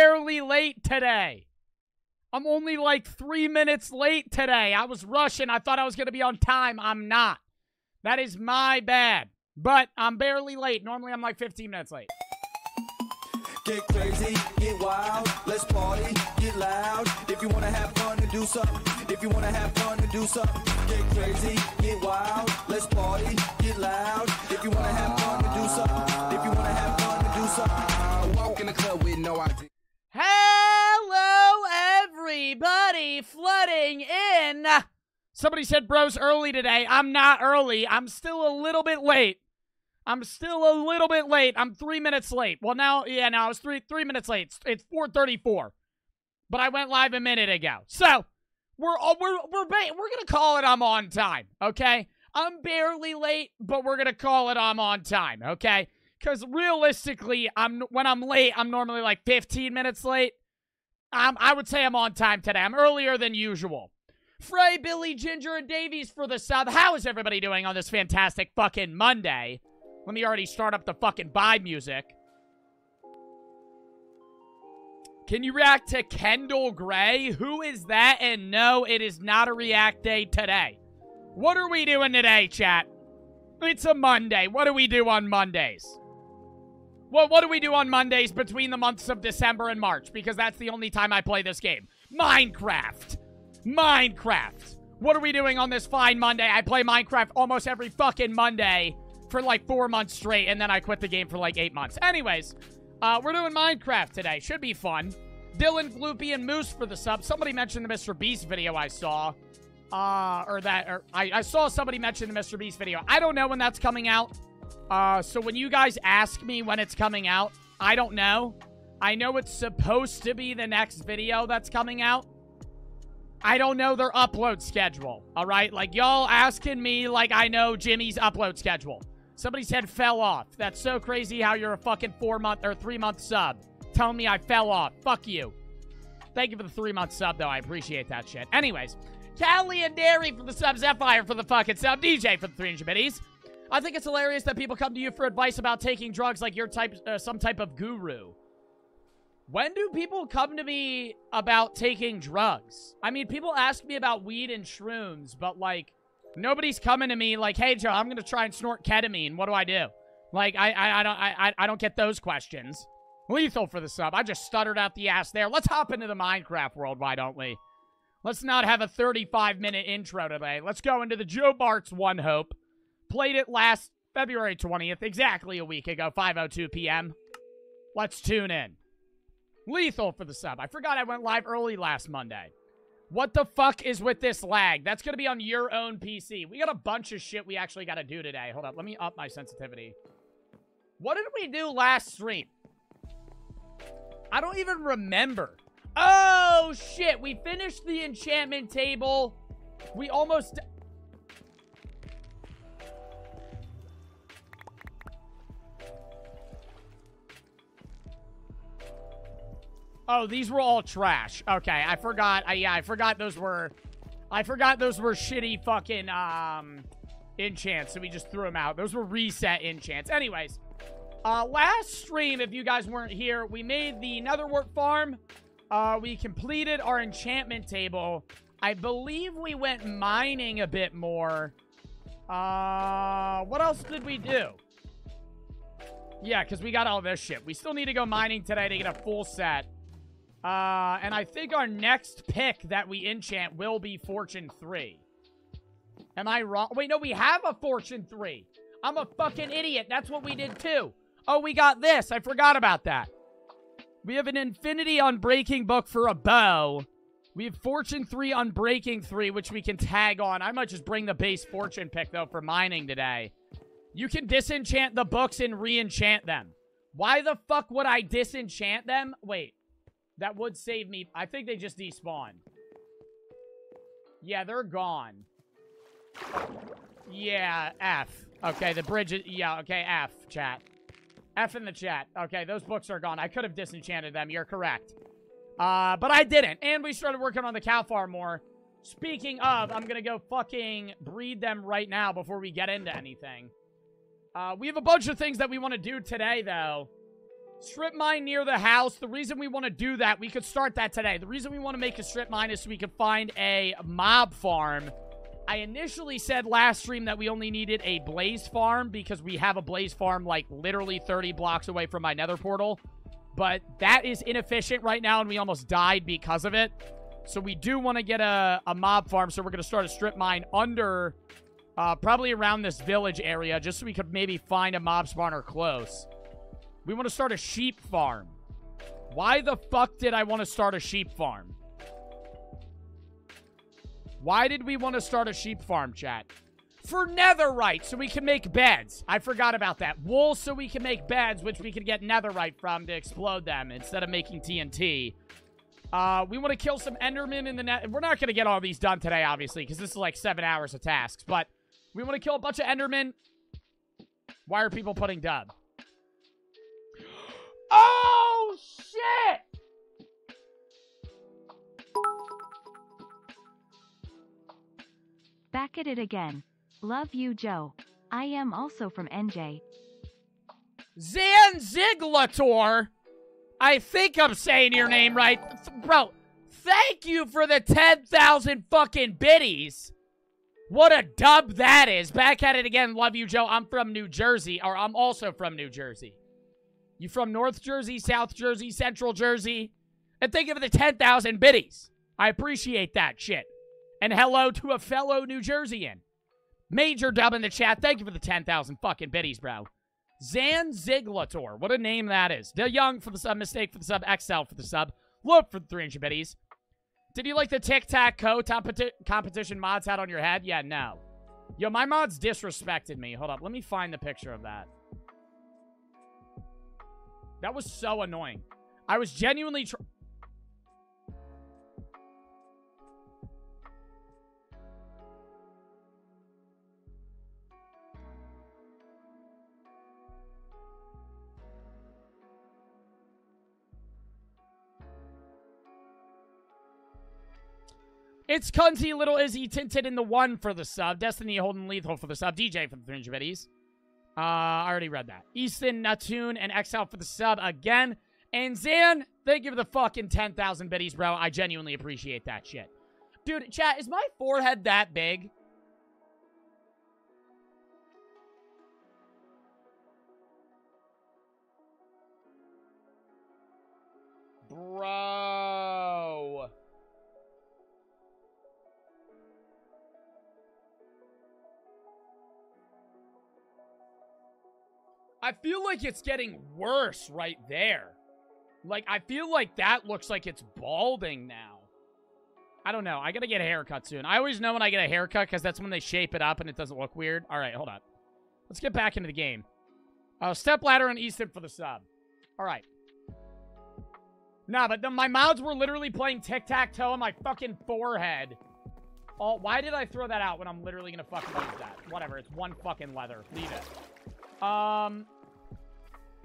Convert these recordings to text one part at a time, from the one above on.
barely late today. I'm only like three minutes late today. I was rushing. I thought I was going to be on time. I'm not. That is my bad. But I'm barely late. Normally, I'm like 15 minutes late. Get crazy, get wild, let's party, get loud. If you wanna have fun and do something, if you wanna have fun and do something, get crazy, get wild, let's party, get loud. If you wanna have fun and do something, if you wanna Hello, everybody flooding in. Somebody said bro's early today. I'm not early. I'm still a little bit late. I'm still a little bit late. I'm three minutes late. Well, now, yeah, now I was three three minutes late. It's, it's 4:34, but I went live a minute ago. So we're all, we're we're we're gonna call it. I'm on time. Okay, I'm barely late, but we're gonna call it. I'm on time. Okay, because realistically, I'm when I'm late, I'm normally like 15 minutes late. Um, I would say I'm on time today. I'm earlier than usual. Frey, Billy, Ginger, and Davies for the sub. How is everybody doing on this fantastic fucking Monday? Let me already start up the fucking buy music. Can you react to Kendall Gray? Who is that? And no, it is not a react day today. What are we doing today, chat? It's a Monday. What do we do on Mondays? Well, what do we do on Mondays between the months of December and March? Because that's the only time I play this game. Minecraft. Minecraft. What are we doing on this fine Monday? I play Minecraft almost every fucking Monday for like four months straight, and then I quit the game for like eight months. Anyways, uh, we're doing Minecraft today. Should be fun. Dylan, Gloopy, and Moose for the sub. Somebody mentioned the Mr. Beast video I saw. Uh, or that, or I, I saw somebody mention the Mr. Beast video. I don't know when that's coming out. Uh, so when you guys ask me when it's coming out, I don't know. I know it's supposed to be the next video that's coming out. I don't know their upload schedule, all right? Like, y'all asking me like I know Jimmy's upload schedule. Somebody's head fell off. That's so crazy how you're a fucking four-month or three-month sub. Telling me I fell off. Fuck you. Thank you for the three-month sub, though. I appreciate that shit. Anyways, Callie and Dairy for the sub, Zephyr for the fucking sub, DJ for the 300 biddies. I think it's hilarious that people come to you for advice about taking drugs like you're type, uh, some type of guru. When do people come to me about taking drugs? I mean, people ask me about weed and shrooms, but like, nobody's coming to me like, "Hey, Joe, I'm gonna try and snort ketamine. What do I do?" Like, I, I, I don't, I, I don't get those questions. Lethal for the sub. I just stuttered out the ass there. Let's hop into the Minecraft world, why don't we? Let's not have a 35 minute intro today. Let's go into the Joe Bart's One Hope. Played it last February 20th, exactly a week ago, 5:02 p.m. Let's tune in. Lethal for the sub. I forgot I went live early last Monday. What the fuck is with this lag? That's going to be on your own PC. We got a bunch of shit we actually got to do today. Hold up. Let me up my sensitivity. What did we do last stream? I don't even remember. Oh, shit. We finished the enchantment table. We almost... Oh, these were all trash. Okay, I forgot. I, yeah, I forgot those were... I forgot those were shitty fucking, um... Enchants, so we just threw them out. Those were reset enchants. Anyways, uh, last stream, if you guys weren't here, we made the Netherwart farm. Uh, we completed our enchantment table. I believe we went mining a bit more. Uh, what else did we do? Yeah, because we got all this shit. We still need to go mining today to get a full set. Uh, and I think our next pick that we enchant will be Fortune 3. Am I wrong? Wait, no, we have a Fortune 3. I'm a fucking idiot. That's what we did too. Oh, we got this. I forgot about that. We have an Infinity Unbreaking book for a bow. We have Fortune 3 Unbreaking 3, which we can tag on. I might just bring the base Fortune pick, though, for mining today. You can disenchant the books and re-enchant them. Why the fuck would I disenchant them? Wait. That would save me. I think they just despawned. Yeah, they're gone. Yeah, F. Okay, the bridge is... Yeah, okay, F, chat. F in the chat. Okay, those books are gone. I could have disenchanted them. You're correct. Uh, but I didn't. And we started working on the cow farm more. Speaking of, I'm going to go fucking breed them right now before we get into anything. Uh, we have a bunch of things that we want to do today, though. Strip mine near the house. The reason we want to do that, we could start that today. The reason we want to make a strip mine is so we could find a mob farm. I initially said last stream that we only needed a blaze farm because we have a blaze farm like literally 30 blocks away from my nether portal. But that is inefficient right now and we almost died because of it. So we do want to get a, a mob farm. So we're going to start a strip mine under, uh, probably around this village area just so we could maybe find a mob spawner close. We want to start a sheep farm. Why the fuck did I want to start a sheep farm? Why did we want to start a sheep farm, chat? For netherite, so we can make beds. I forgot about that. Wool, so we can make beds, which we can get netherite from to explode them instead of making TNT. Uh, we want to kill some endermen in the net. We're not going to get all these done today, obviously, because this is like seven hours of tasks. But we want to kill a bunch of endermen. Why are people putting dub? Oh, shit! Back at it again. Love you, Joe. I am also from NJ. Zan Ziglator. I think I'm saying your name right. Bro, thank you for the 10,000 fucking biddies. What a dub that is. Back at it again. Love you, Joe. I'm from New Jersey, or I'm also from New Jersey. You from North Jersey, South Jersey, Central Jersey? And thank you for the 10,000 biddies. I appreciate that shit. And hello to a fellow New Jerseyan. Major dub in the chat. Thank you for the 10,000 fucking biddies, bro. Zan Ziglator. What a name that is. De Young for the sub. Mistake for the sub. XL for the sub. Look for the 300 biddies. Did you like the tic-tac-toe competi competition mods had on your head? Yeah, no. Yo, my mods disrespected me. Hold up. Let me find the picture of that. That was so annoying. I was genuinely... It's Cunty, Little Izzy, Tinted in the one for the sub. Destiny holding lethal for the sub. DJ for the 300 biddies. Uh, I already read that. Easton, Natoon, and XL for the sub again. And Zan, thank you for the fucking 10,000 biddies, bro. I genuinely appreciate that shit. Dude, chat, is my forehead that big? Bro. I feel like it's getting worse right there. Like, I feel like that looks like it's balding now. I don't know. I gotta get a haircut soon. I always know when I get a haircut because that's when they shape it up and it doesn't look weird. All right, hold on. Let's get back into the game. Oh, step ladder and Easton for the sub. All right. Nah, but the, my mouths were literally playing tic-tac-toe on my fucking forehead. Oh, why did I throw that out when I'm literally gonna fucking use that? Whatever, it's one fucking leather. Leave it. Um,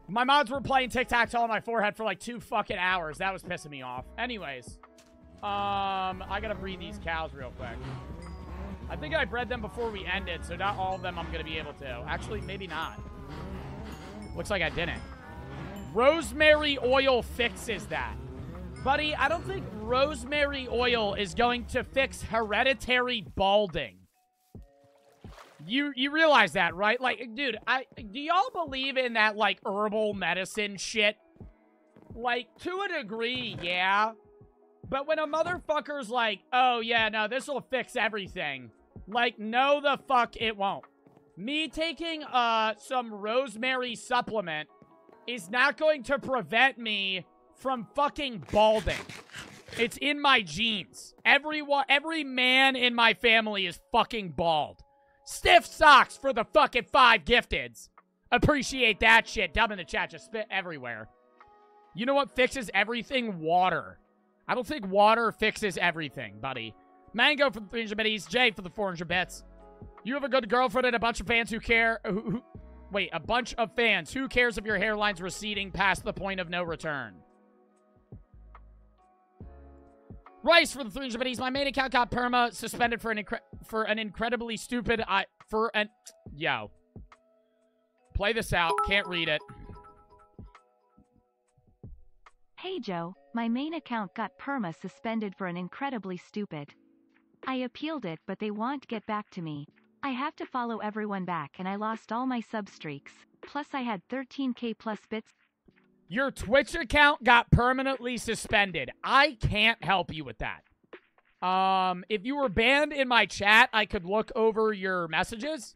my mods were playing tic-tac-toe on my forehead for like two fucking hours. That was pissing me off. Anyways, um, I gotta breed these cows real quick. I think I bred them before we ended, so not all of them I'm gonna be able to. Actually, maybe not. Looks like I didn't. Rosemary oil fixes that. Buddy, I don't think rosemary oil is going to fix hereditary balding. You you realize that, right? Like, dude, I do y'all believe in that like herbal medicine shit? Like, to a degree, yeah. But when a motherfucker's like, oh yeah, no, this will fix everything. Like, no the fuck it won't. Me taking uh some rosemary supplement is not going to prevent me from fucking balding. It's in my genes. Everyone, every man in my family is fucking bald. Stiff socks for the fucking five gifteds. Appreciate that shit. Dub in the chat, just spit everywhere. You know what fixes everything? Water. I don't think water fixes everything, buddy. Mango for the 300 bits. Jay for the 400 bits. You have a good girlfriend and a bunch of fans who care. Who, who, wait, a bunch of fans. Who cares if your hairline's receding past the point of no return? Rice for the 300 biddies. My main account got perma suspended for an for an incredibly stupid I for an yo. Play this out. Can't read it. Hey Joe, my main account got perma suspended for an incredibly stupid. I appealed it but they won't get back to me. I have to follow everyone back and I lost all my sub streaks. Plus I had 13k plus bits. Your Twitch account got permanently suspended. I can't help you with that. Um, if you were banned in my chat, I could look over your messages.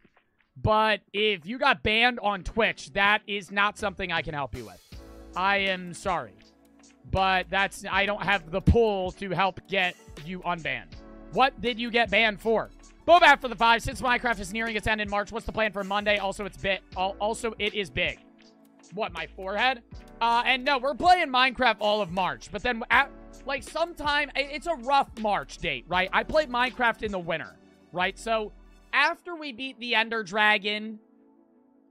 But if you got banned on Twitch, that is not something I can help you with. I am sorry. But that's I don't have the pull to help get you unbanned. What did you get banned for? Bobat for the five. Since Minecraft is nearing its end in March, what's the plan for Monday? Also, it's bit. Also, it is big. What, my forehead? Uh, and no, we're playing Minecraft all of March. But then, at, like, sometime, it's a rough March date, right? I played Minecraft in the winter, right? So, after we beat the Ender Dragon,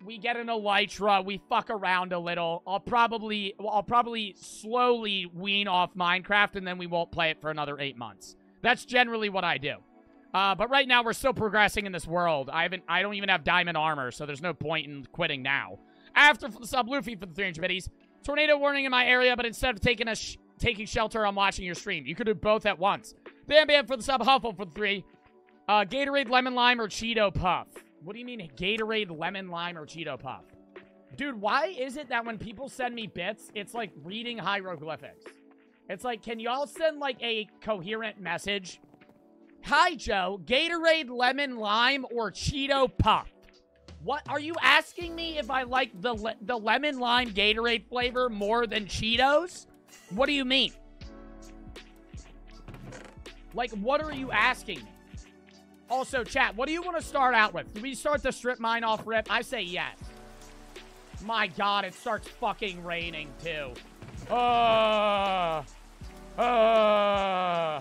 we get an Elytra, we fuck around a little. I'll probably, I'll probably slowly wean off Minecraft, and then we won't play it for another eight months. That's generally what I do. Uh, but right now, we're still progressing in this world. I haven't, I don't even have diamond armor, so there's no point in quitting now. After the sub Luffy for the 300 biddies. Tornado warning in my area, but instead of taking a sh taking shelter, I'm watching your stream. You could do both at once. Bam Bam for the sub, Huffle for the three. Uh, Gatorade, Lemon Lime, or Cheeto Puff? What do you mean Gatorade, Lemon Lime, or Cheeto Puff? Dude, why is it that when people send me bits, it's like reading hieroglyphics? It's like, can y'all send like a coherent message? Hi, Joe. Gatorade, Lemon Lime, or Cheeto Puff? What are you asking me if I like the le the lemon lime Gatorade flavor more than Cheetos? What do you mean? Like, what are you asking me? Also, chat, what do you want to start out with? Do we start the strip mine off rip? I say yes. My god, it starts fucking raining, too. Uh, uh.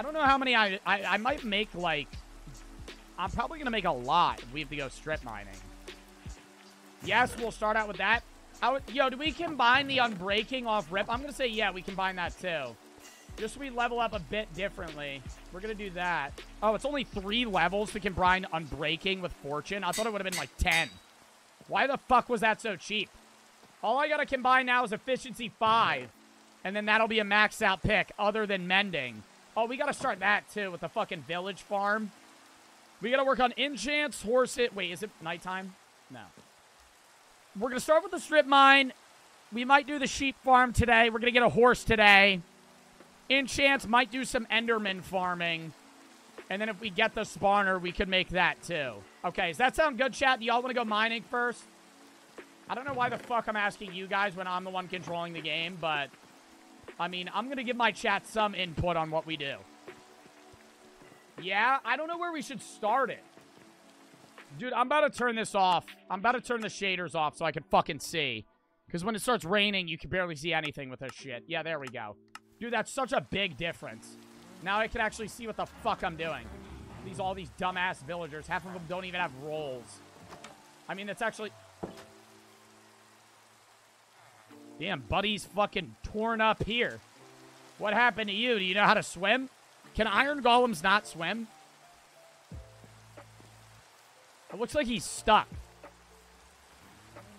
I don't know how many I, I, I might make, like... I'm probably going to make a lot if we have to go strip mining. Yes, we'll start out with that. Would, yo, do we combine the unbreaking off rip? I'm going to say, yeah, we combine that too. Just so we level up a bit differently. We're going to do that. Oh, it's only three levels to combine unbreaking with fortune. I thought it would have been like 10. Why the fuck was that so cheap? All I got to combine now is efficiency 5. And then that'll be a max out pick other than mending. Oh, we got to start that, too, with the fucking village farm. We got to work on enchants, horse it. Wait, is it nighttime? No. We're to start with the strip mine. We might do the sheep farm today. We're to get a horse today. Enchants might do some Enderman farming. And then if we get the spawner, we could make that, too. Okay, does that sound good, chat? Do y'all want to go mining first? I don't know why the fuck I'm asking you guys when I'm the one controlling the game, but... I mean, I'm going to give my chat some input on what we do. Yeah, I don't know where we should start it. Dude, I'm about to turn this off. I'm about to turn the shaders off so I can fucking see. Because when it starts raining, you can barely see anything with this shit. Yeah, there we go. Dude, that's such a big difference. Now I can actually see what the fuck I'm doing. These all these dumbass villagers. Half of them don't even have roles. I mean, it's actually... Damn, Buddy's fucking torn up here. What happened to you? Do you know how to swim? Can iron golems not swim? It looks like he's stuck.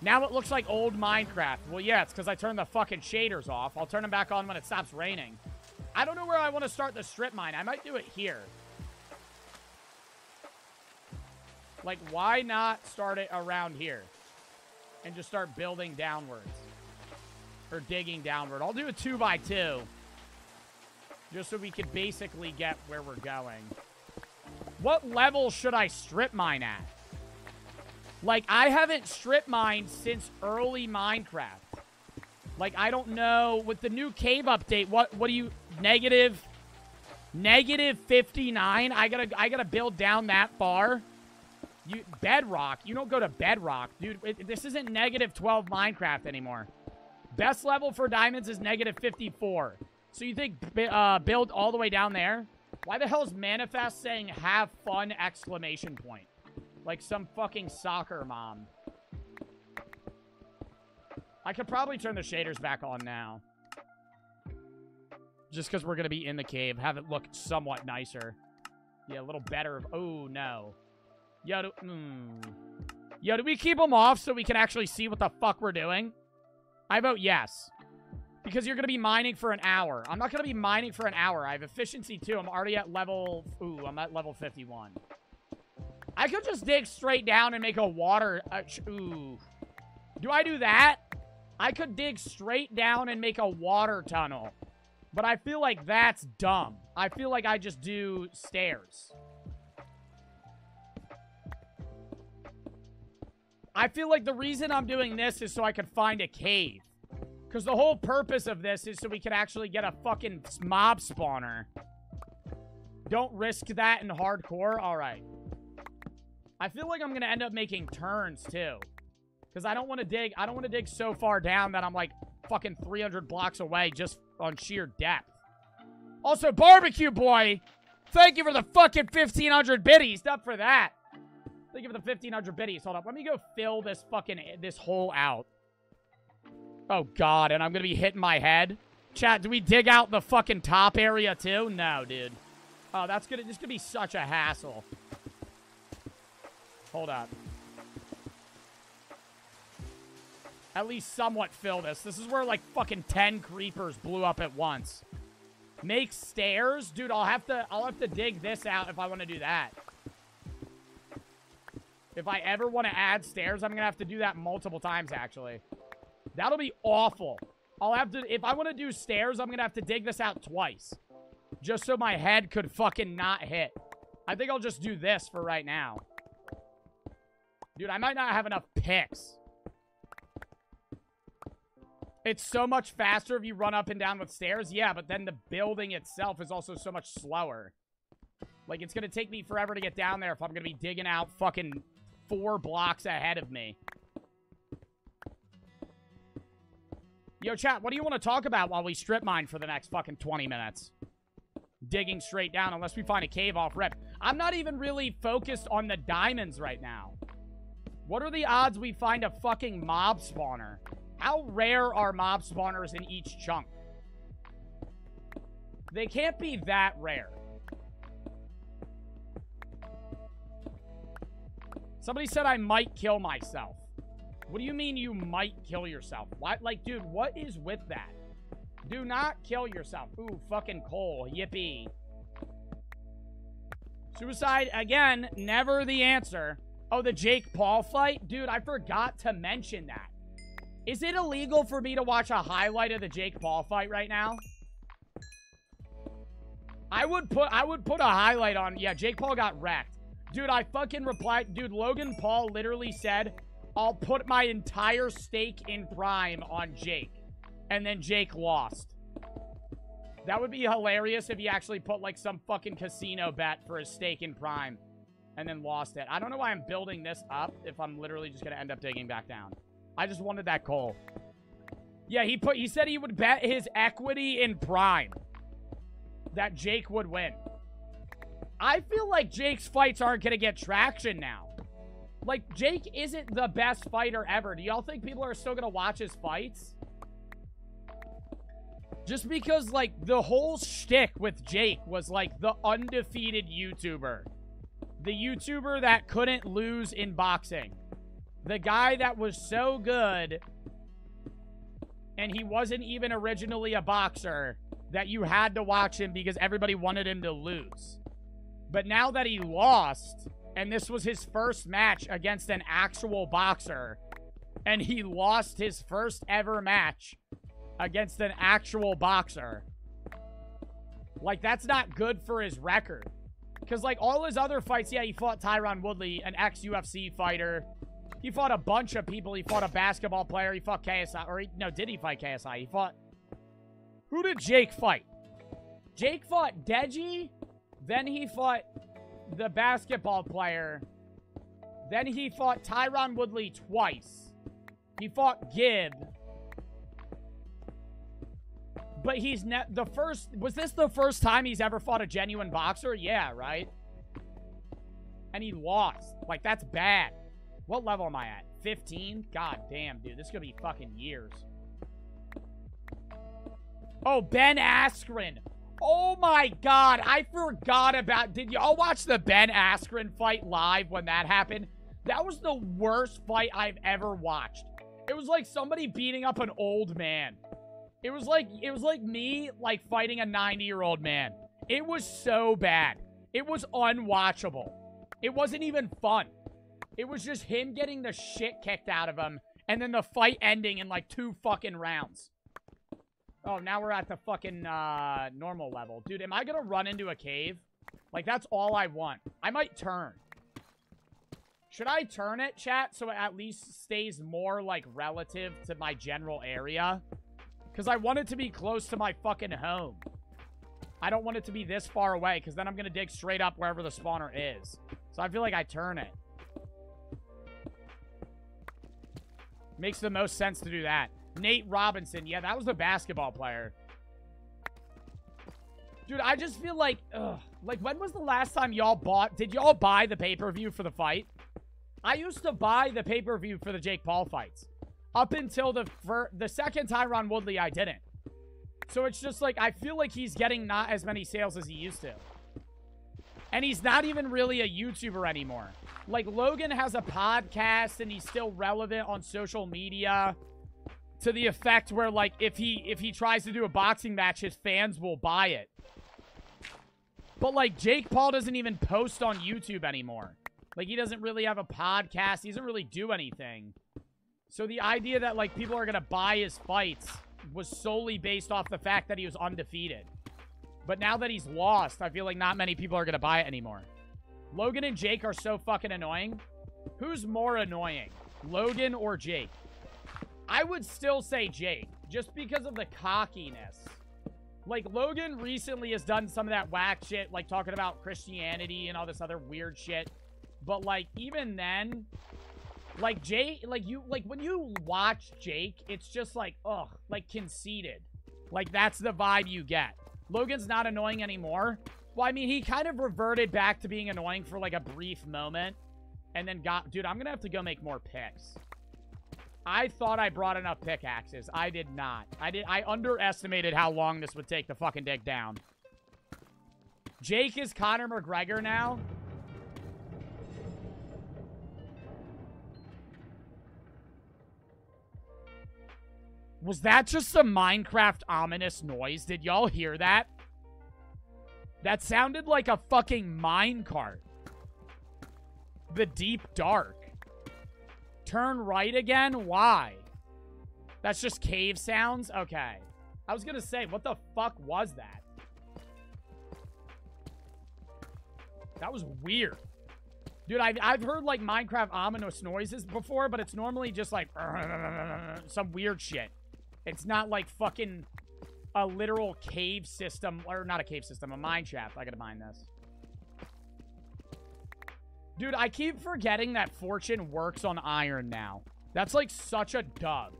Now it looks like old Minecraft. Well, yeah, it's because I turned the fucking shaders off. I'll turn them back on when it stops raining. I don't know where I want to start the strip mine. I might do it here. Like, why not start it around here? And just start building downwards or digging downward. I'll do a two by two. Just so we can basically get where we're going. What level should I strip mine at? Like, I haven't strip mined since early Minecraft. Like, I don't know. With the new cave update, what what do you... Negative... Negative 59? I gotta, I gotta build down that far? You Bedrock? You don't go to Bedrock. Dude, it, this isn't negative 12 Minecraft anymore. Best level for diamonds is negative 54. So you think uh, build all the way down there? Why the hell is Manifest saying have fun exclamation point? Like some fucking soccer mom. I could probably turn the shaders back on now. Just because we're going to be in the cave. Have it look somewhat nicer. Yeah, a little better. Oh, no. Yo, mm. Yo, do we keep them off so we can actually see what the fuck we're doing? I vote yes. Because you're going to be mining for an hour. I'm not going to be mining for an hour. I have efficiency too. I'm already at level... Ooh, I'm at level 51. I could just dig straight down and make a water... Uh, ooh. Do I do that? I could dig straight down and make a water tunnel. But I feel like that's dumb. I feel like I just do stairs. I feel like the reason I'm doing this is so I can find a cave. Because the whole purpose of this is so we can actually get a fucking mob spawner. Don't risk that in hardcore? Alright. I feel like I'm going to end up making turns, too. Because I don't want to dig... I don't want to dig so far down that I'm, like, fucking 300 blocks away just on sheer depth. Also, Barbecue Boy, thank you for the fucking 1,500 biddies. Up for that. Thank you for the 1,500 biddies. Hold up. Let me go fill this fucking... This hole out. Oh, God. And I'm going to be hitting my head. Chat, do we dig out the fucking top area, too? No, dude. Oh, that's gonna... This gonna be such a hassle. Hold up. At least somewhat fill this. This is where, like, fucking 10 creepers blew up at once. Make stairs? Dude, I'll have to... I'll have to dig this out if I want to do that. If I ever want to add stairs, I'm going to have to do that multiple times, actually. That'll be awful. I'll have to... If I want to do stairs, I'm going to have to dig this out twice. Just so my head could fucking not hit. I think I'll just do this for right now. Dude, I might not have enough picks. It's so much faster if you run up and down with stairs. Yeah, but then the building itself is also so much slower. Like, it's going to take me forever to get down there if I'm going to be digging out fucking four blocks ahead of me. Yo, chat, what do you want to talk about while we strip mine for the next fucking 20 minutes? Digging straight down unless we find a cave off rip. I'm not even really focused on the diamonds right now. What are the odds we find a fucking mob spawner? How rare are mob spawners in each chunk? They can't be that rare. Somebody said I might kill myself. What do you mean you might kill yourself? What? Like, dude, what is with that? Do not kill yourself. Ooh, fucking coal. Yippee. Suicide, again, never the answer. Oh, the Jake Paul fight? Dude, I forgot to mention that. Is it illegal for me to watch a highlight of the Jake Paul fight right now? I would put I would put a highlight on. Yeah, Jake Paul got wrecked. Dude, I fucking replied. Dude, Logan Paul literally said, I'll put my entire stake in Prime on Jake. And then Jake lost. That would be hilarious if he actually put like some fucking casino bet for his stake in Prime. And then lost it. I don't know why I'm building this up if I'm literally just going to end up digging back down. I just wanted that coal. Yeah, he put he said he would bet his equity in Prime that Jake would win. I feel like Jake's fights aren't going to get traction now. Like, Jake isn't the best fighter ever. Do y'all think people are still going to watch his fights? Just because, like, the whole shtick with Jake was, like, the undefeated YouTuber. The YouTuber that couldn't lose in boxing. The guy that was so good and he wasn't even originally a boxer that you had to watch him because everybody wanted him to lose. But now that he lost, and this was his first match against an actual boxer, and he lost his first ever match against an actual boxer, like, that's not good for his record. Because, like, all his other fights, yeah, he fought Tyron Woodley, an ex-UFC fighter. He fought a bunch of people. He fought a basketball player. He fought KSI. Or, he, no, did he fight KSI? He fought... Who did Jake fight? Jake fought Deji. Then he fought the basketball player. Then he fought Tyron Woodley twice. He fought Gib. But he's not the first. Was this the first time he's ever fought a genuine boxer? Yeah, right? And he lost. Like, that's bad. What level am I at? 15? God damn, dude. This is to be fucking years. Oh, Ben Askren. Oh my god, I forgot about... Did y'all watch the Ben Askren fight live when that happened? That was the worst fight I've ever watched. It was like somebody beating up an old man. It was like it was like me like fighting a 90-year-old man. It was so bad. It was unwatchable. It wasn't even fun. It was just him getting the shit kicked out of him and then the fight ending in like two fucking rounds. Oh, now we're at the fucking uh, normal level. Dude, am I gonna run into a cave? Like, that's all I want. I might turn. Should I turn it, chat, so it at least stays more, like, relative to my general area? Because I want it to be close to my fucking home. I don't want it to be this far away, because then I'm going to dig straight up wherever the spawner is. So I feel like I turn it. Makes the most sense to do that. Nate Robinson. Yeah, that was the basketball player. Dude, I just feel like, ugh. Like, when was the last time y'all bought... Did y'all buy the pay-per-view for the fight? I used to buy the pay-per-view for the Jake Paul fights. Up until the the second Tyron Woodley, I didn't. So it's just like, I feel like he's getting not as many sales as he used to. And he's not even really a YouTuber anymore. Like, Logan has a podcast and he's still relevant on social media to the effect where, like, if he if he tries to do a boxing match, his fans will buy it. But, like, Jake Paul doesn't even post on YouTube anymore. Like, he doesn't really have a podcast. He doesn't really do anything. So the idea that, like, people are to buy his fights was solely based off the fact that he was undefeated. But now that he's lost, I feel like not many people are to buy it anymore. Logan and Jake are so fucking annoying. Who's more annoying? Logan or Jake? I would still say Jake, just because of the cockiness. Like, Logan recently has done some of that whack shit, like talking about Christianity and all this other weird shit. But, like, even then, like, Jake, like, you, like, when you watch Jake, it's just like, ugh, like, conceited. Like, that's the vibe you get. Logan's not annoying anymore. Well, I mean, he kind of reverted back to being annoying for, like, a brief moment. And then got... Dude, I'm gonna have to go make more picks. I thought I brought enough pickaxes. I did not. I did. I underestimated how long this would take to fucking dig down. Jake is Conor McGregor now. Was that just a Minecraft ominous noise? Did y'all hear that? That sounded like a fucking minecart. The deep dark. Turn right again? Why? That's just cave sounds? Okay. I was gonna say, what the fuck was that? That was weird. Dude, I've, I've heard, like, Minecraft ominous noises before, but it's normally just, like, some weird shit. It's not, like, fucking a literal cave system, or not a cave system, a mine shaft. I gotta mine this. Dude, I keep forgetting that Fortune works on iron now. That's like such a dub.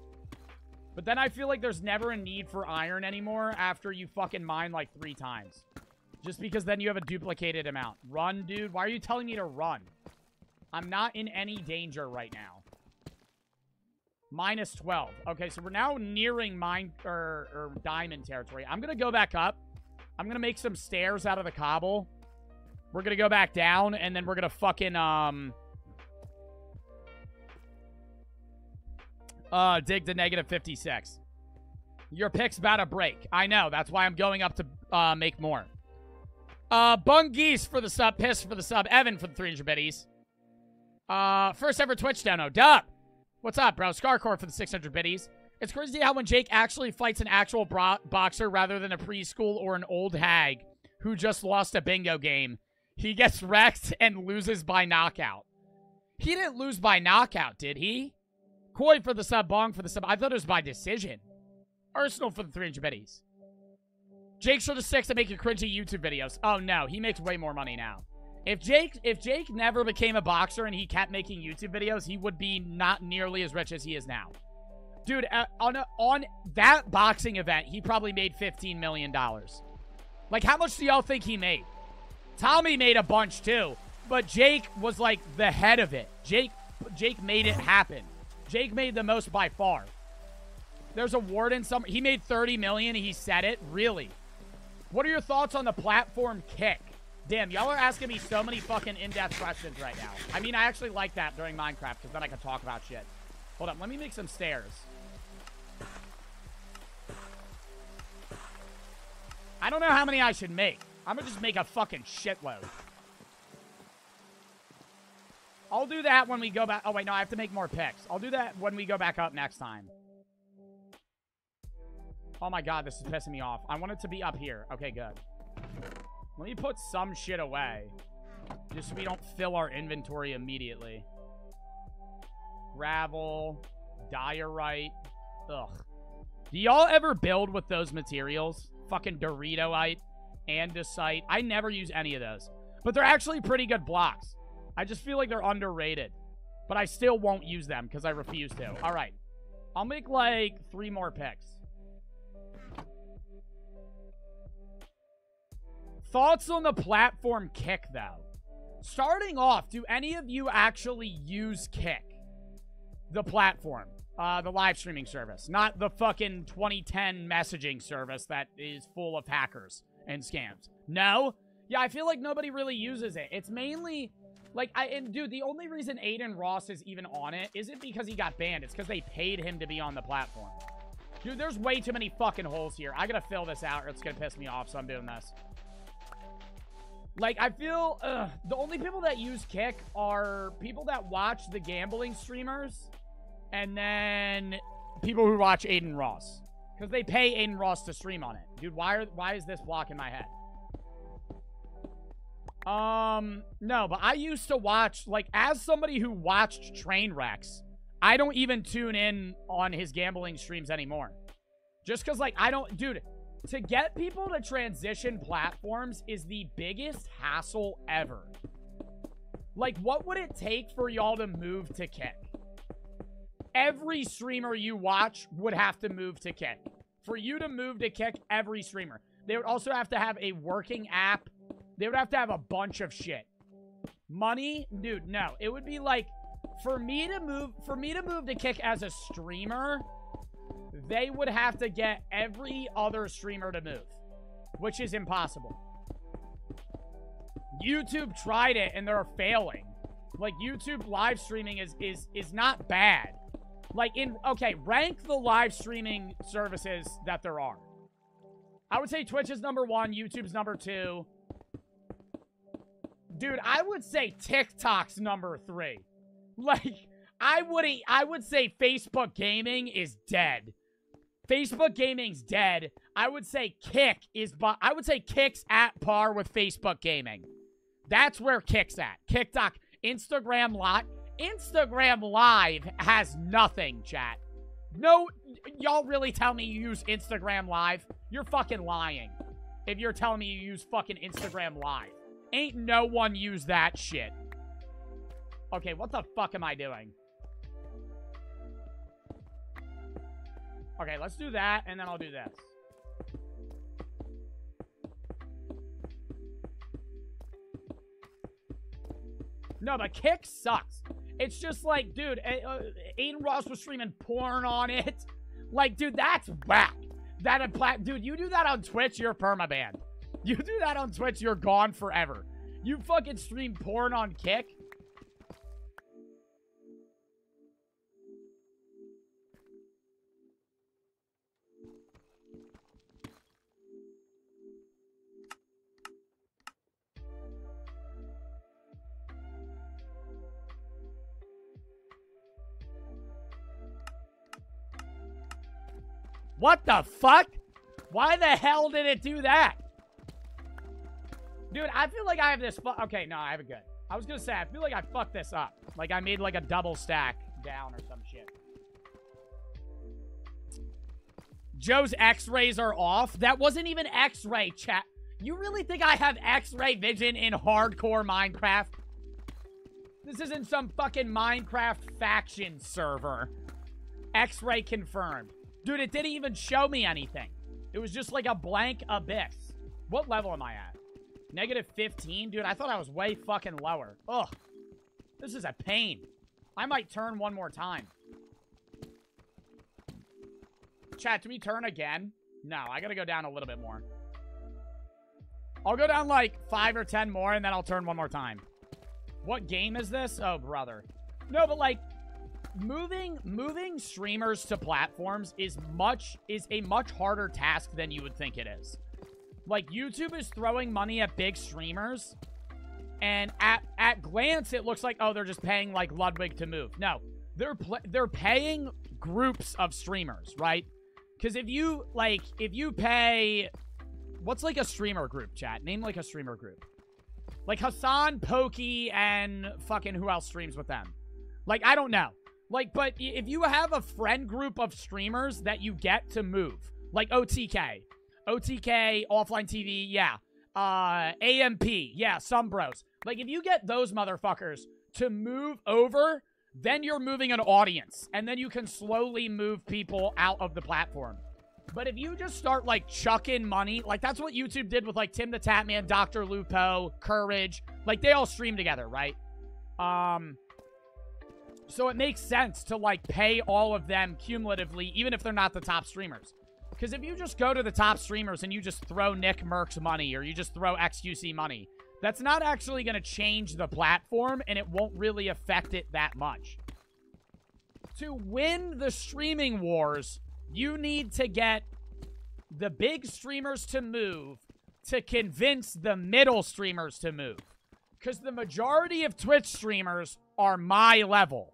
But then I feel like there's never a need for iron anymore after you fucking mine like three times. Just because then you have a duplicated amount. Run, dude. Why are you telling me to run? I'm not in any danger right now. Minus 12. Okay, so we're now nearing mine or, or diamond territory. I'm going to go back up. I'm going to make some stairs out of the cobble. We're going to go back down, and then we're going to fucking, um... Uh, dig to negative 56. Your pick's about to break. I know. That's why I'm going up to uh, make more. Uh, Bungeese for the sub. Piss for the sub. Evan for the 300 biddies. Uh, first ever Twitch dono. Dup. What's up, bro? Scarcore for the 600 biddies. It's crazy how when Jake actually fights an actual boxer rather than a preschool or an old hag who just lost a bingo game, he gets wrecked and loses by knockout. He didn't lose by knockout, did he? Koi for the sub, Bong for the sub. I thought it was by decision. Arsenal for the 300 biddies. Jake's for the six to making cringy YouTube videos. Oh no, he makes way more money now. If Jake if Jake never became a boxer and he kept making YouTube videos, he would be not nearly as rich as he is now. Dude, uh, on a, on that boxing event, he probably made $15 million. Like, how much do y'all think he made? Tommy made a bunch too, but Jake was like the head of it. Jake Jake made it happen. Jake made the most by far. There's a warden some he made 30 million, he said it. Really? What are your thoughts on the platform kick? Damn, y'all are asking me so many fucking in-depth questions right now. I mean, I actually like that during Minecraft because then I can talk about shit. Hold up, let me make some stairs. I don't know how many I should make. I'm gonna just make a fucking shitload. I'll do that when we go back. Oh, wait, no, I have to make more picks. I'll do that when we go back up next time. Oh my god, this is pissing me off. I want it to be up here. Okay, good. Let me put some shit away. Just so we don't fill our inventory immediately. Gravel. Diorite. Ugh. Do y'all ever build with those materials? Fucking Doritoite. Andesite. I never use any of those. But they're actually pretty good blocks. I just feel like they're underrated. But I still won't use them because I refuse to. All right. I'll make like three more picks. Thoughts on the platform Kick, though? Starting off, do any of you actually use Kick? The platform. Uh, the live streaming service. Not the fucking 2010 messaging service that is full of hackers and scams. No? Yeah, I feel like nobody really uses it. It's mainly... Like, I and dude, the only reason Adin Ross is even on it isn't because he got banned. It's because they paid him to be on the platform. Dude, there's way too many fucking holes here. I gotta fill this out or it's gonna piss me off, so I'm doing this. Like, I feel uh, the only people that use Kick are people that watch the gambling streamers and then people who watch Adin Ross. Because they pay Adin Ross to stream on it. Dude, why, are, why is this block in my head? Um, no, but I used to watch, like, as somebody who watched Trainwrecks, I don't even tune in on his gambling streams anymore. Just because, like, I don't, dude, to get people to transition platforms is the biggest hassle ever. Like, what would it take for y'all to move to Kick? Every streamer you watch would have to move to Kick. For you to move to Kick, every streamer. They would also have to have a working app. They would have to have a bunch of shit. Money? Dude, no. It would be like, for me to move, for me to move to Kick as a streamer, they would have to get every other streamer to move, which is impossible. YouTube tried it and they're failing. Like YouTube live streaming is is is not bad. Like in okay, rank the live streaming services that there are. I would say Twitch is number 1, YouTube's number 2. Dude, I would say TikTok's number 3. Like I would I would say Facebook gaming is dead. Facebook gaming's dead. I would say Kick is but I would say Kick's at par with Facebook gaming. That's where Kick's at. TikTok, Instagram Live. Instagram Live has nothing, chat. No, y'all really tell me you use Instagram Live? You're fucking lying. If you're telling me you use fucking Instagram Live. Ain't no one use that shit. Okay, what the fuck am I doing? Okay, let's do that, and then I'll do this. No, but Kick sucks. It's just like, dude, uh, Adin Ross was streaming porn on it. Like, dude, that's whack. That a dude, you do that on Twitch, you're permabanned. You do that on Twitch, you're gone forever. You fucking stream porn on Kick? What the fuck? Why the hell did it do that? Dude, I feel like I have this Okay, no, I have it good. I was gonna say, I feel like I fucked this up. Like I made like a double stack down or some shit. Joe's x-rays are off. That wasn't even x-ray, chat. You really think I have x-ray vision in hardcore Minecraft? This isn't some fucking Minecraft faction server. X-ray confirmed. Dude, it didn't even show me anything. It was just like a blank abyss. What level am I at? Negative 15? Dude, I thought I was way fucking lower. Ugh. This is a pain. I might turn one more time. Chat, do we turn again? No, I gotta go down a little bit more. I'll go down like five or ten more, and then I'll turn one more time. What game is this? Oh, brother. No, but like moving moving streamers to platforms is much is a much harder task than you would think it is. Like YouTube is throwing money at big streamers, and at at glance it looks like oh they're just paying like Ludwig to move. No, they're they're paying groups of streamers, right? Because if you like if you pay, what's like a streamer group chat? Name like a streamer group. Like Hasan, Poki, and fucking who else streams with them? Like, I don't know. Like, but if you have a friend group of streamers that you get to move, like OTK, OTK, Offline TV, yeah. Uh, AMP, yeah, some bros. Like, if you get those motherfuckers to move over, then you're moving an audience. And then you can slowly move people out of the platform. But if you just start, like, chucking money, like, that's what YouTube did with, like, Tim the Tatman, Dr. Lupo, Courage. Like, they all stream together, right? Um, so it makes sense to, like, pay all of them cumulatively, even if they're not the top streamers. Because if you just go to the top streamers and you just throw Nick Mercs money or you just throw XQC money, that's not actually going to change the platform and it won't really affect it that much. To win the streaming wars, you need to get the big streamers to move to convince the middle streamers to move. Because the majority of Twitch streamers are my level.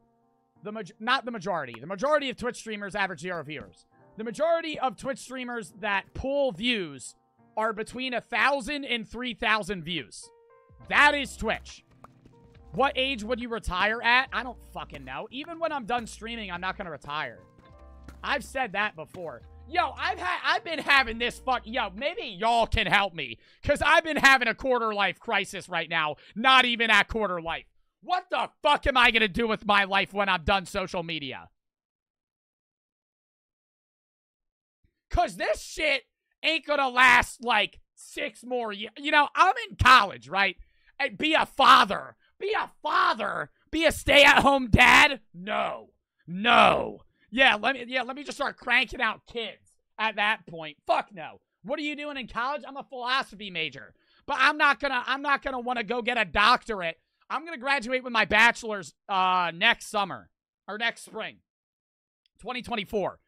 The Not the majority. The majority of Twitch streamers average zero viewers. The majority of Twitch streamers that pull views are between a 1,000 and 3,000 views. That is Twitch. What age would you retire at? I don't fucking know. Even when I'm done streaming, I'm not going to retire. I've said that before. Yo, I've had I've been having this fuck yo, maybe y'all can help me. Cause I've been having a quarter life crisis right now. Not even at quarter life. What the fuck am I gonna do with my life when I'm done social media? Cause this shit ain't gonna last like six more years. You know, I'm in college, right? And be a father. Be a father. Be a stay-at-home dad? No. No. Yeah, let me yeah, let me just start cranking out kids at that point. Fuck no. What are you doing in college? I'm a philosophy major. But I'm not gonna I'm not gonna want to go get a doctorate. I'm gonna graduate with my bachelor's uh next summer. Or next spring. 2024.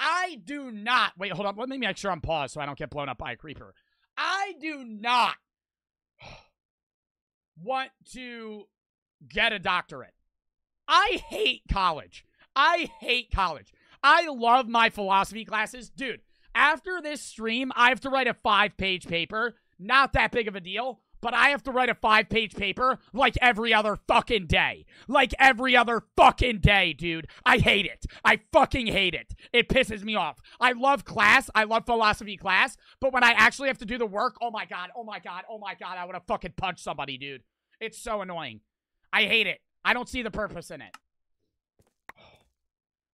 I do not wait, hold on. Let me make sure I'm paused so I don't get blown up by a creeper. I do not want to get a doctorate. I hate college. I hate college. I love my philosophy classes. Dude, after this stream, I have to write a five page paper. Not that big of a deal, but I have to write a five page paper like every other fucking day. Like every other fucking day, dude. I hate it. I fucking hate it. It pisses me off. I love class. I love philosophy class. But when I actually have to do the work, oh my God, oh my God, oh my God, I would have fucking punched somebody, dude. It's so annoying. I hate it. I don't see the purpose in it.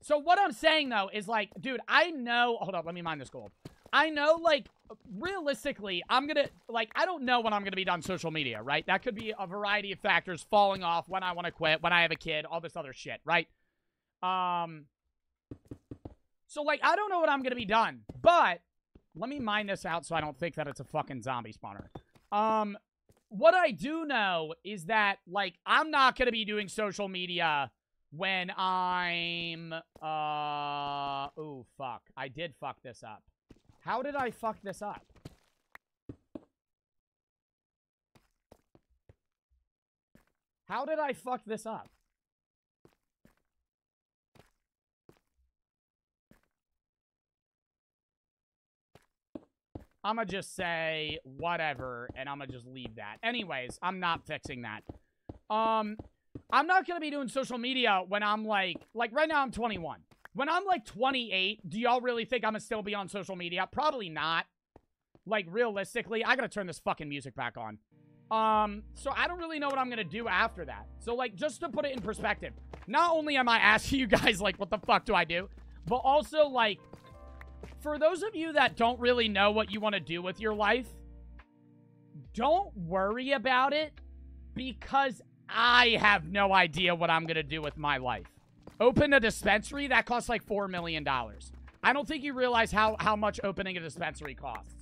So what I'm saying though is like, dude, I know. Hold up, let me mine this gold. I know, like, realistically, I'm gonna like, I don't know when I'm gonna be done social media, right? That could be a variety of factors falling off when I want to quit, when I have a kid, all this other shit, right? Um. So like, I don't know when I'm gonna be done, but let me mine this out so I don't think that it's a fucking zombie spawner. Um, what I do know is that like, I'm not gonna be doing social media when I'm, uh, oh, fuck. I did fuck this up. How did I fuck this up? How did I fuck this up? I'm gonna just say whatever, and I'm gonna just leave that. Anyways, I'm not fixing that. Um, I'm not to be doing social media when I'm like, like right now I'm 21. When I'm like 28, do y'all really think I'm to still be on social media? Probably not. Like realistically, I got to turn this fucking music back on. Um, so I don't really know what I'm to do after that. So like, just to put it in perspective, not only am I asking you guys like, what the fuck do I do? But also like, for those of you that don't really know what you want to do with your life, don't worry about it because I have no idea what I'm going to do with my life. Open a dispensary? That costs like $4 million. I don't think you realize how, how much opening a dispensary costs.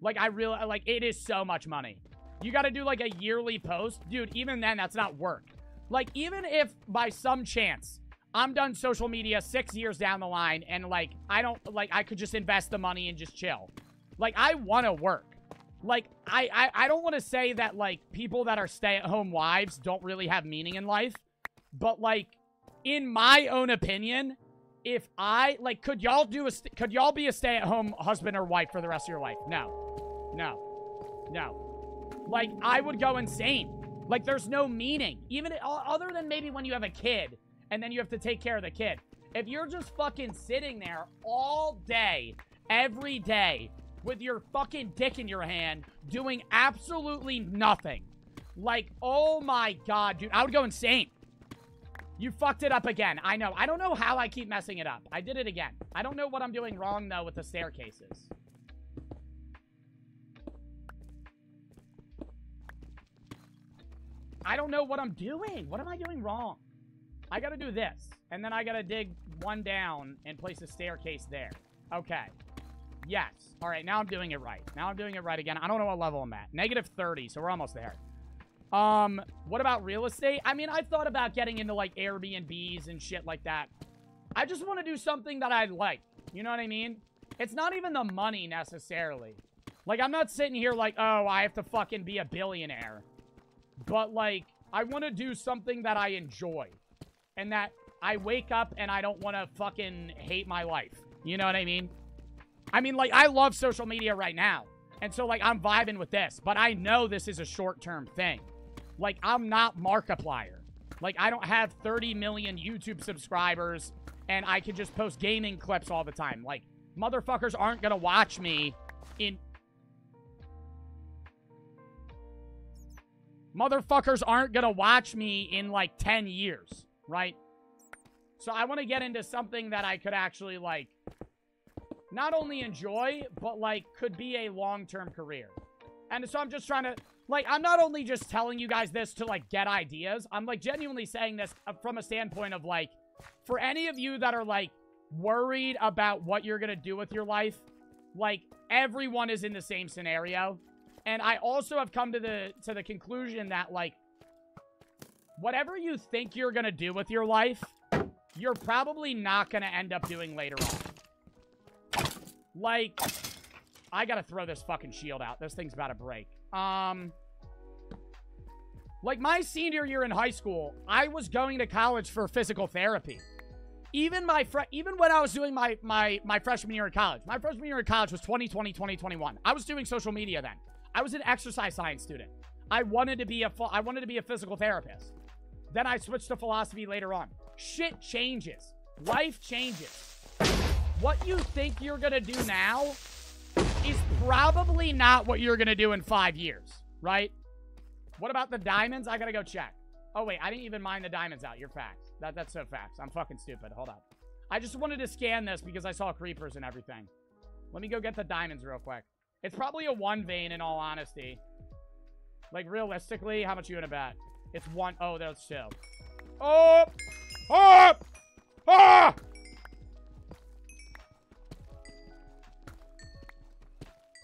Like, I really, like, it is so much money. You got to do, like, a yearly post. Dude, even then, that's not work. Like, even if by some chance I'm done social media six years down the line and, like, I don't, like, I could just invest the money and just chill. Like, I want to work. Like, I, I, I don't want to say that, like, people that are stay-at-home wives don't really have meaning in life. But, like, in my own opinion, if I, like, could y'all do a, could y'all be a stay-at-home husband or wife for the rest of your life? No. No. No. Like, I would go insane. Like, there's no meaning. Even, other than maybe when you have a kid, and then you have to take care of the kid. If you're just fucking sitting there all day, every day, with your fucking dick in your hand, doing absolutely nothing. Like, oh my god, dude. I would go insane. You fucked it up again. I know. I don't know how I keep messing it up. I did it again. I don't know what I'm doing wrong, though, with the staircases. I don't know what I'm doing. What am I doing wrong? I gotta do this. And then I gotta dig one down and place a staircase there. Okay. Yes. All right, now I'm doing it right. Now I'm doing it right again. I don't know what level I'm at. Negative 30, so we're almost there. Um, what about real estate? I mean, I've thought about getting into, like, Airbnbs and shit like that. I just want to do something that I like. You know what I mean? It's not even the money, necessarily. Like, I'm not sitting here like, oh, I have to fucking be a billionaire. But, like, I want to do something that I enjoy and that I wake up and I don't want to fucking hate my life. You know what I mean? I mean, like, I love social media right now. And so, like, I'm vibing with this. But I know this is a short-term thing. Like, I'm not Markiplier. Like, I don't have 30 million YouTube subscribers and I can just post gaming clips all the time. Like, motherfuckers aren't going to watch me in... Motherfuckers aren't going to watch me in, like, 10 years right? So I want to get into something that I could actually, like, not only enjoy, but, like, could be a long-term career. And so I'm just trying to, like, I'm not only just telling you guys this to, like, get ideas. I'm, like, genuinely saying this uh, from a standpoint of, like, for any of you that are, like, worried about what you're going to do with your life, like, everyone is in the same scenario. And I also have come to the to the conclusion that, like, whatever you think you're going to do with your life, you're probably not going to end up doing later on. Like, I got to throw this fucking shield out. This thing's about to break. Um, like my senior year in high school, I was going to college for physical therapy. Even my even when I was doing my my my freshman year in college, my freshman year in college was 2020 2021. I was doing social media then. I was an exercise science student. I wanted to be a I wanted to be a physical therapist. Then I switched to philosophy later on. Shit changes. Life changes. What you think you're going to do now is probably not what you're going to do in five years, right? What about the diamonds? I got to go check. Oh, wait. I didn't even mind the diamonds out. You're facts. That, that's so facts. I'm fucking stupid. Hold up. I just wanted to scan this because I saw creepers and everything. Let me go get the diamonds real quick. It's probably a one vein in all honesty. Like, realistically, how much you gonna bet? It's one. Oh, that's two. Oh! Oh! Ah!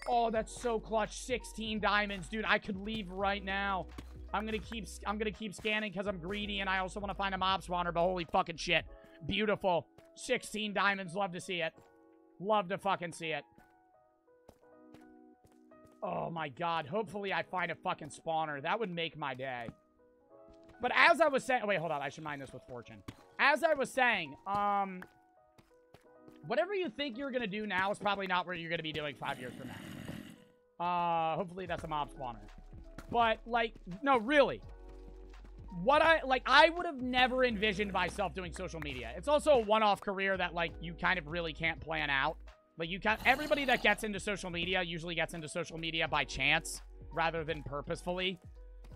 Oh, that's so clutch. 16 diamonds. Dude, I could leave right now. I'm gonna keep I'm gonna keep scanning because I'm greedy and I also want to find a mob spawner, but holy fucking shit. Beautiful. 16 diamonds. Love to see it. Love to fucking see it. Oh my god. Hopefully I find a fucking spawner. That would make my day. But as I was saying... Oh, wait, hold on. I should mine this with fortune. As I was saying, um... Whatever you think you're going to do now is probably not what you're going to be doing five years from now. Uh, hopefully that's a mob spawner. But, like, no, really. What I, like, I would have never envisioned myself doing social media. It's also a one-off career that, like, you kind of really can't plan out. Like, you can't, everybody that gets into social media usually gets into social media by chance rather than purposefully.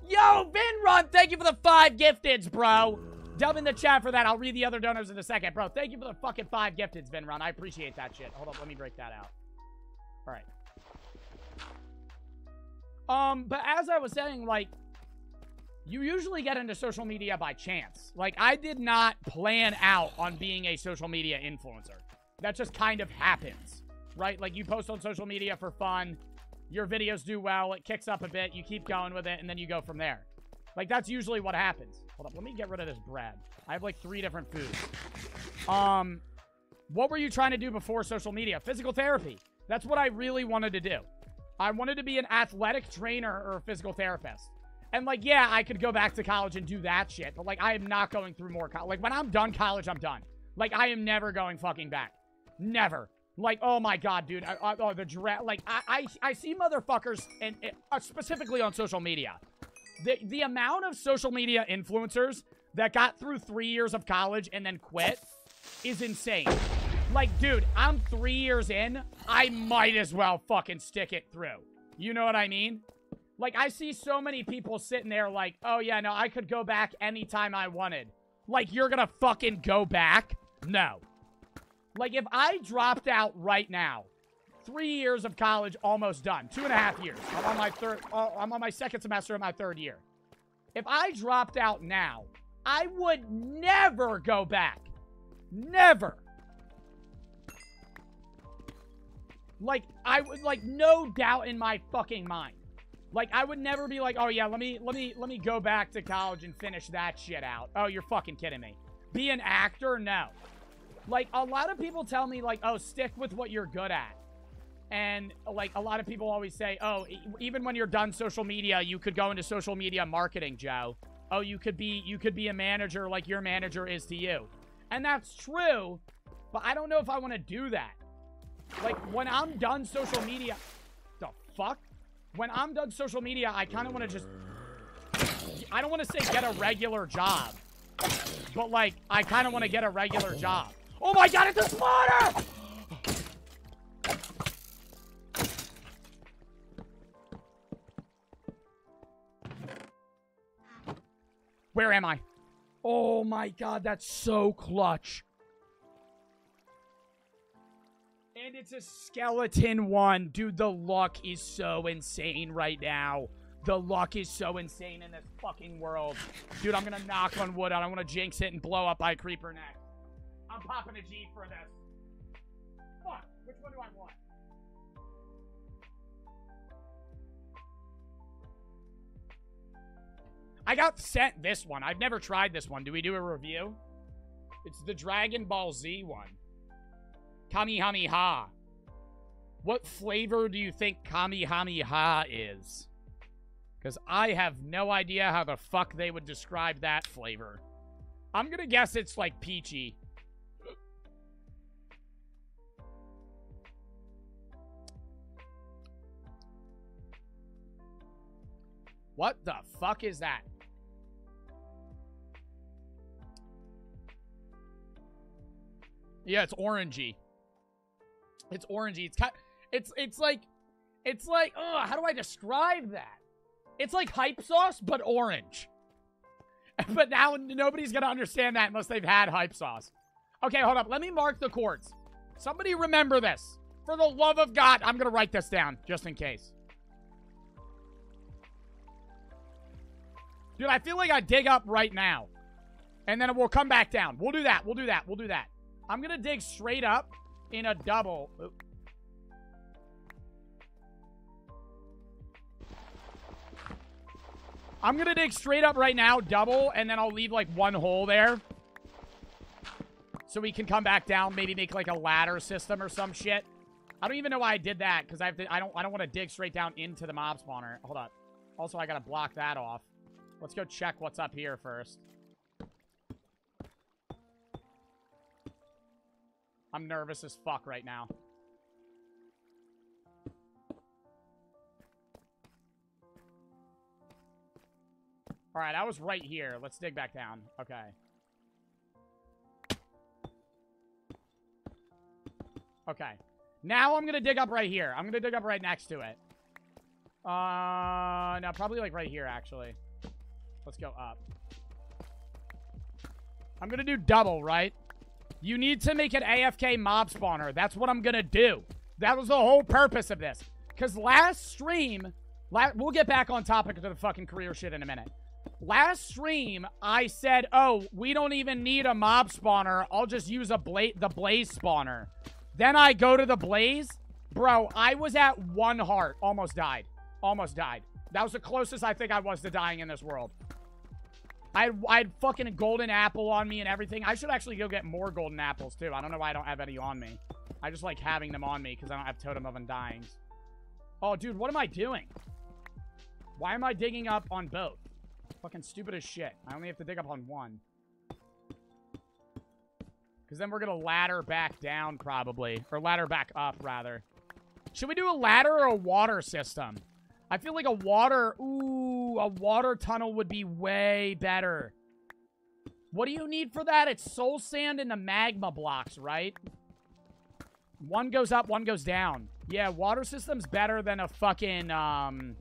Yo, Vinrun, thank you for the five gifteds, bro. Dub in the chat for that. I'll read the other donors in a second. Bro, thank you for the fucking five gifteds, Vinrun. I appreciate that shit. Hold up, let me break that out. All right. Um, but as I was saying, like, you usually get into social media by chance. Like, I did not plan out on being a social media influencer. That just kind of happens, right? Like, you post on social media for fun, Your videos do well. It kicks up a bit. You keep going with it, and then you go from there. Like, that's usually what happens. Hold up. Let me get rid of this bread. I have, like, three different foods. Um, what were you trying to do before social media? Physical therapy. That's what I really wanted to do. I wanted to be an athletic trainer or a physical therapist. And, like, yeah, I could go back to college and do that shit. But, like, I am not going through more college. Like, when I'm done college, I'm done. Like, I am never going fucking back. Never. Like, oh my god, dude. I, I, oh, the draft. Like, I, I, I see motherfuckers, and uh, specifically on social media. The, the amount of social media influencers that got through three years of college and then quit is insane. Like, dude, I'm three years in. I might as well fucking stick it through. You know what I mean? Like, I see so many people sitting there like, oh, yeah, no, I could go back anytime I wanted. Like, you're gonna fucking go back? No. Like, if I dropped out right now, three years of college almost done, two and a half years. I'm on my third, uh, I'm on my second semester of my third year. If I dropped out now, I would never go back. Never. Like, I would, like, no doubt in my fucking mind. Like, I would never be like, oh yeah, let me, let me, let me go back to college and finish that shit out. Oh, you're fucking kidding me. Be an actor? No. Like, a lot of people tell me, like, oh, stick with what you're good at. And, like, a lot of people always say, oh, even when you're done social media, you could go into social media marketing, Joe. Oh, you could be, you could be a manager like your manager is to you. And that's true, but I don't know if I want to do that. Like, when I'm done social media... The fuck? When I'm done social media, I kind of want to just... I don't want to say get a regular job. But, like, I kind of want to get a regular job. Oh my god, it's a spawner! Where am I? Oh my god, that's so clutch. And it's a skeleton one. Dude, the luck is so insane right now. The luck is so insane in this fucking world. Dude, I'm gonna knock on wood. I don't want to jinx it and blow up by creeper next. I'm popping a G for this. Fuck. Which one do I want? I got sent this one. I've never tried this one. Do we do a review? It's the Dragon Ball Z one. Kamehameha. What flavor do you think Kamehameha is? Because I have no idea how the fuck they would describe that flavor. I'm going to guess it's like peachy. What the fuck is that? Yeah, it's orangey. It's orangey. It's kind it's it's like it's like oh, how do I describe that? It's like hype sauce but orange. but now nobody's to understand that unless they've had hype sauce. Okay, hold up. Let me mark the chords. Somebody remember this. For the love of God, I'm to write this down just in case. Dude, I feel like I dig up right now. And then we'll come back down. We'll do that. We'll do that. We'll do that. I'm going to dig straight up in a double. Oop. I'm going to dig straight up right now, double, and then I'll leave like one hole there. So we can come back down, maybe make like a ladder system or some shit. I don't even know why I did that because I have to, I don't I don't want to dig straight down into the mob spawner. Hold up. Also, I got to block that off. Let's go check what's up here first. I'm nervous as fuck right now. Alright, I was right here. Let's dig back down. Okay. Okay. Now I'm gonna dig up right here. I'm gonna dig up right next to it. Uh, no, probably like right here, actually. Let's go up. I'm gonna do double, right? You need to make an AFK mob spawner. That's what I'm gonna do. That was the whole purpose of this. Because last stream, we'll get back on topic of the fucking career shit in a minute. Last stream, I said, oh, we don't even need a mob spawner. I'll just use a bla the blaze spawner. Then I go to the blaze, Bro, I was at one heart. Almost died. Almost died. That was the closest I think I was to dying in this world. I had, I had fucking golden apple on me and everything. I should actually go get more golden apples, too. I don't know why I don't have any on me. I just like having them on me because I don't have Totem of Undyings. Oh, dude, what am I doing? Why am I digging up on both? Fucking stupid as shit. I only have to dig up on one. Because then we're going to ladder back down, probably. Or ladder back up, rather. Should we do a ladder or a water system? I feel like a water... Ooh, a water tunnel would be way better. What do you need for that? It's soul sand and the magma blocks, right? One goes up, one goes down. Yeah, water system's better than a fucking, um...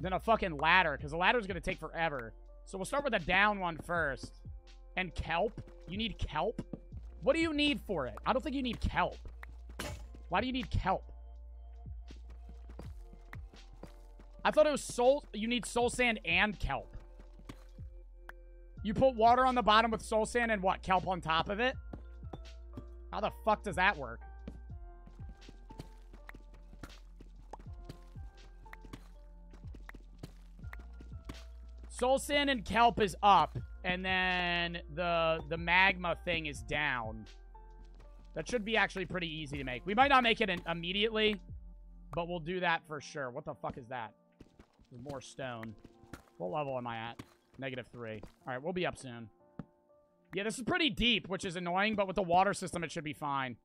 Than a fucking ladder, because the ladder's gonna take forever. So we'll start with the down one first. And kelp? You need kelp? What do you need for it? I don't think you need kelp. Why do you need kelp? I thought it was soul... You need soul sand and kelp. You put water on the bottom with soul sand and what? Kelp on top of it? How the fuck does that work? Soul Sand and Kelp is up, and then the the magma thing is down. That should be actually pretty easy to make. We might not make it immediately, but we'll do that for sure. What the fuck is that? More stone. What level am I at? Negative three. All right, we'll be up soon. Yeah, this is pretty deep, which is annoying, but with the water system, it should be fine.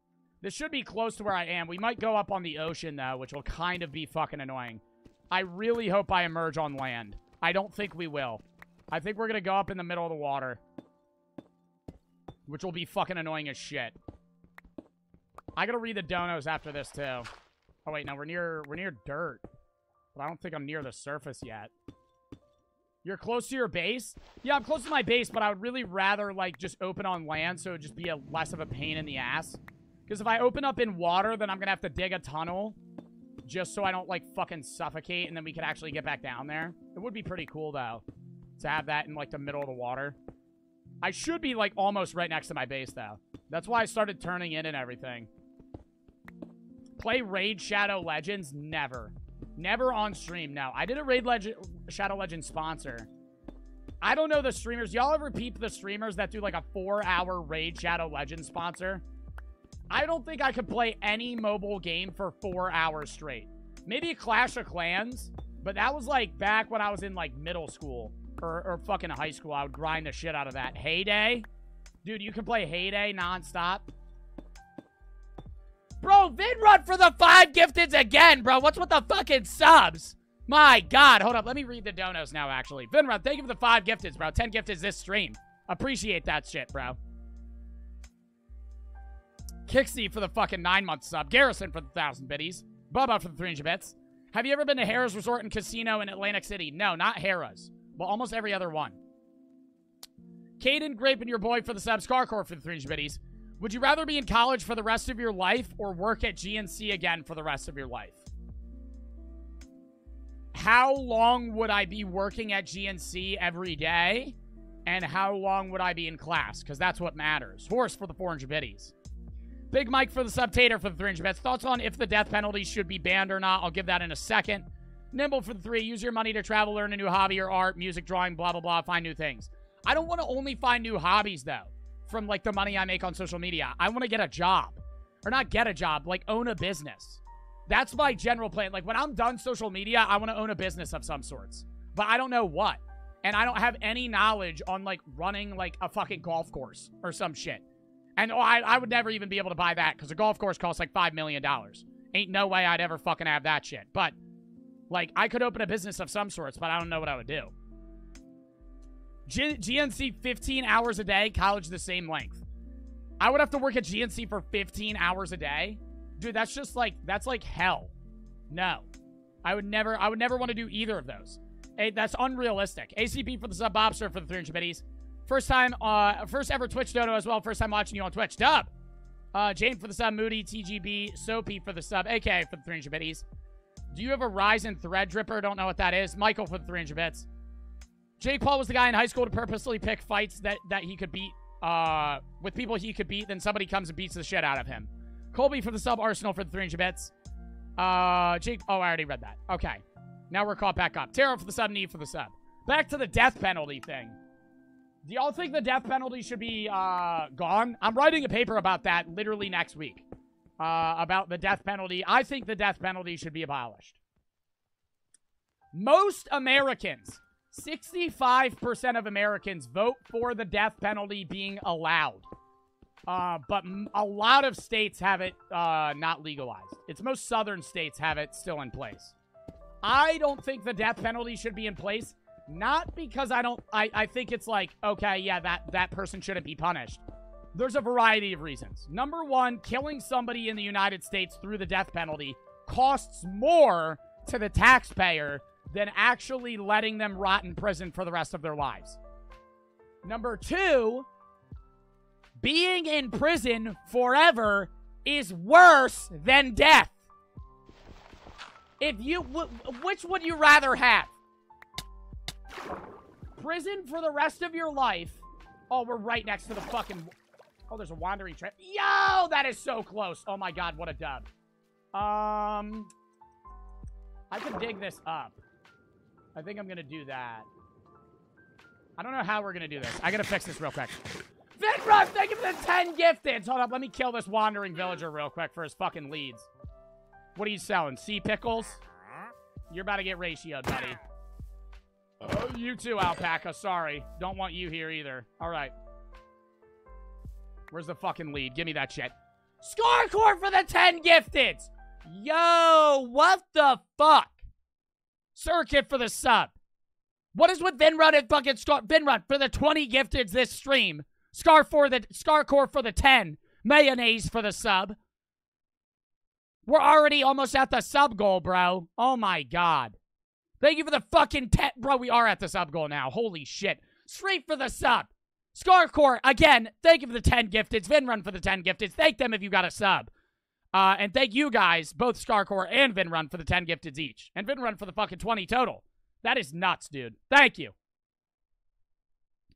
This should be close to where I am. We might go up on the ocean, though, which will kind of be fucking annoying. I really hope I emerge on land. I don't think we will. I think we're going to go up in the middle of the water. Which will be fucking annoying as shit. I gotta read the donos after this, too. Oh, wait, no, we're near, we're near dirt. But I don't think I'm near the surface yet. You're close to your base? Yeah, I'm close to my base, but I would really rather, like, just open on land so it would just be a less of a pain in the ass. Because if I open up in water, then I'm going to have to dig a tunnel just so I don't, like, fucking suffocate, and then we could actually get back down there. It would be pretty cool, though, to have that in, like, the middle of the water. I should be, like, almost right next to my base, though. That's why I started turning in and everything. Play Raid Shadow Legends? Never. Never on stream, no. I did a Raid Legend, Shadow Legend sponsor. I don't know the streamers. Y'all ever peep the streamers that do, like, a four-hour Raid Shadow Legend sponsor? I don't think I could play any mobile game for four hours straight. Maybe Clash of Clans, but that was like back when I was in like middle school or, or fucking high school. I would grind the shit out of that. Hay Day? Dude, you can play Hay Day nonstop. Bro, Vinrun for the five gifteds again, bro. What's with the fucking subs? My God. Hold up. Let me read the donos now, actually. Vinrun, thank you for the five gifteds, bro. Ten gifteds this stream. Appreciate that shit, bro. Kixie for the fucking nine-month sub. Garrison for the thousand biddies. Bubba for the 300 bits. Have you ever been to Harrah's Resort and Casino in Atlantic City? No, not Harrah's. Well, almost every other one. Caden Grape and your boy for the subs. Carcore for the 300 biddies. Would you rather be in college for the rest of your life or work at GNC again for the rest of your life? How long would I be working at GNC every day? And how long would I be in class? Because that's what matters. Horse for the 400 biddies. Big Mike for the subtater for the 300 bets. Thoughts on if the death penalty should be banned or not? I'll give that in a second. Nimble for the three. Use your money to travel, learn a new hobby or art, music, drawing, blah, blah, blah. Find new things. I don't want to only find new hobbies, though, from, like, the money I make on social media. I want to get a job. Or not get a job, like, own a business. That's my general plan. Like, when I'm done social media, I want to own a business of some sorts. But I don't know what. And I don't have any knowledge on, like, running, like, a fucking golf course or some shit. And oh, I, I would never even be able to buy that because a golf course costs like $5 million. Ain't no way I'd ever fucking have that shit. But, like, I could open a business of some sorts, but I don't know what I would do. G GNC 15 hours a day, college the same length. I would have to work at GNC for 15 hours a day. Dude, that's just like, that's like hell. No. I would never, I would never want to do either of those. Hey, that's unrealistic. ACP for the sub, Bobster for the 300 biddies. First time, uh, first ever Twitch dono as well. First time watching you on Twitch. Dub. Uh, Jane for the sub. Moody, TGB, Soapy for the sub. AK for the 300 bits. Do you have a Ryzen Threadripper? Don't know what that is. Michael for the 300 bits. Jake Paul was the guy in high school to purposely pick fights that, that he could beat, uh, with people he could beat. Then somebody comes and beats the shit out of him. Colby for the sub, Arsenal for the 300 bits. Uh, Jake, oh, I already read that. Okay. Now we're caught back up. Tara for the sub, Neve for the sub. Back to the death penalty thing. Do y'all think the death penalty should be uh, gone? I'm writing a paper about that literally next week. Uh, about the death penalty. I think the death penalty should be abolished. Most Americans, 65% of Americans vote for the death penalty being allowed. Uh, but a lot of states have it uh, not legalized. It's most southern states have it still in place. I don't think the death penalty should be in place. Not because I don't. I, I think it's like okay, yeah, that that person shouldn't be punished. There's a variety of reasons. Number one, killing somebody in the United States through the death penalty costs more to the taxpayer than actually letting them rot in prison for the rest of their lives. Number two, being in prison forever is worse than death. If you, which would you rather have? Prison for the rest of your life. Oh, we're right next to the fucking. Oh, there's a wandering trader. Yo, that is so close. Oh my god, what a dub. Um, I can dig this up. I think I'm gonna do that. I don't know how we're gonna do this. I gotta fix this real quick. Vinruff, thank you for the 10 gifted. Hold up, let me kill this wandering villager real quick for his fucking leads. What are you selling? Sea pickles? You're about to get ratioed, buddy. Oh, you too, alpaca. Sorry. Don't want you here either. All right. Where's the fucking lead? Give me that shit. Scarcore for the 10 gifteds. Yo, what the fuck? Circuit for the sub. What is with Vinrun and fucking Scar Vinrun for the 20 gifteds this stream? Scar for the Scarcore for the 10. Mayonnaise for the sub. We're already almost at the sub goal, bro. Oh my god. Thank you for the fucking 10. Bro, we are at the sub goal now. Holy shit. Straight for the sub. Scarcore, again, thank you for the 10 gifteds. Vinrun for the 10 gifteds. Thank them if you got a sub. Uh, and thank you guys, both Scarcore and Vinrun, for the 10 gifteds each. And Vinrun for the fucking 20 total. That is nuts, dude. Thank you.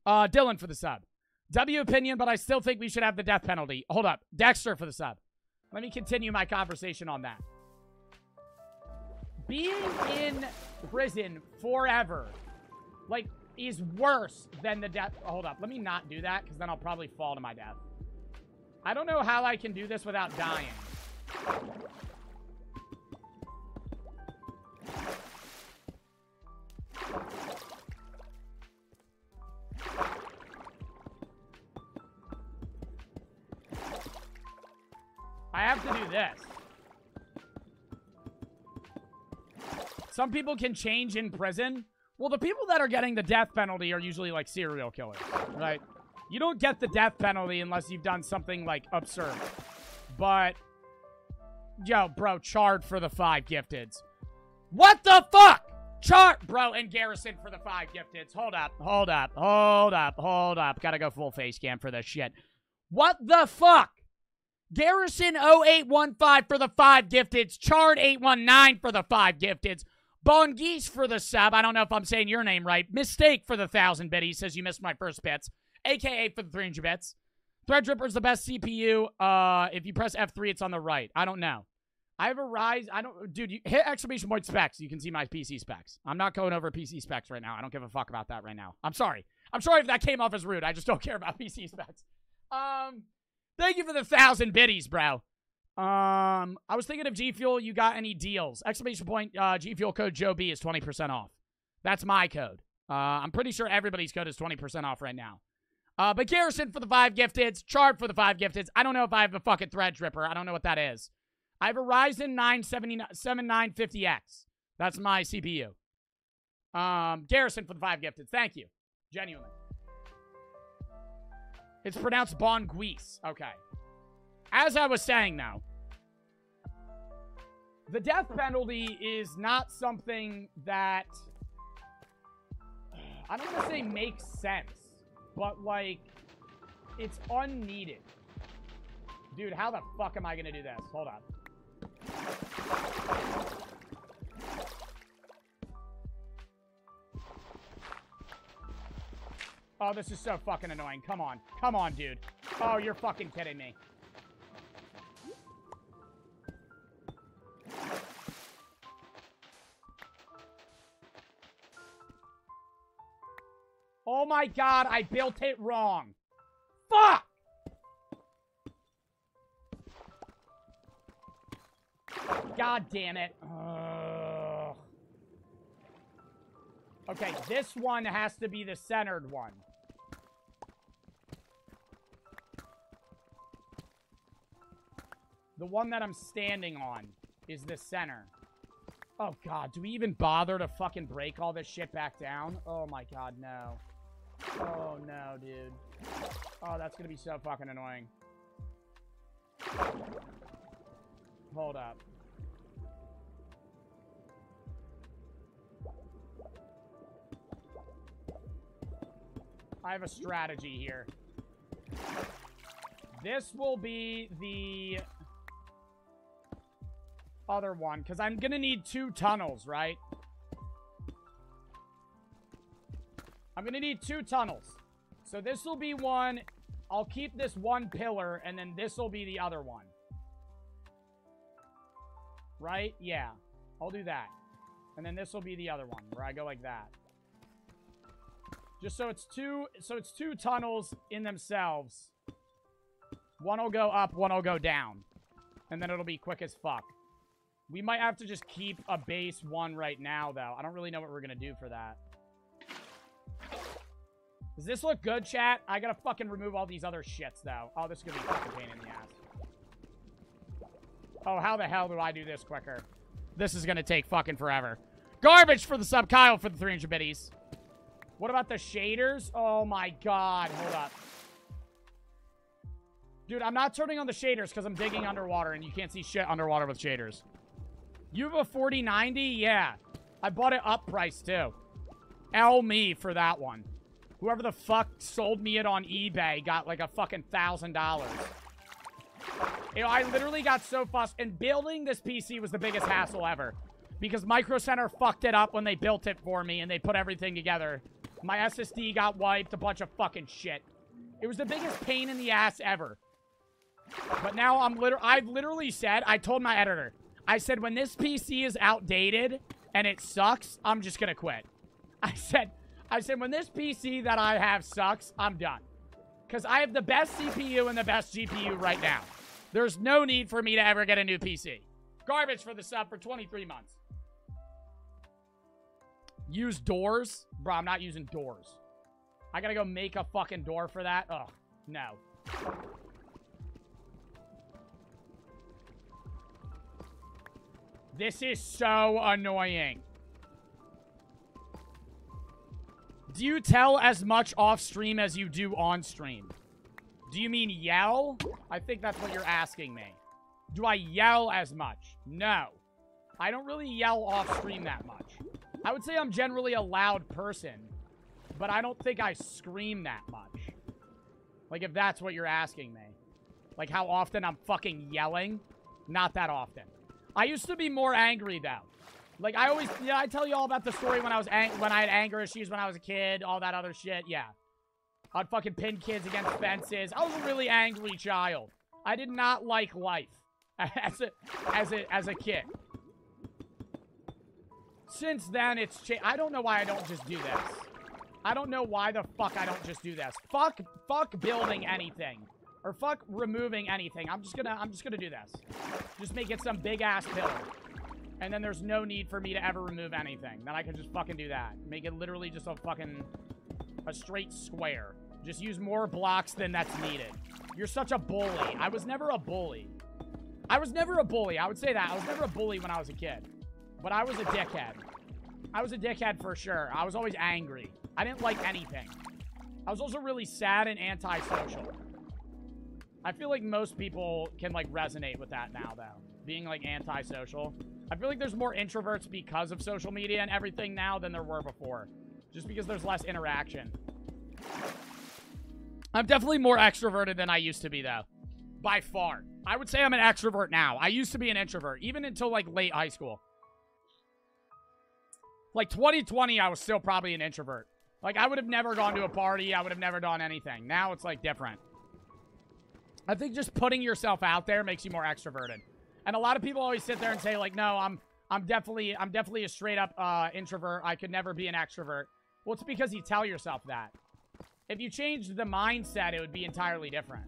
Uh, Dylan for the sub. W opinion, but I still think we should have the death penalty. Hold up. Dexter for the sub. Let me continue my conversation on that. Being in prison forever, like, is worse than the death. Hold up. Let me not do that, because then I'll probably fall to my death. I don't know how I can do this without dying. I have to do this. Some people can change in prison. Well, the people that are getting the death penalty are usually like serial killers, right? You don't get the death penalty unless you've done something like absurd. But, yo, bro, charred for the five gifteds. What the fuck? Chart, bro, and Garrison for the five gifteds. Hold up, hold up, hold up, hold up. Gotta go full face cam for this shit. What the fuck? Garrison 0815 for the five gifteds. Chard 819 for the five gifteds. Bongeese for the sub. I don't know if I'm saying your name right. Mistake for the thousand bit. He says you missed my first bets, AKA for the 300 bits. Threadripper's the best CPU. Uh, if you press F3, it's on the right. I don't know. I have a rise. I don't, dude. You hit exclamation point specs. You can see my PC specs. I'm not going over PC specs right now. I don't give a fuck about that right now. I'm sorry. I'm sorry if that came off as rude. I just don't care about PC specs. Um, thank you for the thousand biddies, bro. Um, I was thinking of G Fuel. You got any deals? Exclamation point. Uh, G Fuel code Joe B is twenty percent off. That's my code. Uh, I'm pretty sure everybody's code is twenty percent off right now. Uh, but Garrison for the five gifteds, Chart for the five gifteds. I don't know if I have a fucking Threadripper. I don't know what that is. I have a Ryzen 9 7950X. That's my CPU. Um, Garrison for the five gifteds. Thank you. Genuinely. It's pronounced Bonguise. Okay. As I was saying now, the death penalty is not something that I don't want to say makes sense, but like it's unneeded. Dude, how the fuck am I gonna do this? Hold on. Oh, this is so fucking annoying. Come on. Come on, dude. Oh, you're fucking kidding me. Oh my god, I built it wrong. Fuck! God damn it. Ugh. Okay, this one has to be the centered one. The one that I'm standing on is the center. Oh, God. Do we even bother to fucking break all this shit back down? Oh, my God, no. Oh, no, dude. Oh, that's gonna be so fucking annoying. Hold up. I have a strategy here. This will be the other one, because I'm going to need two tunnels, right? I'm going to need two tunnels. So this will be one. I'll keep this one pillar, and then this will be the other one. Right? Yeah. I'll do that. And then this will be the other one, where I go like that. Just so it's two, so it's two tunnels in themselves. One will go up, one will go down. And then it'll be quick as fuck. We might have to just keep a base one right now, though. I don't really know what we're going to do for that. Does this look good, chat? I gotta fucking remove all these other shits, though. Oh, this is gonna be fucking pain in the ass. Oh, how the hell do I do this quicker? This is gonna take fucking forever. Garbage for the sub Kyle for the 300 biddies. What about the shaders? Oh my god. Hold up. Dude, I'm not turning on the shaders because I'm digging underwater and you can't see shit underwater with shaders. You have a 4090? Yeah. I bought it up price too. L me for that one. Whoever the fuck sold me it on eBay got like a fucking thousand dollars. You know, I literally got so fussed. And building this PC was the biggest hassle ever. Because Micro Center fucked it up when they built it for me and they put everything together. My SSD got wiped, a bunch of fucking shit. It was the biggest pain in the ass ever. But now I'm literally, I've literally said, I told my editor, I said, when this PC is outdated and it sucks, I'm just gonna quit. I said, I said, when this PC that I have sucks, I'm done. Because I have the best CPU and the best GPU right now. There's no need for me to ever get a new PC. Garbage for the sub for 23 months. Use doors? Bro, I'm not using doors. I gotta go make a fucking door for that? Ugh, no. This is so annoying. Do you tell as much off stream as you do on stream? Do you mean yell? I think that's what you're asking me. Do I yell as much? No. I don't really yell off stream that much. I would say I'm generally a loud person, but I don't think I scream that much. Like, if that's what you're asking me. Like, how often I'm fucking yelling? Not that often. I used to be more angry, though. Like, I always, yeah, I tell you all about the story when I was, when I had anger issues when I was a kid, all that other shit, yeah. I'd fucking pin kids against fences. I was a really angry child. I did not like life as a, as a, as a kid. Since then, it's changed. I don't know why I don't just do this. I don't know why the fuck I don't just do this. Fuck, fuck building anything. Or fuck removing anything. I'm just gonna, I'm just gonna do this. Just make it some big-ass pillar. And then there's no need for me to ever remove anything. Then I can just fucking do that. Make it literally just a fucking, a straight square. Just use more blocks than that's needed. You're such a bully. I was never a bully. I was never a bully. I would say that. I was never a bully when I was a kid. But I was a dickhead. I was a dickhead for sure. I was always angry. I didn't like anything. I was also really sad and antisocial. I feel like most people can, like, resonate with that now, though. Being, like, antisocial. I feel like there's more introverts because of social media and everything now than there were before. Just because there's less interaction. I'm definitely more extroverted than I used to be, though. By far. I would say I'm an extrovert now. I used to be an introvert, even until, like, late high school. Like, 2020, I was still probably an introvert. Like, I would have never gone to a party. I would have never done anything. Now it's, like, different. I think just putting yourself out there makes you more extroverted. And a lot of people always sit there and say, like, no, I'm I'm definitely I'm definitely a straight up uh, introvert. I could never be an extrovert. Well, it's because you tell yourself that. If you changed the mindset, it would be entirely different.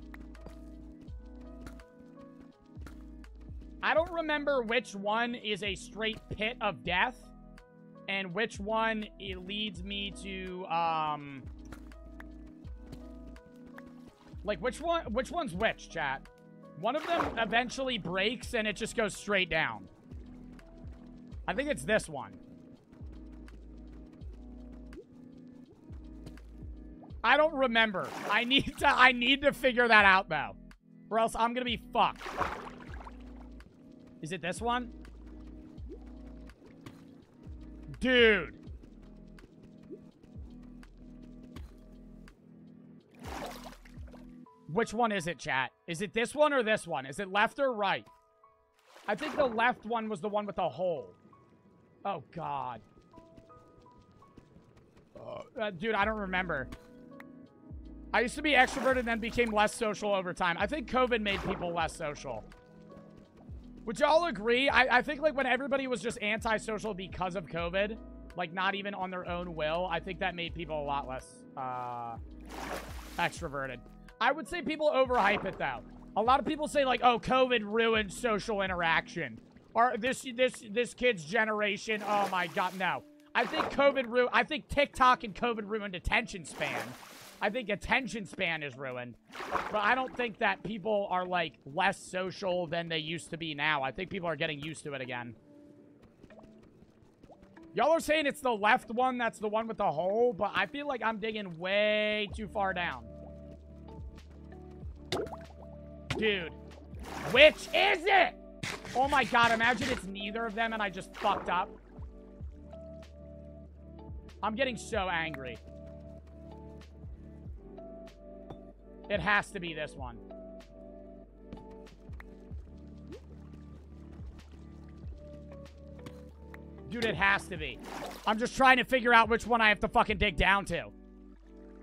I don't remember which one is a straight pit of death and which one it leads me to um like which one which one's which, chat? One of them eventually breaks and it just goes straight down. I think it's this one. I don't remember. I need to I need to figure that out though. Or else I'm gonna be fucked. Is it this one? Dude. Which one is it, chat? Is it this one or this one? Is it left or right? I think the left one was the one with the hole. Oh, God. Uh, dude, I don't remember. I used to be extroverted and then became less social over time. I think COVID made people less social. Would y'all agree? I, I think, like, when everybody was just antisocial because of COVID, like, not even on their own will, I think that made people a lot less, uh, extroverted. I would say people overhype it, though. A lot of people say, like, oh, COVID ruined social interaction. Or this, this, this kid's generation, oh my god, no. I think COVID ruined, I think TikTok and COVID ruined attention span. I think attention span is ruined. But I don't think that people are, like, less social than they used to be now. I think people are getting used to it again. Y'all are saying it's the left one that's the one with the hole, but I feel like I'm digging way too far down. Dude. Which is it? Oh my god, imagine it's neither of them and I just fucked up. I'm getting so angry. It has to be this one. Dude, it has to be. I'm just trying to figure out which one I have to fucking dig down to.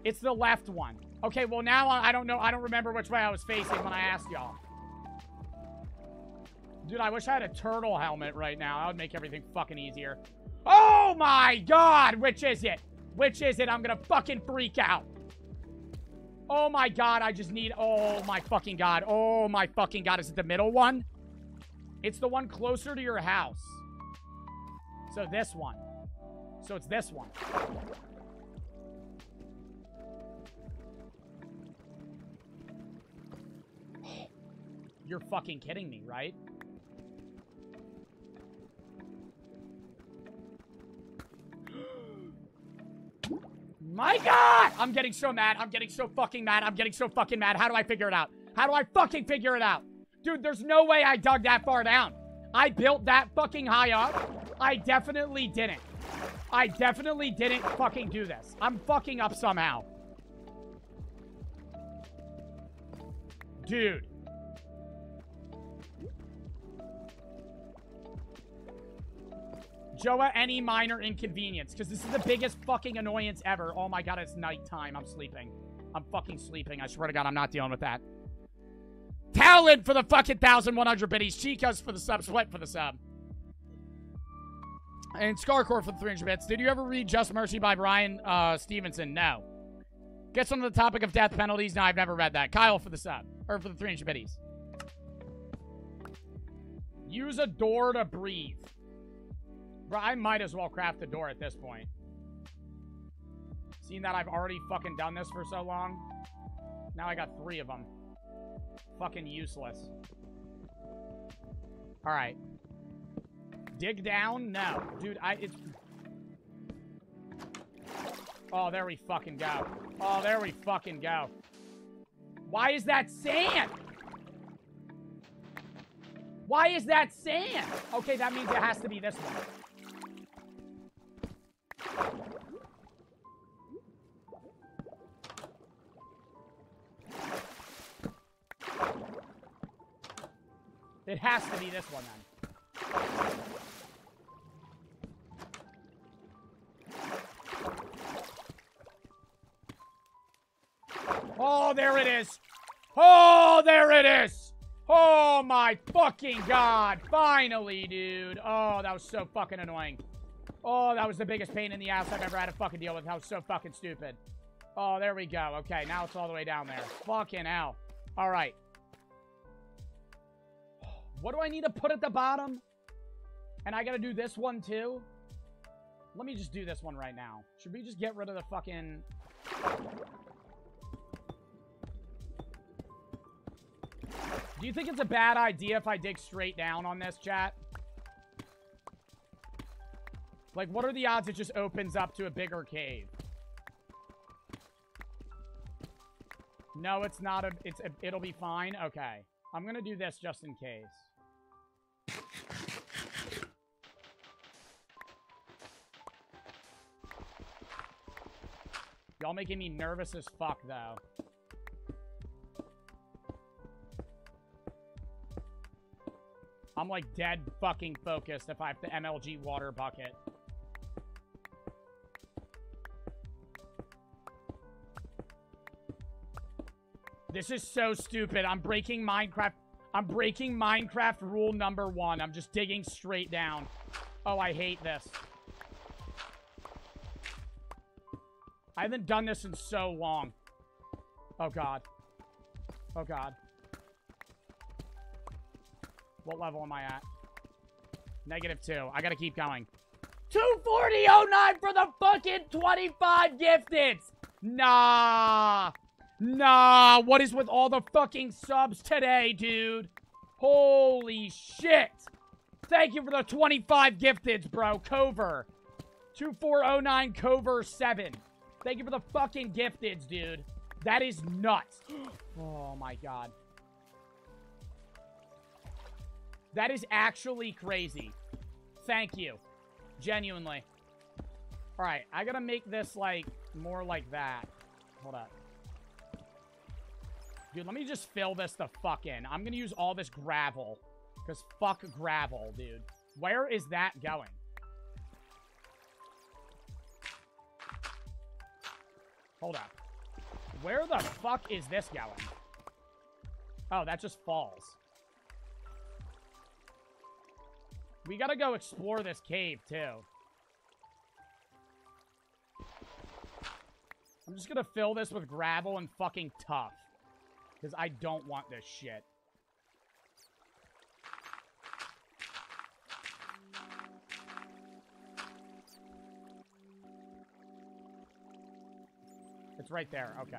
It's the left one. Okay, well now I don't know. I don't remember which way I was facing when I asked y'all. Dude, I wish I had a turtle helmet right now. That would make everything fucking easier. Oh my god! Which is it? Which is it? I'm gonna fucking freak out. Oh my god, I just need... Oh my fucking god. Oh my fucking god. Is it the middle one? It's the one closer to your house. So this one. So it's this one. You're fucking kidding me, right? My God! I'm getting so mad. I'm getting so fucking mad. I'm getting so fucking mad. How do I figure it out? How do I fucking figure it out? Dude, there's no way I dug that far down. I built that fucking high up. I definitely didn't. I definitely didn't fucking do this. I'm fucking up somehow. Dude. Joa, any minor inconvenience. Because this is the biggest fucking annoyance ever. Oh my god, it's nighttime. I'm sleeping. I'm fucking sleeping. I swear to god, I'm not dealing with that. Talon for the fucking 1,100 biddies. Chicas for the sub. Sweat for the sub. And Scarcore for the 300 bits. Did you ever read Just Mercy by Bryan uh, Stevenson? No. Gets on the topic of death penalties. No, I've never read that. Kyle for the sub. Or for the 300 biddies. Use a door to breathe. Bro, I might as well craft a door at this point. Seeing that I've already fucking done this for so long. Now I got three of them. Fucking useless. Alright. Dig down? No. Dude, I... It's... Oh, there we fucking go. Oh, there we fucking go. Why is that sand? Why is that sand? Okay, that means it has to be this one. It has to be this one then. Oh, there it is. Oh, there it is. Oh my fucking god. Finally, dude. Oh, that was so fucking annoying. Oh, that was the biggest pain in the ass I've ever had to fucking deal with. That was so fucking stupid. Oh, there we go. Okay, now it's all the way down there. Fucking hell. All right. What do I need to put at the bottom? And I gotta do this one too? Let me just do this one right now. Should we just get rid of the fucking... Do you think it's a bad idea if I dig straight down on this, chat? Like, what are the odds it just opens up to a bigger cave? No, it's not a... It's a, It'll be fine? Okay. I'm gonna do this just in case. Y'all making me nervous as fuck, though. I'm like dead fucking focused if I have the MLG water bucket. This is so stupid. I'm breaking Minecraft. I'm breaking Minecraft rule number one. I'm just digging straight down. Oh, I hate this. I haven't done this in so long. Oh, God. Oh, God. What level am I at? Negative two. I gotta keep going. 240.09 for the fucking 25 gifteds! Nah. Nah. What is with all the fucking subs today, dude? Holy shit. Thank you for the 25 gifteds, bro. Cover. 2409 Cover 7. Thank you for the fucking gifteds, dude. That is nuts. Oh my god. That is actually crazy. Thank you. Genuinely. Alright, I gotta make this, like, more like that. Hold up. Dude, let me just fill this the fuck in. I'm gonna use all this gravel. Because fuck gravel, dude. Where is that going? Hold up. Where the fuck is this going? Oh, that just falls. We gotta go explore this cave, too. I'm just gonna fill this with gravel and fucking tough. Because I don't want this shit. It's right there. Okay.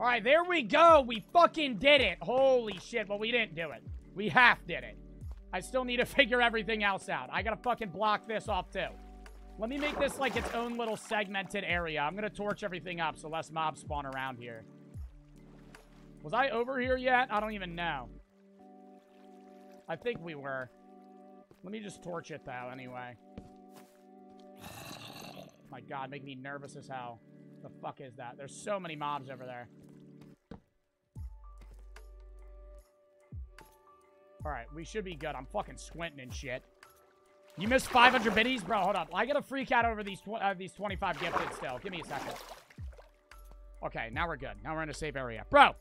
All right, there we go. We fucking did it. Holy shit. Well, we didn't do it. We half did it. I still need to figure everything else out. I gotta fucking block this off, too. Let me make this like its own little segmented area. I'm gonna torch everything up so less mobs spawn around here. Was I over here yet? I don't even know. I think we were. Let me just torch it, though, anyway. My god, make me nervous as hell. The fuck is that? There's so many mobs over there. Alright, we should be good. I'm fucking squinting and shit. You missed 500 biddies? Bro, hold up. I gotta freak out over these, uh, these 25 gifted still. Give me a second. Okay, now we're good. Now we're in a safe area. Bro,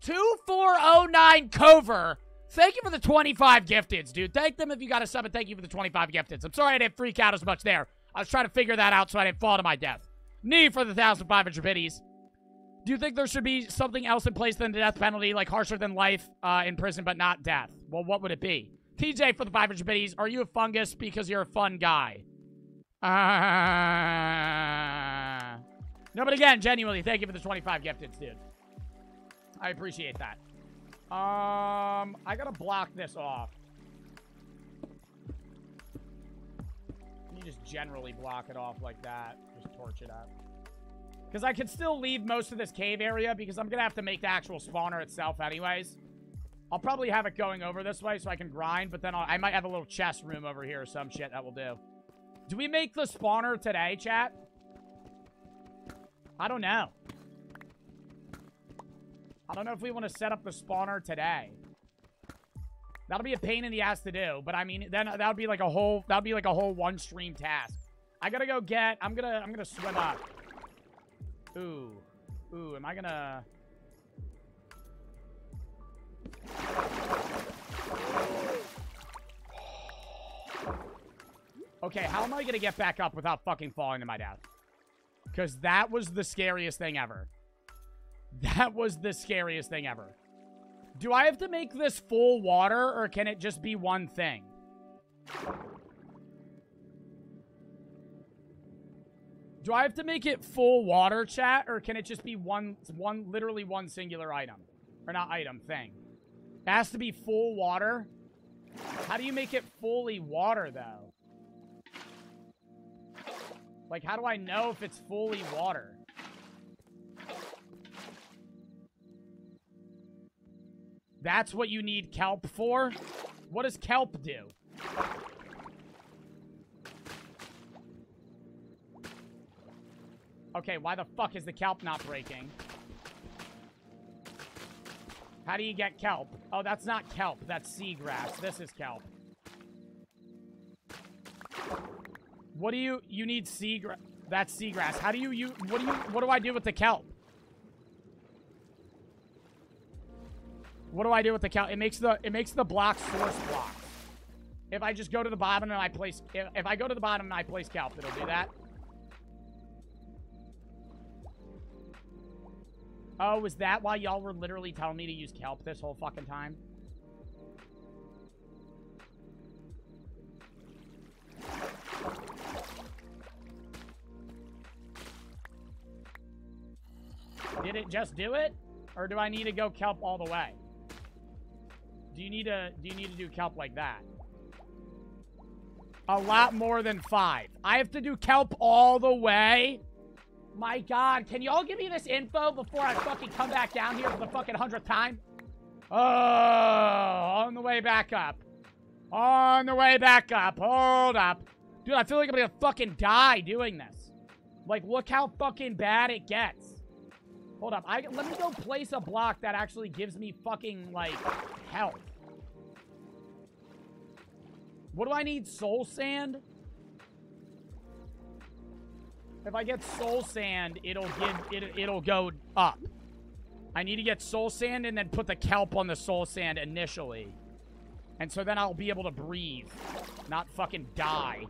2409 Cover. Thank you for the 25 gifteds, dude. Thank them if you got a sub, and thank you for the 25 gifteds. I'm sorry I didn't freak out as much there. I was trying to figure that out so I didn't fall to my death. Knee for the 1,500 biddies. Do you think there should be something else in place than the death penalty, like harsher than life uh, in prison, but not death? Well, what would it be? TJ for the 500 biddies. Are you a fungus because you're a fun guy? Uh... No, but again, genuinely, thank you for the 25 gifteds, dude. I appreciate that. Um, I gotta block this off. You just generally block it off like that. Just torch it up. Because I can still leave most of this cave area because I'm gonna have to make the actual spawner itself anyways. I'll probably have it going over this way so I can grind, but then I'll, I might have a little chest room over here or some shit that will do. Do we make the spawner today, chat? I don't know. I don't know if we want to set up the spawner today. That'll be a pain in the ass to do, but I mean, then that would be like a whole, that would be like a whole one stream task. I gotta go get. I'm gonna. I'm gonna swim up. Ooh. Ooh. Am I gonna? Okay, how am I gonna get back up without fucking falling to my death? Because that was the scariest thing ever. That was the scariest thing ever. Do I have to make this full water, or can it just be one thing? Do I have to make it full water, chat, or can it just be one, one, literally one singular item? Or not item, thing. It has to be full water? How do you make it fully water, though? Like, how do I know if it's fully water? That's what you need kelp for? What does kelp do? Okay, why the fuck is the kelp not breaking? How do you get kelp? Oh, that's not kelp. That's seagrass. This is kelp. What do you... You need seagrass. That's seagrass. How do you... you what do you... What do I do with the kelp? What do I do with the kelp? It makes the... It makes the block source block. If I just go to the bottom and I place... If, if I go to the bottom and I place kelp, it'll do that. Oh, is that why y'all were literally telling me to use kelp this whole fucking time? Did it just do it? Or do I need to go kelp all the way? Do you need to do you need to do kelp like that? A lot more than five. I have to do kelp all the way? My god, can y'all give me this info before I fucking come back down here for the fucking hundredth time? Oh, on the way back up. On the way back up. Hold up. Dude, I feel like I'm gonna fucking die doing this. Like, look how fucking bad it gets. Hold up. I, let me go place a block that actually gives me fucking, like, health. What do I need? Soul sand? If I get soul sand, it'll give it it'll go up. I need to get soul sand and then put the kelp on the soul sand initially. And so then I'll be able to breathe. Not fucking die.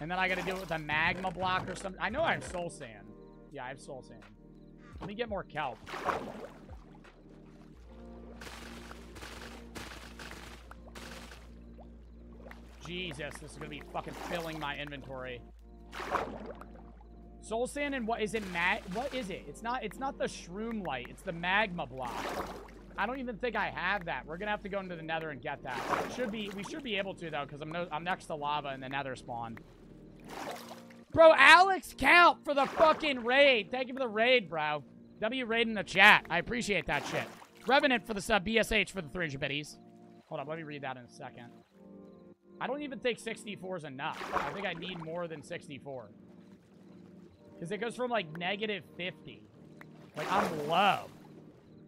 And then I gotta do it with a magma block or something. I know I have soul sand. Yeah, I have soul sand. Let me get more kelp. Jesus, this is gonna be fucking filling my inventory. Soul sand and what is it? Mag? What is it? It's not. It's not the shroom light. It's the magma block. I don't even think I have that. We're gonna have to go into the Nether and get that. It should be. We should be able to though, because I'm no, I'm next to lava in the Nether spawn. Bro, Alex count for the fucking raid. Thank you for the raid, bro. W raid in the chat. I appreciate that shit. Revenant for the sub. BSH for the 300 biddies. Hold on, let me read that in a second. I don't even think 64 is enough. I think I need more than 64. Because it goes from, like, negative 50. Like, I'm low.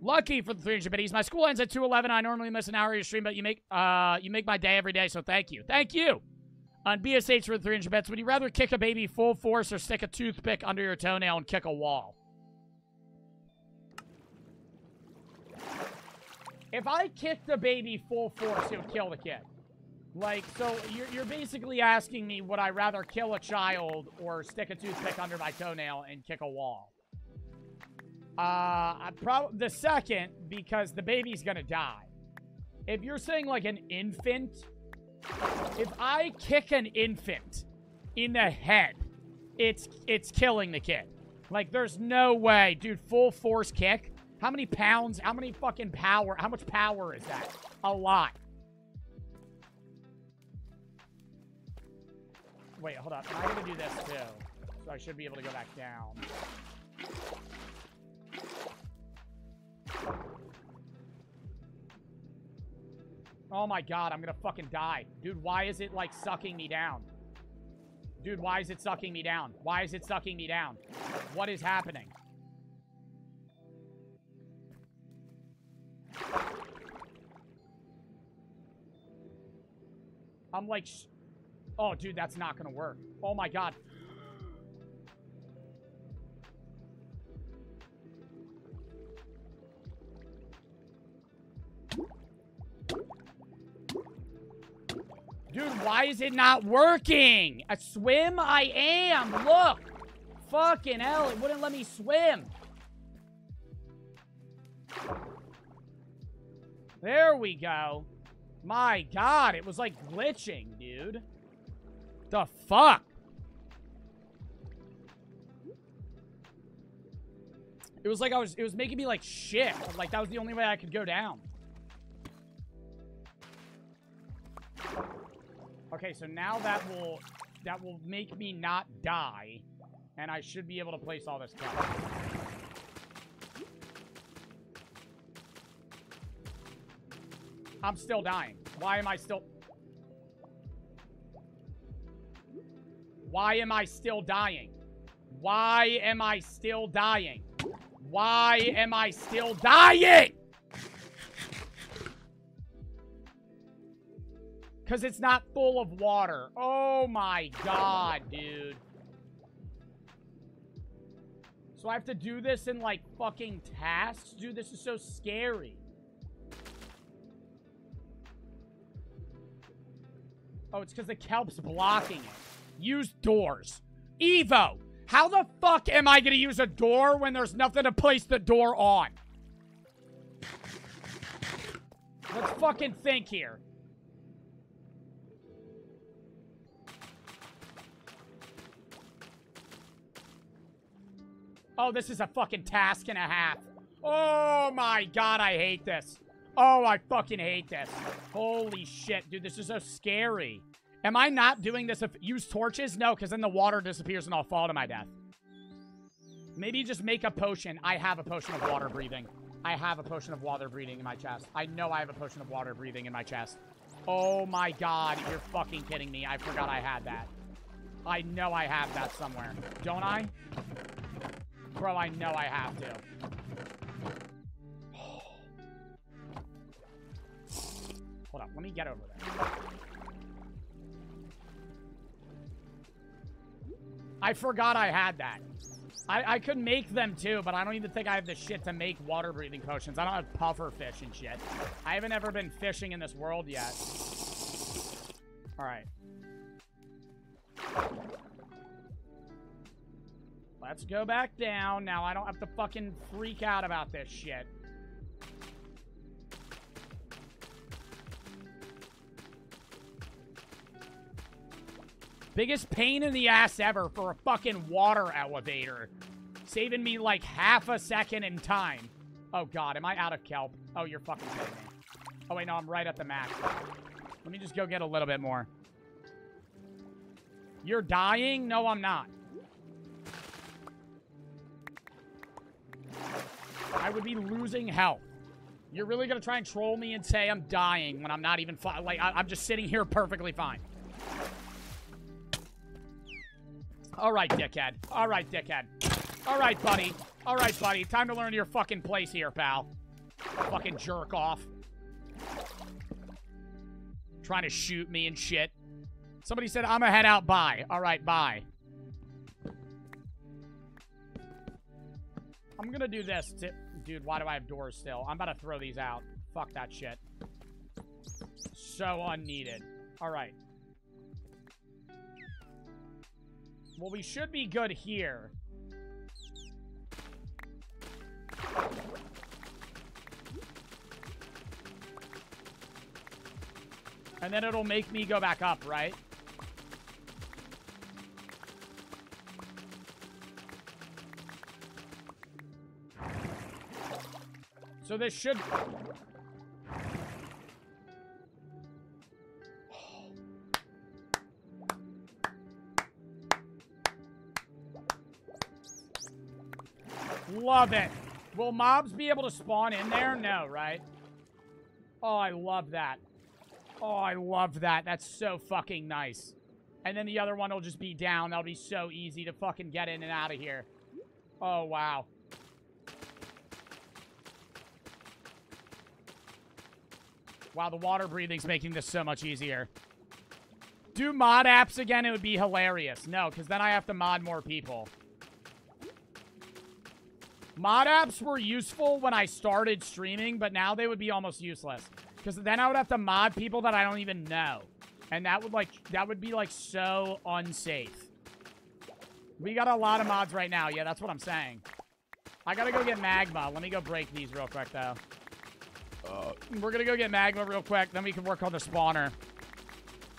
Lucky for the 300 biddies. My school ends at 211. I normally miss an hour of your stream, but you make uh you make my day every day, so thank you. Thank you! On BSH for the 300 bets, would you rather kick a baby full force or stick a toothpick under your toenail and kick a wall? If I kicked the baby full force, it would kill the kid. Like, so you're, you're basically asking me, would I rather kill a child or stick a toothpick under my toenail and kick a wall? Uh, I probably the second because the baby's gonna die. If you're saying like an infant, if I kick an infant in the head, it's it's killing the kid. Like, there's no way, dude. Full force kick. How many pounds? How many fucking power? How much power is that? A lot. Wait, hold up. I gotta do this too. So I should be able to go back down. Oh my god, I'm gonna fucking die. Dude, why is it, like, sucking me down? Dude, why is it sucking me down? Why is it sucking me down? What is happening? I'm like... Oh, dude, that's not gonna work. Oh my god. Dude, why is it not working? A swim? I am. Look. Fucking hell, it wouldn't let me swim. There we go. My god, it was like glitching, dude. The fuck? It was like I was, it was making me like shit. Like that was the only way I could go down. Okay, so now that will, that will make me not die. And I should be able to place all this kelp. I'm still dying. Why am I still... Why am I still dying? Why am I still dying? Why am I still dying? Because it's not full of water. Oh my god, dude. So I have to do this in, like, fucking tasks? Dude, this is so scary. Oh, it's because the kelp's blocking it. Use doors. Evo, how the fuck am I going to use a door when there's nothing to place the door on? Let's fucking think here. Oh, this is a fucking task and a half. Oh my god, I hate this. Oh, I fucking hate this. Holy shit, dude, this is so scary. Am I not doing this if use torches? No, because then the water disappears and I'll fall to my death. Maybe just make a potion. I have a potion of water breathing. I have a potion of water breathing in my chest. I know I have a potion of water breathing in my chest. Oh my god, you're fucking kidding me. I forgot I had that. I know I have that somewhere. Don't I? Bro, I know I have to. Hold on, let me get over there. I forgot I had that. I, I could make them too, but I don't even think I have the shit to make water breathing potions. I don't have puffer fish and shit. I haven't ever been fishing in this world yet. Alright. Let's go back down. Now I don't have to fucking freak out about this shit. Biggest pain in the ass ever for a fucking water elevator. Saving me like half a second in time. Oh god, am I out of kelp? Oh, you're fucking kidding me. Oh wait, no, I'm right at the max. Let me just go get a little bit more. You're dying? No, I'm not. I would be losing health. You're really gonna try and troll me and say I'm dying when I'm not even like I I'm just sitting here perfectly fine. All right, dickhead. All right, dickhead. All right, buddy. All right, buddy. Time to learn your fucking place here, pal. Fucking jerk off. Trying to shoot me and shit. Somebody said, I'm gonna head out. Bye. All right, bye. I'm gonna do this. To, dude, why do I have doors still? I'm about to throw these out. Fuck that shit. So unneeded. All right. Well, we should be good here. And then it'll make me go back up, right? So this should... Love it. Will mobs be able to spawn in there? No, right? Oh, I love that. Oh, I love that. That's so fucking nice. And then the other one will just be down. That'll be so easy to fucking get in and out of here. Oh, wow. Wow, the water breathing's making this so much easier. Do mod apps again, it would be hilarious. No, because then I have to mod more people. Mod apps were useful when I started streaming, but now they would be almost useless. Because then I would have to mod people that I don't even know. And that would, like, that would be, like, so unsafe. We got a lot of mods right now. Yeah, that's what I'm saying. I gotta go get magma. Let me go break these real quick, though. Uh, we're gonna go get magma real quick, then we can work on the spawner.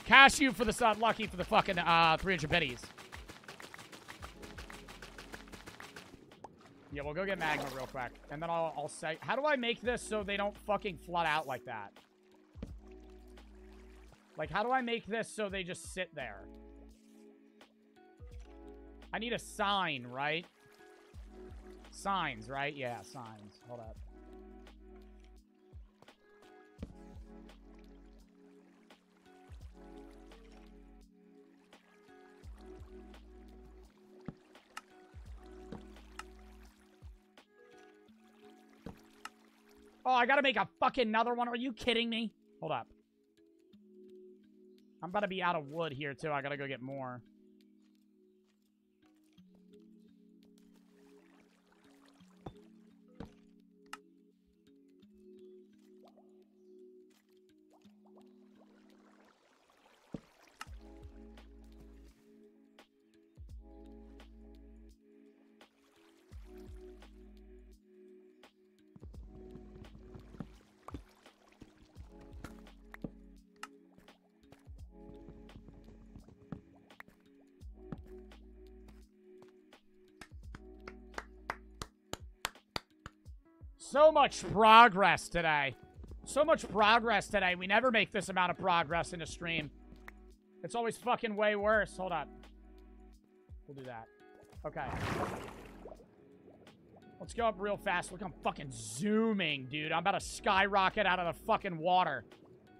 Cashew for the sub, lucky for the fucking uh, 300 biddies. Yeah, we'll go get magma real quick. And then I'll, I'll say... How do I make this so they don't fucking flood out like that? Like, how do I make this so they just sit there? I need a sign, right? Signs, right? Yeah, signs. Hold up. Oh, I gotta make a fucking another one. Are you kidding me? Hold up. I'm about to be out of wood here, too. I gotta go get more. So much progress today. So much progress today. We never make this amount of progress in a stream. It's always fucking way worse. Hold up. We'll do that. Okay. Let's go up real fast. Look, I'm fucking zooming, dude. I'm about to skyrocket out of the fucking water.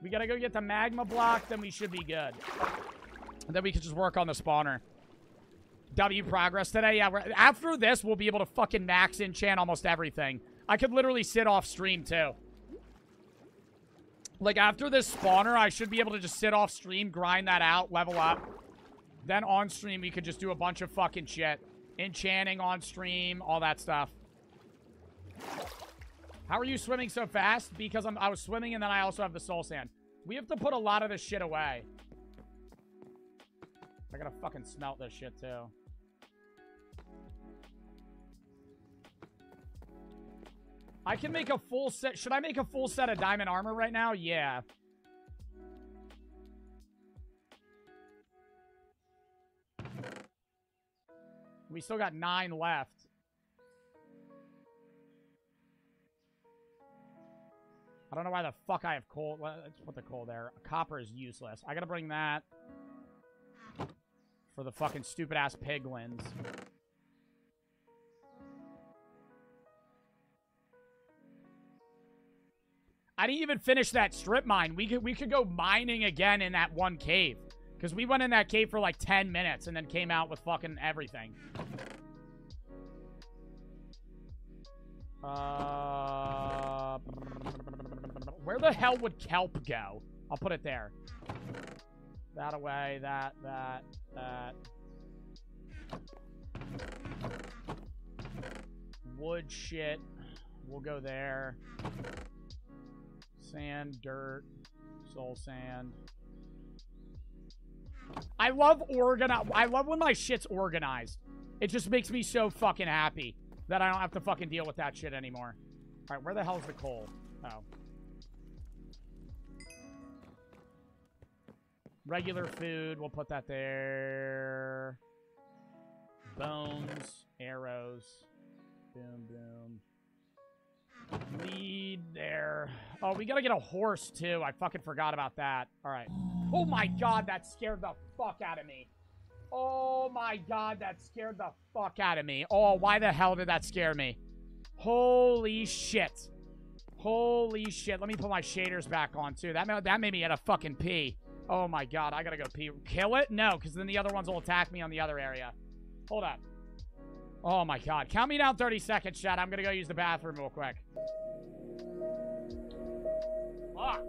We gotta go get the magma block, then we should be good. And then we can just work on the spawner. W progress today. Yeah, after this, we'll be able to fucking max enchant almost everything. I could literally sit off stream, too. Like, after this spawner, I should be able to just sit off stream, grind that out, level up. Then on stream, we could just do a bunch of fucking shit. Enchanting on stream, all that stuff. How are you swimming so fast? Because I'm, I was swimming and then I also have the soul sand. We have to put a lot of this shit away. I gotta fucking smelt this shit, too. I can make a full set. Should I make a full set of diamond armor right now? Yeah. We still got nine left. I don't know why the fuck I have coal. Let's put the coal there. Copper is useless. I gotta bring that for the fucking stupid-ass piglins. I didn't even finish that strip mine. We could we could go mining again in that one cave. Because we went in that cave for like 10 minutes and then came out with fucking everything. Uh, where the hell would kelp go? I'll put it there. That away, that, that, that. Wood shit. We'll go there. Sand, dirt, soul sand. I love organize. I love when my shit's organized. It just makes me so fucking happy that I don't have to fucking deal with that shit anymore. All right, where the hell's the coal? Oh. Regular food, we'll put that there. Bones, arrows. Boom, boom. Lead there. Oh, we gotta get a horse, too. I fucking forgot about that. All right. Oh, my God, that scared the fuck out of me. Oh, my God, that scared the fuck out of me. Oh, why the hell did that scare me? Holy shit. Holy shit. Let me put my shaders back on, too. That, that made me get a fucking pee. Oh, my God, I gotta go pee. Kill it? No, because then the other ones will attack me on the other area. Hold up. Oh my god. Count me down 30 seconds, chat. I'm gonna go use the bathroom real quick. Fuck.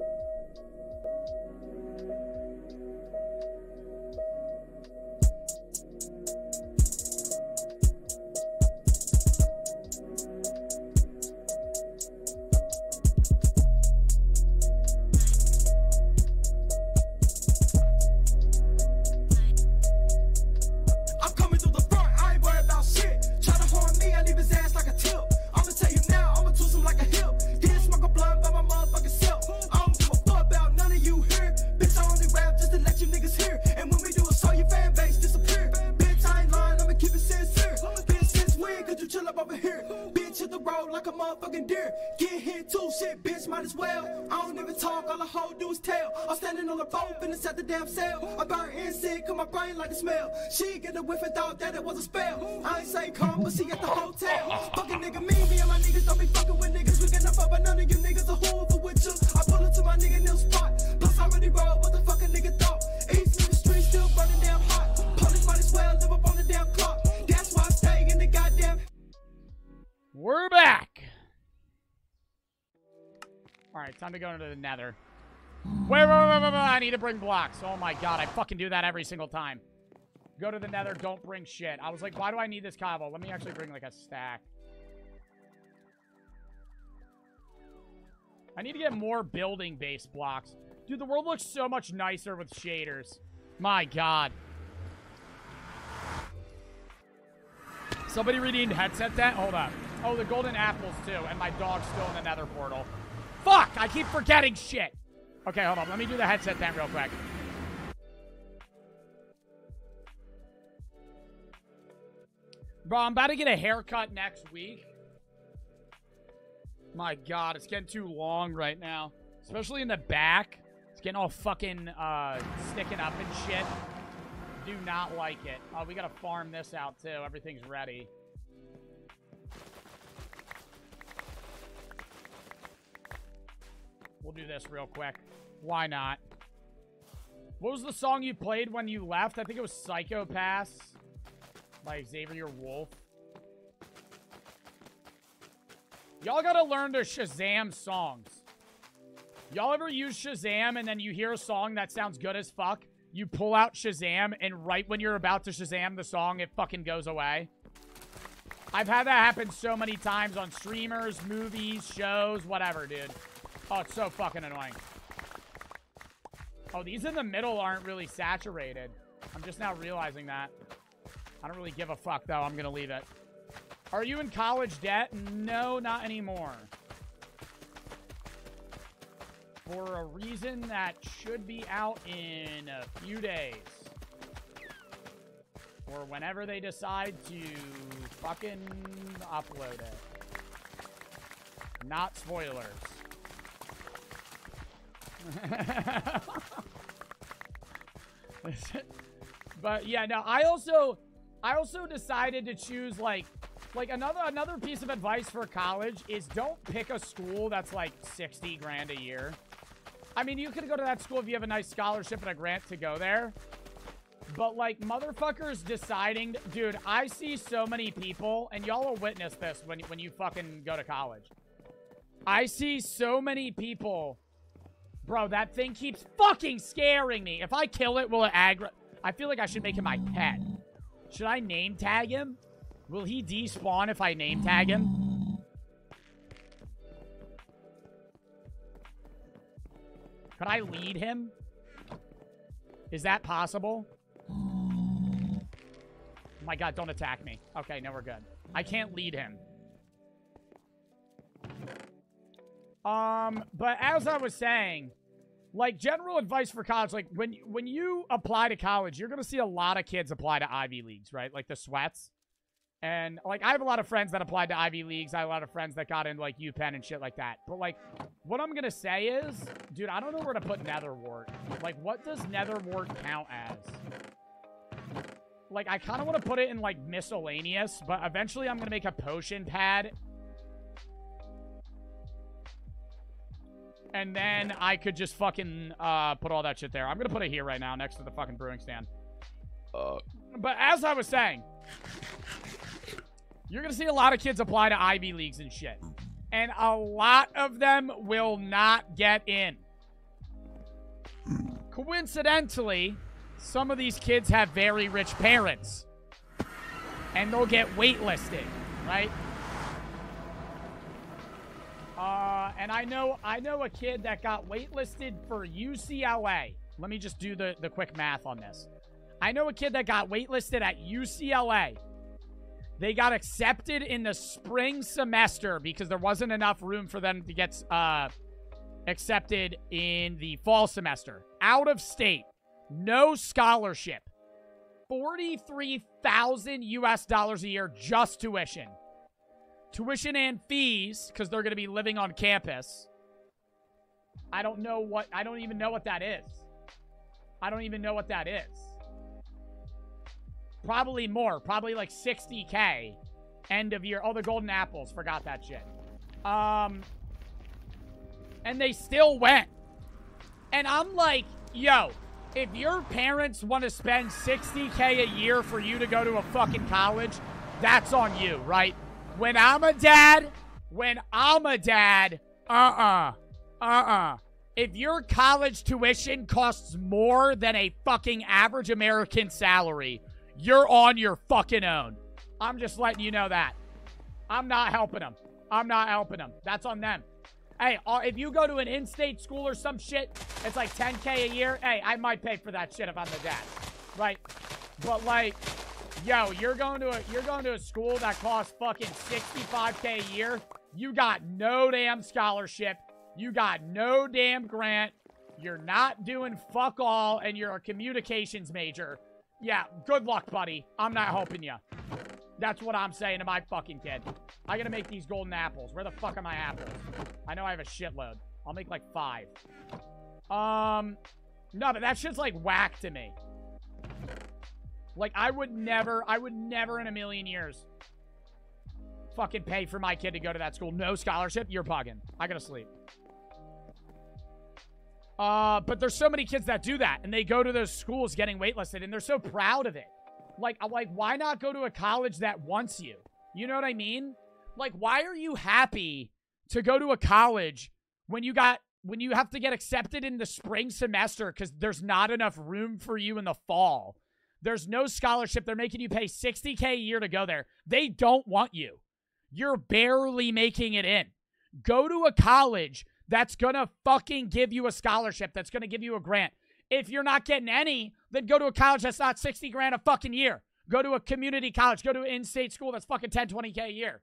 Like a motherfucking deer. Get hit too, shit, bitch, might as well. I don't even talk, all I hold do is tell. I'm standing on the boat, finna set the damn sail. I burn insect, cause my brain like the smell. She get a whiff and thought that it was a spell. I ain't say come, but she at the hotel. Fucking nigga, me, me and my niggas don't be fucking with niggas. We get up but none of you niggas are whoever with you. I pull up to my nigga new spot. Plus, I already roll, what the fucking nigga thought. East in the street, still burning damn hot. Police might as well live up on the damn clock. That's why I stay in the goddamn. We're back. All right, time to go into the nether. Wait, wait, wait, wait, wait, I need to bring blocks. Oh my god, I fucking do that every single time. Go to the nether, don't bring shit. I was like, why do I need this cobble? Let me actually bring like a stack. I need to get more building-based blocks. Dude, the world looks so much nicer with shaders. My god. Somebody redeemed headset that? Hold up. Oh, the golden apples too, and my dog's still in the nether portal. Fuck! I keep forgetting shit! Okay, hold on. Let me do the headset then real quick. Bro, I'm about to get a haircut next week. My god, it's getting too long right now. Especially in the back. It's getting all fucking uh, sticking up and shit. Do not like it. Oh, we gotta farm this out too. Everything's ready. We'll do this real quick. Why not? What was the song you played when you left? I think it was Psychopaths by Xavier Wulf. Y'all gotta learn to Shazam songs. Y'all ever use Shazam and then you hear a song that sounds good as fuck? You pull out Shazam and right when you're about to Shazam the song, it fucking goes away. I've had that happen so many times on streamers, movies, shows, whatever, dude. Oh, it's so fucking annoying. Oh, these in the middle aren't really saturated. I'm just now realizing that. I don't really give a fuck, though. I'm gonna leave it. Are you in college debt? No, not anymore. For a reason that should be out in a few days. Or whenever they decide to fucking upload it. Not spoilers. but yeah, no, I also I also decided to choose like like another another piece of advice for college is don't pick a school that's like 60 grand a year. I mean, you could go to that school if you have a nice scholarship and a grant to go there. But like motherfuckers deciding, dude, I see so many people and y'all will witness this when when you fucking go to college. I see so many people Bro, that thing keeps fucking scaring me. If I kill it, will it aggro... I feel like I should make him my pet. Should I name tag him? Will he despawn if I name tag him? Could I lead him? Is that possible? Oh my god, don't attack me. Okay, now we're good. I can't lead him. Um, but as I was saying, like general advice for college, like when when you apply to college, you're gonna see a lot of kids apply to Ivy Leagues, right? Like the sweats. And like I have a lot of friends that applied to Ivy Leagues. I have a lot of friends that got into like UPenn and shit like that. But like what I'm gonna say is, dude, I don't know where to put Netherwart. Like, what does Netherwart count as? Like, I kind of want to put it in like miscellaneous, but eventually I'm gonna make a potion pad And then I could just fucking uh, put all that shit there. I'm going to put it here right now next to the fucking brewing stand. Uh, but as I was saying, you're going to see a lot of kids apply to Ivy Leagues and shit. And a lot of them will not get in. Coincidentally, some of these kids have very rich parents. And they'll get waitlisted, right? Uh, and I know I know a kid that got waitlisted for UCLA. Let me just do the, the quick math on this. I know a kid that got waitlisted at UCLA. They got accepted in the spring semester because there wasn't enough room for them to get uh, accepted in the fall semester. Out of state. No scholarship. 43,000 US dollars a year just tuition. Tuition and fees because they're going to be living on campus. I don't know what, I don't even know what that is. I don't even know what that is. Probably more, probably like 60K end of year. Oh, the golden apples, forgot that shit. Um, and they still went. And I'm like, yo, if your parents want to spend 60K a year for you to go to a fucking college, that's on you, right? When I'm a dad, when I'm a dad, uh-uh, uh-uh. If your college tuition costs more than a fucking average American salary, you're on your fucking own. I'm just letting you know that. I'm not helping them. I'm not helping them. That's on them. Hey, uh, if you go to an in-state school or some shit, it's like 10K a year. Hey, I might pay for that shit if I'm the dad. Right? But like, yo, you're going to a you're going to a school that costs fucking 65K a year. You got no damn scholarship. You got no damn grant. You're not doing fuck all, and you're a communications major. Yeah, good luck, buddy. I'm not helping you. That's what I'm saying to my fucking kid. I gotta make these golden apples. Where the fuck are my apples? I know I have a shitload. I'll make like five. Um, no, but that shit's like whack to me. Like, I would never, I would never in a million years fucking pay for my kid to go to that school. No scholarship? You're bugging. I gotta sleep. Uh, but there's so many kids that do that, and they go to those schools getting waitlisted, and they're so proud of it. Like, like, why not go to a college that wants you? You know what I mean? Like, why are you happy to go to a college when you got when you have to get accepted in the spring semester because there's not enough room for you in the fall? There's no scholarship. They're making you pay 60K a year to go there. They don't want you. You're barely making it in. Go to a college that's going to fucking give you a scholarship, that's going to give you a grant. If you're not getting any, then go to a college that's not 60 grand a fucking year. Go to a community college. Go to an in-state school that's fucking 10, 20K a year.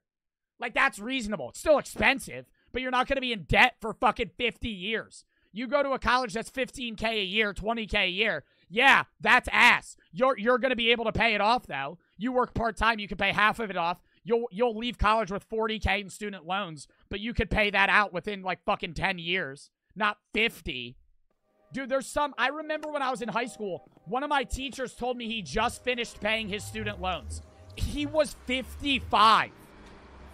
Like, that's reasonable. It's still expensive, but you're not going to be in debt for fucking 50 years. You go to a college that's 15K a year, 20K a year. Yeah, that's ass. You're you're to be able to pay it off though. You work part-time, you can pay half of it off. You'll you'll leave college with 40k in student loans, but you could pay that out within like fucking 10 years, not 50. Dude, there's some I remember when I was in high school, one of my teachers told me he just finished paying his student loans. He was 55.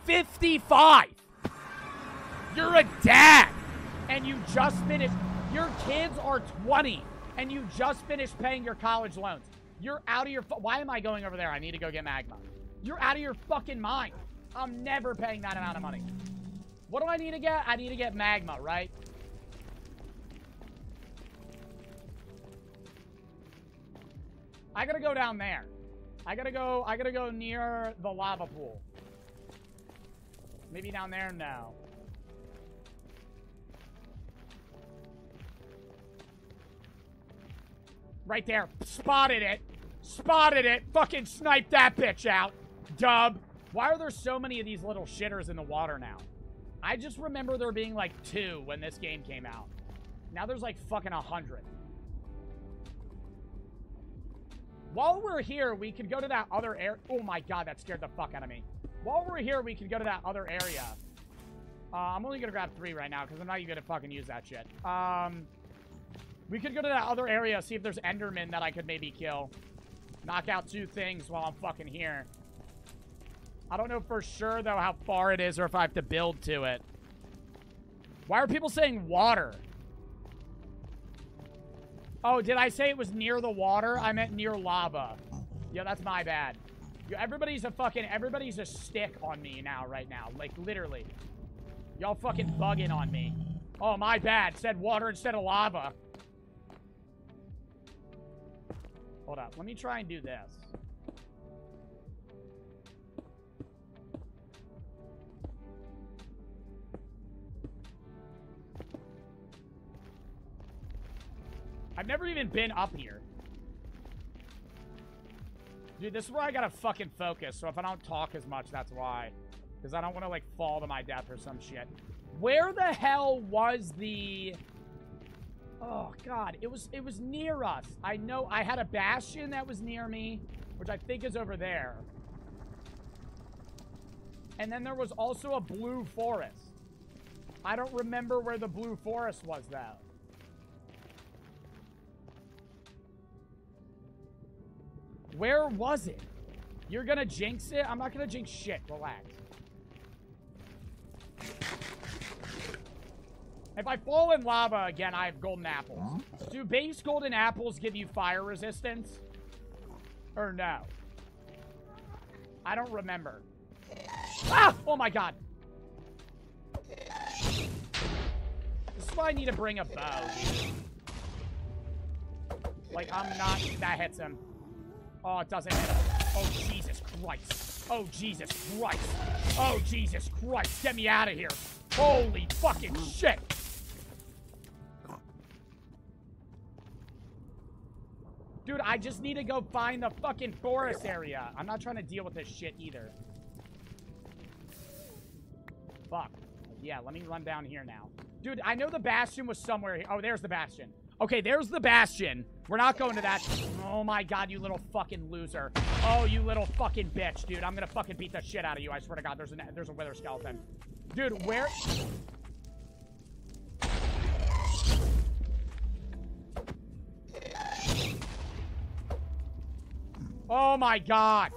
55. You're a dad and you just finished. Your kids are 20 and you just finished paying your college loans. You're out of your. Why am I going over there? I need to go get magma. You're out of your fucking mind. I'm never paying that amount of money. What do I need to get? I need to get magma, right? I gotta go down there. I gotta go. I gotta go near the lava pool. Maybe down there? No. Right there. Spotted it. Spotted it. Fucking sniped that bitch out. Dub. Why are there so many of these little shitters in the water now? I just remember there being like two when this game came out. Now there's like fucking a hundred. While we're here, we could go to that other area. Oh my god, that scared the fuck out of me. While we're here, we could go to that other area. Uh, I'm only gonna grab three right now because I'm not even gonna fucking use that shit. Um, we could go to that other area, see if there's Endermen that I could maybe kill. Knock out two things while I'm fucking here. I don't know for sure, though, how far it is or if I have to build to it. Why are people saying water? Oh, did I say it was near the water? I meant near lava. Yeah, that's my bad. Everybody's a fucking, everybody's a stick on me now, right now. Like, literally. Y'all fucking bugging on me. Oh, my bad. Said water instead of lava. Hold up. Let me try and do this. I've never even been up here. Dude, this is where I gotta fucking focus. So if I don't talk as much, that's why. Because I don't want to, like, fall to my death or some shit. Where the hell was the... Oh, God. It was, it was near us. I know I had a bastion that was near me, which I think is over there. And then there was also a blue forest. I don't remember where the blue forest was, though. Where was it? You're gonna jinx it? I'm not gonna jinx shit. Relax. If I fall in lava again, I have golden apples. Do base golden apples give you fire resistance? Or no? I don't remember. Ah! Oh my god. This is why I need to bring a bow. Like, I'm not... That hits him. Oh, it doesn't hit him. Oh, Jesus Christ. Oh, Jesus Christ. Oh, Jesus Christ. Get me out of here. Holy fucking shit. Dude, I just need to go find the fucking forest area. I'm not trying to deal with this shit either. Fuck. Yeah, let me run down here now. Dude, I know the bastion was somewhere here. Oh, there's the bastion. Okay, there's the bastion. We're not going to that. Oh my god, you little fucking loser. Oh, you little fucking bitch, dude. I'm gonna fucking beat the shit out of you. I swear to god, there's a there's a wither skeleton. Dude, where... Oh my god.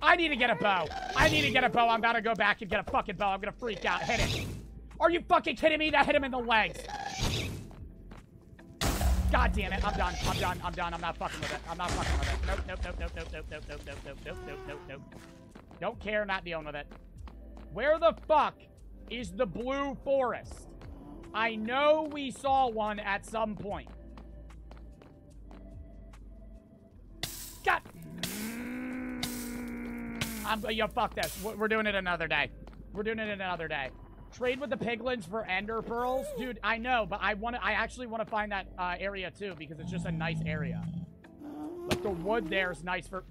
I need to get a bow. I need to get a bow. I'm about to go back and get a fucking bow. I'm gonna freak out. Hit it. Are you fucking kidding me? That hit him in the legs. God damn it. I'm done. I'm done. I'm done. I'm not fucking with it. I'm not fucking with it. Nope, nope, nope, nope, nope, nope, nope, nope, nope, nope, nope, nope, nope. Don't care. Not dealing with it. Where the fuck is the blue forest? I know we saw one at some point. God. I'm, yo, fuck this. We're we're doing it another day. We're doing it another day. Trade with the piglins for ender pearls, dude. I know, but I want to. I actually want to find that uh, area too because it's just a nice area. Like the wood there is nice for.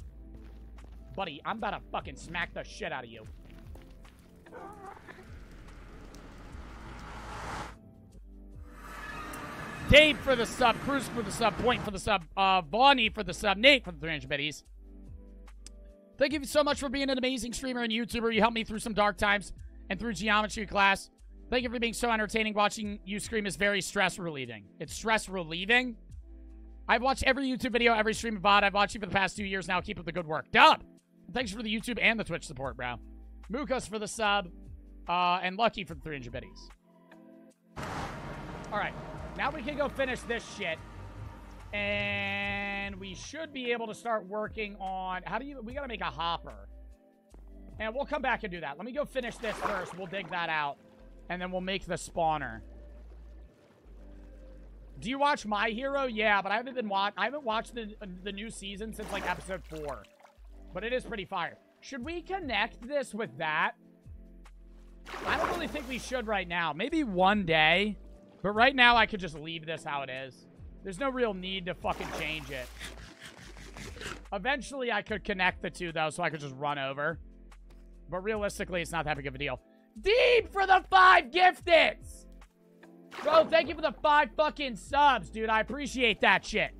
Buddy, I'm about to fucking smack the shit out of you. Dave for the sub, Cruz for the sub, Point for the sub, uh, Vonnie for the sub, Nate for the 300 biddies. Thank you so much for being an amazing streamer and YouTuber. You helped me through some dark times and through geometry class. Thank you for being so entertaining. Watching you scream is very stress relieving. It's stress relieving. I've watched every YouTube video, every stream of VOD. I've watched you for the past two years now. Keep up the good work. Dub! Thanks for the YouTube and the Twitch support, bro. Mukas for the sub. Uh, and Lucky for the 300 biddies. All right. Now we can go finish this shit. And we should be able to start working on... How do you... We got to make a hopper. And we'll come back and do that. Let me go finish this first. We'll dig that out. And then we'll make the spawner. Do you watch My Hero? Yeah, but I haven't been watch. I haven't watched the the new season since like episode four. But it is pretty fire. Should we connect this with that? I don't really think we should right now. Maybe one day. But right now, I could just leave this how it is. There's no real need to fucking change it. Eventually, I could connect the two, though, so I could just run over. But realistically, it's not that big of a deal. Deep for the five gifteds! Bro, thank you for the five fucking subs, dude. I appreciate that shit.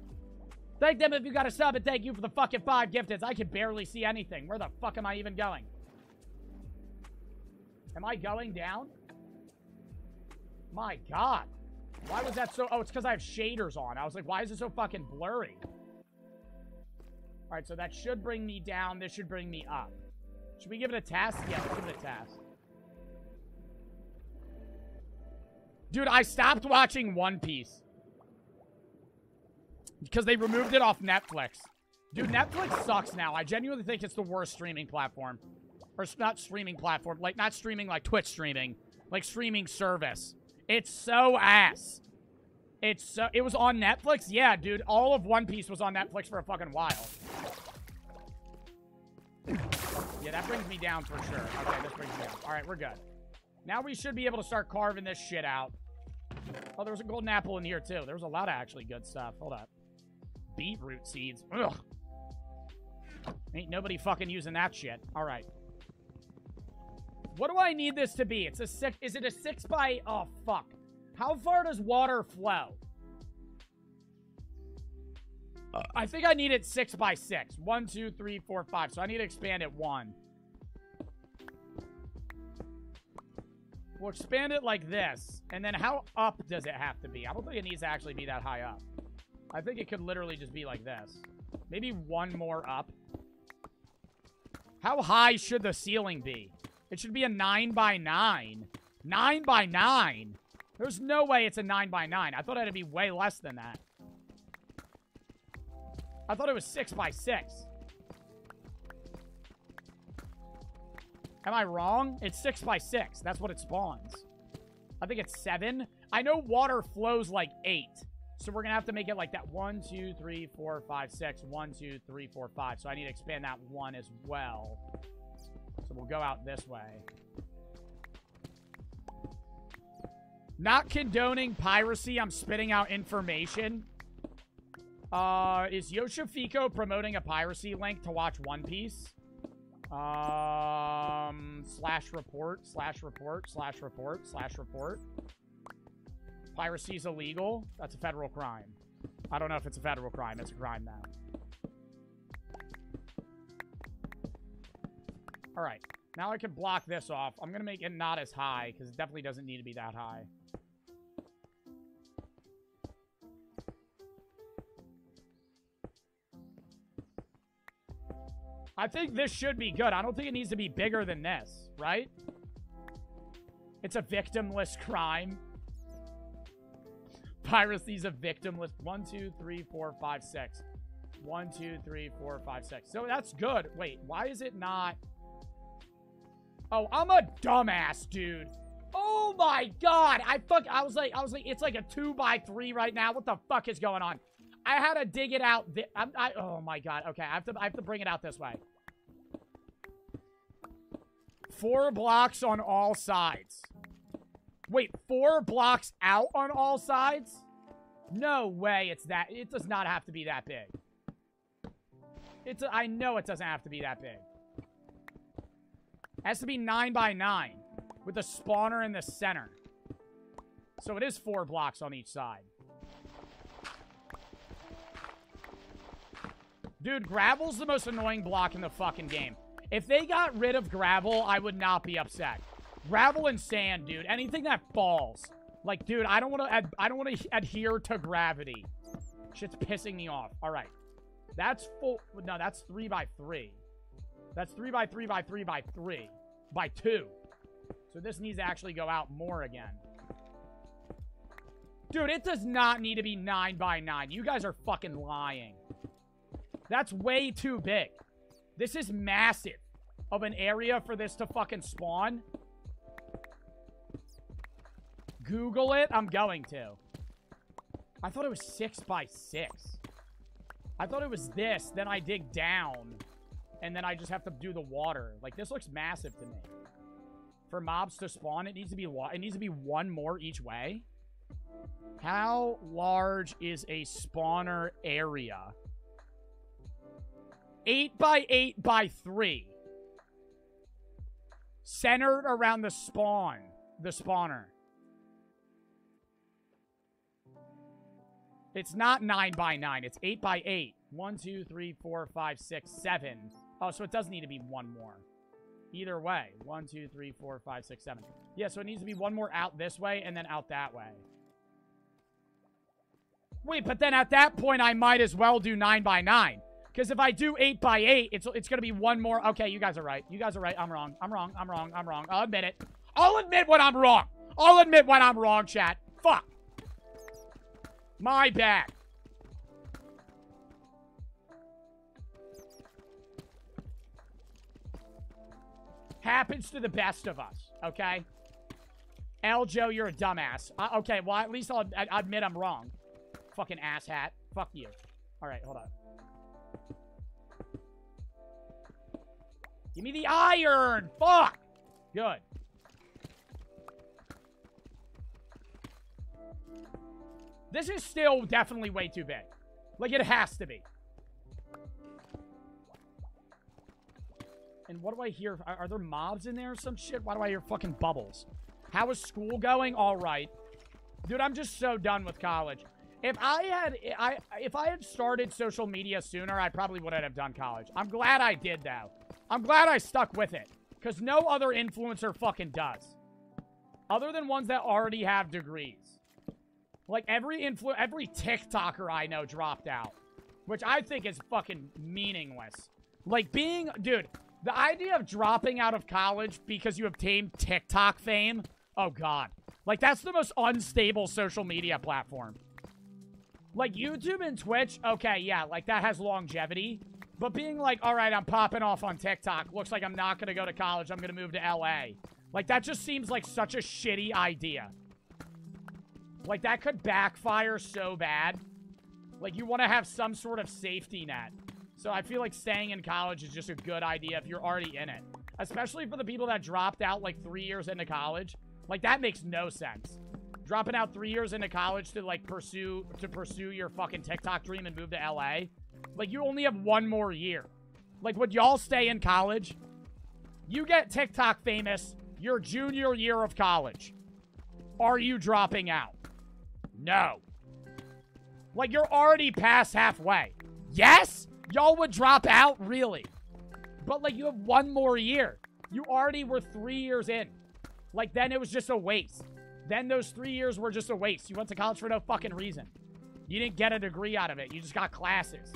Thank them if you got a sub, and thank you for the fucking five gifteds. I can barely see anything. Where the fuck am I even going? Am I going down? My god. Why was that so... Oh, it's because I have shaders on. I was like, why is it so fucking blurry? Alright, so that should bring me down. This should bring me up. Should we give it a task? Yeah, let's give it a task. Dude, I stopped watching One Piece. Because they removed it off Netflix. Dude, Netflix sucks now. I genuinely think it's the worst streaming platform. Or not streaming platform. Like, not streaming like Twitch streaming. Like, streaming service. It's so ass. It's so... It was on Netflix? Yeah, dude. All of One Piece was on Netflix for a fucking while. Yeah, that brings me down for sure. Okay, this brings me down. All right, we're good. Now we should be able to start carving this shit out. Oh, there was a golden apple in here, too. There was a lot of actually good stuff. Hold up. Beetroot seeds. Ugh. Ain't nobody fucking using that shit. All right. What do I need this to be? It's a six. Is it a six by... Oh, fuck. How far does water flow? Uh. I think I need it six by six. One, two, three, four, five. So I need to expand it one. We'll expand it like this. And then how up does it have to be? I don't think it needs to actually be that high up. I think it could literally just be like this. Maybe one more up. How high should the ceiling be? It should be a 9 by 9 9 by 9 There's no way it's a 9 by 9 I thought it'd be way less than that. I thought it was 6 by 6 Am I wrong? It's 6 by 6 That's what it spawns. I think it's 7. I know water flows like 8. So we're going to have to make it like that. 1, 2, 3, 4, 5, 6. 1, 2, 3, 4, 5. So I need to expand that 1 as well. We'll go out this way. Not condoning piracy. I'm spitting out information. Uh, is Yoshifiko promoting a piracy link to watch One Piece? Um, slash report, slash report, slash report, slash report. Piracy is illegal. That's a federal crime. I don't know if it's a federal crime. It's a crime now. All right. Now I can block this off. I'm going to make it not as high because it definitely doesn't need to be that high. I think this should be good. I don't think it needs to be bigger than this, right? It's a victimless crime. Piracy's a victimless. One, two, three, four, five, six. One, two, three, four, five, six. So that's good. Wait, why is it not... Oh, I'm a dumbass, dude. Oh my god. I fuck I was like I was like it's like a 2 by 3 right now. What the fuck is going on? I had to dig it out. I, I, oh my god. Okay, I have to I have to bring it out this way. Four blocks on all sides. Wait, four blocks out on all sides? No way it's that. It does not have to be that big. It's. A, I know it doesn't have to be that big. Has to be 9 by 9 with the spawner in the center. So it is four blocks on each side. Dude, gravel's the most annoying block in the fucking game. If they got rid of gravel, I would not be upset. Gravel and sand, dude. Anything that falls. Like, dude, I don't want to I don't want to adhere to gravity. Shit's pissing me off. All right. That's four. No, that's three by three. That's 3 by 3 by 3 by 3 by 2. So this needs to actually go out more again. Dude, it does not need to be 9 by 9. You guys are fucking lying. That's way too big. This is massive of an area for this to fucking spawn. Google it. I'm going to. I thought it was 6 by 6. I thought it was this. Then I dig down and then I just have to do the water. Like, this looks massive to me. For mobs to spawn, it needs to be it needs to be one more each way. How large is a spawner area? 8 by 8 by 3. Centered around the spawn. The spawner. It's not 9 by 9. It's 8 by 8. 1, 2, 3, 4, 5, 6, 7. Oh, so it does need to be one more. Either way. One, two, three, four, five, six, seven. Yeah, so it needs to be one more out this way and then out that way. Wait, but then at that point, I might as well do 9 by 9 Because if I do 8 by 8 it's, it's going to be one more. Okay, you guys are right. You guys are right. I'm wrong. I'm wrong. I'm wrong. I'm wrong. I'll admit it. I'll admit when I'm wrong. I'll admit when I'm wrong, chat. Fuck. My bad. Happens to the best of us, okay? Eljo, you're a dumbass. Uh, okay, well, at least I'll I, admit I'm wrong. Fucking asshat. Fuck you. All right, hold on. Give me the iron! Fuck! Good. This is still definitely way too big. Like, it has to be. And what do I hear? Are, are, there mobs in there or some shit? Why do I hear fucking bubbles? How is school going? All right. Dude, I'm just so done with college. If I had I if I had started social media sooner, I probably wouldn't have done college. I'm glad I did though. I'm glad I stuck with it. Because no other influencer fucking does. Other than ones that already have degrees. Like every influ every TikToker I know dropped out. Which I think is fucking meaningless. Like being dude, the idea of dropping out of college because you obtained TikTok fame, oh god. Like that's the most unstable social media platform. Like YouTube and Twitch, okay, yeah, like that has longevity. But being like, all right, I'm popping off on TikTok. Looks like I'm not going to go to college. I'm going to move to LA. Like, that just seems like such a shitty idea. Like, that could backfire so bad. Like, you want to have some sort of safety net. So I feel like staying in college is just a good idea if you're already in it. Especially for the people that dropped out, like, three years into college. Like, that makes no sense. Dropping out three years into college to, like, pursue, to pursue your fucking TikTok dream and move to LA. Like, you only have one more year. Like, would y'all stay in college? You get TikTok famous your junior year of college. Are you dropping out? No. Like, you're already past halfway. Yes? Y'all would drop out? Really? But, like, you have one more year. You already were three years in. Like, then it was just a waste. Then those three years were just a waste. You went to college for no fucking reason. You didn't get a degree out of it. You just got classes.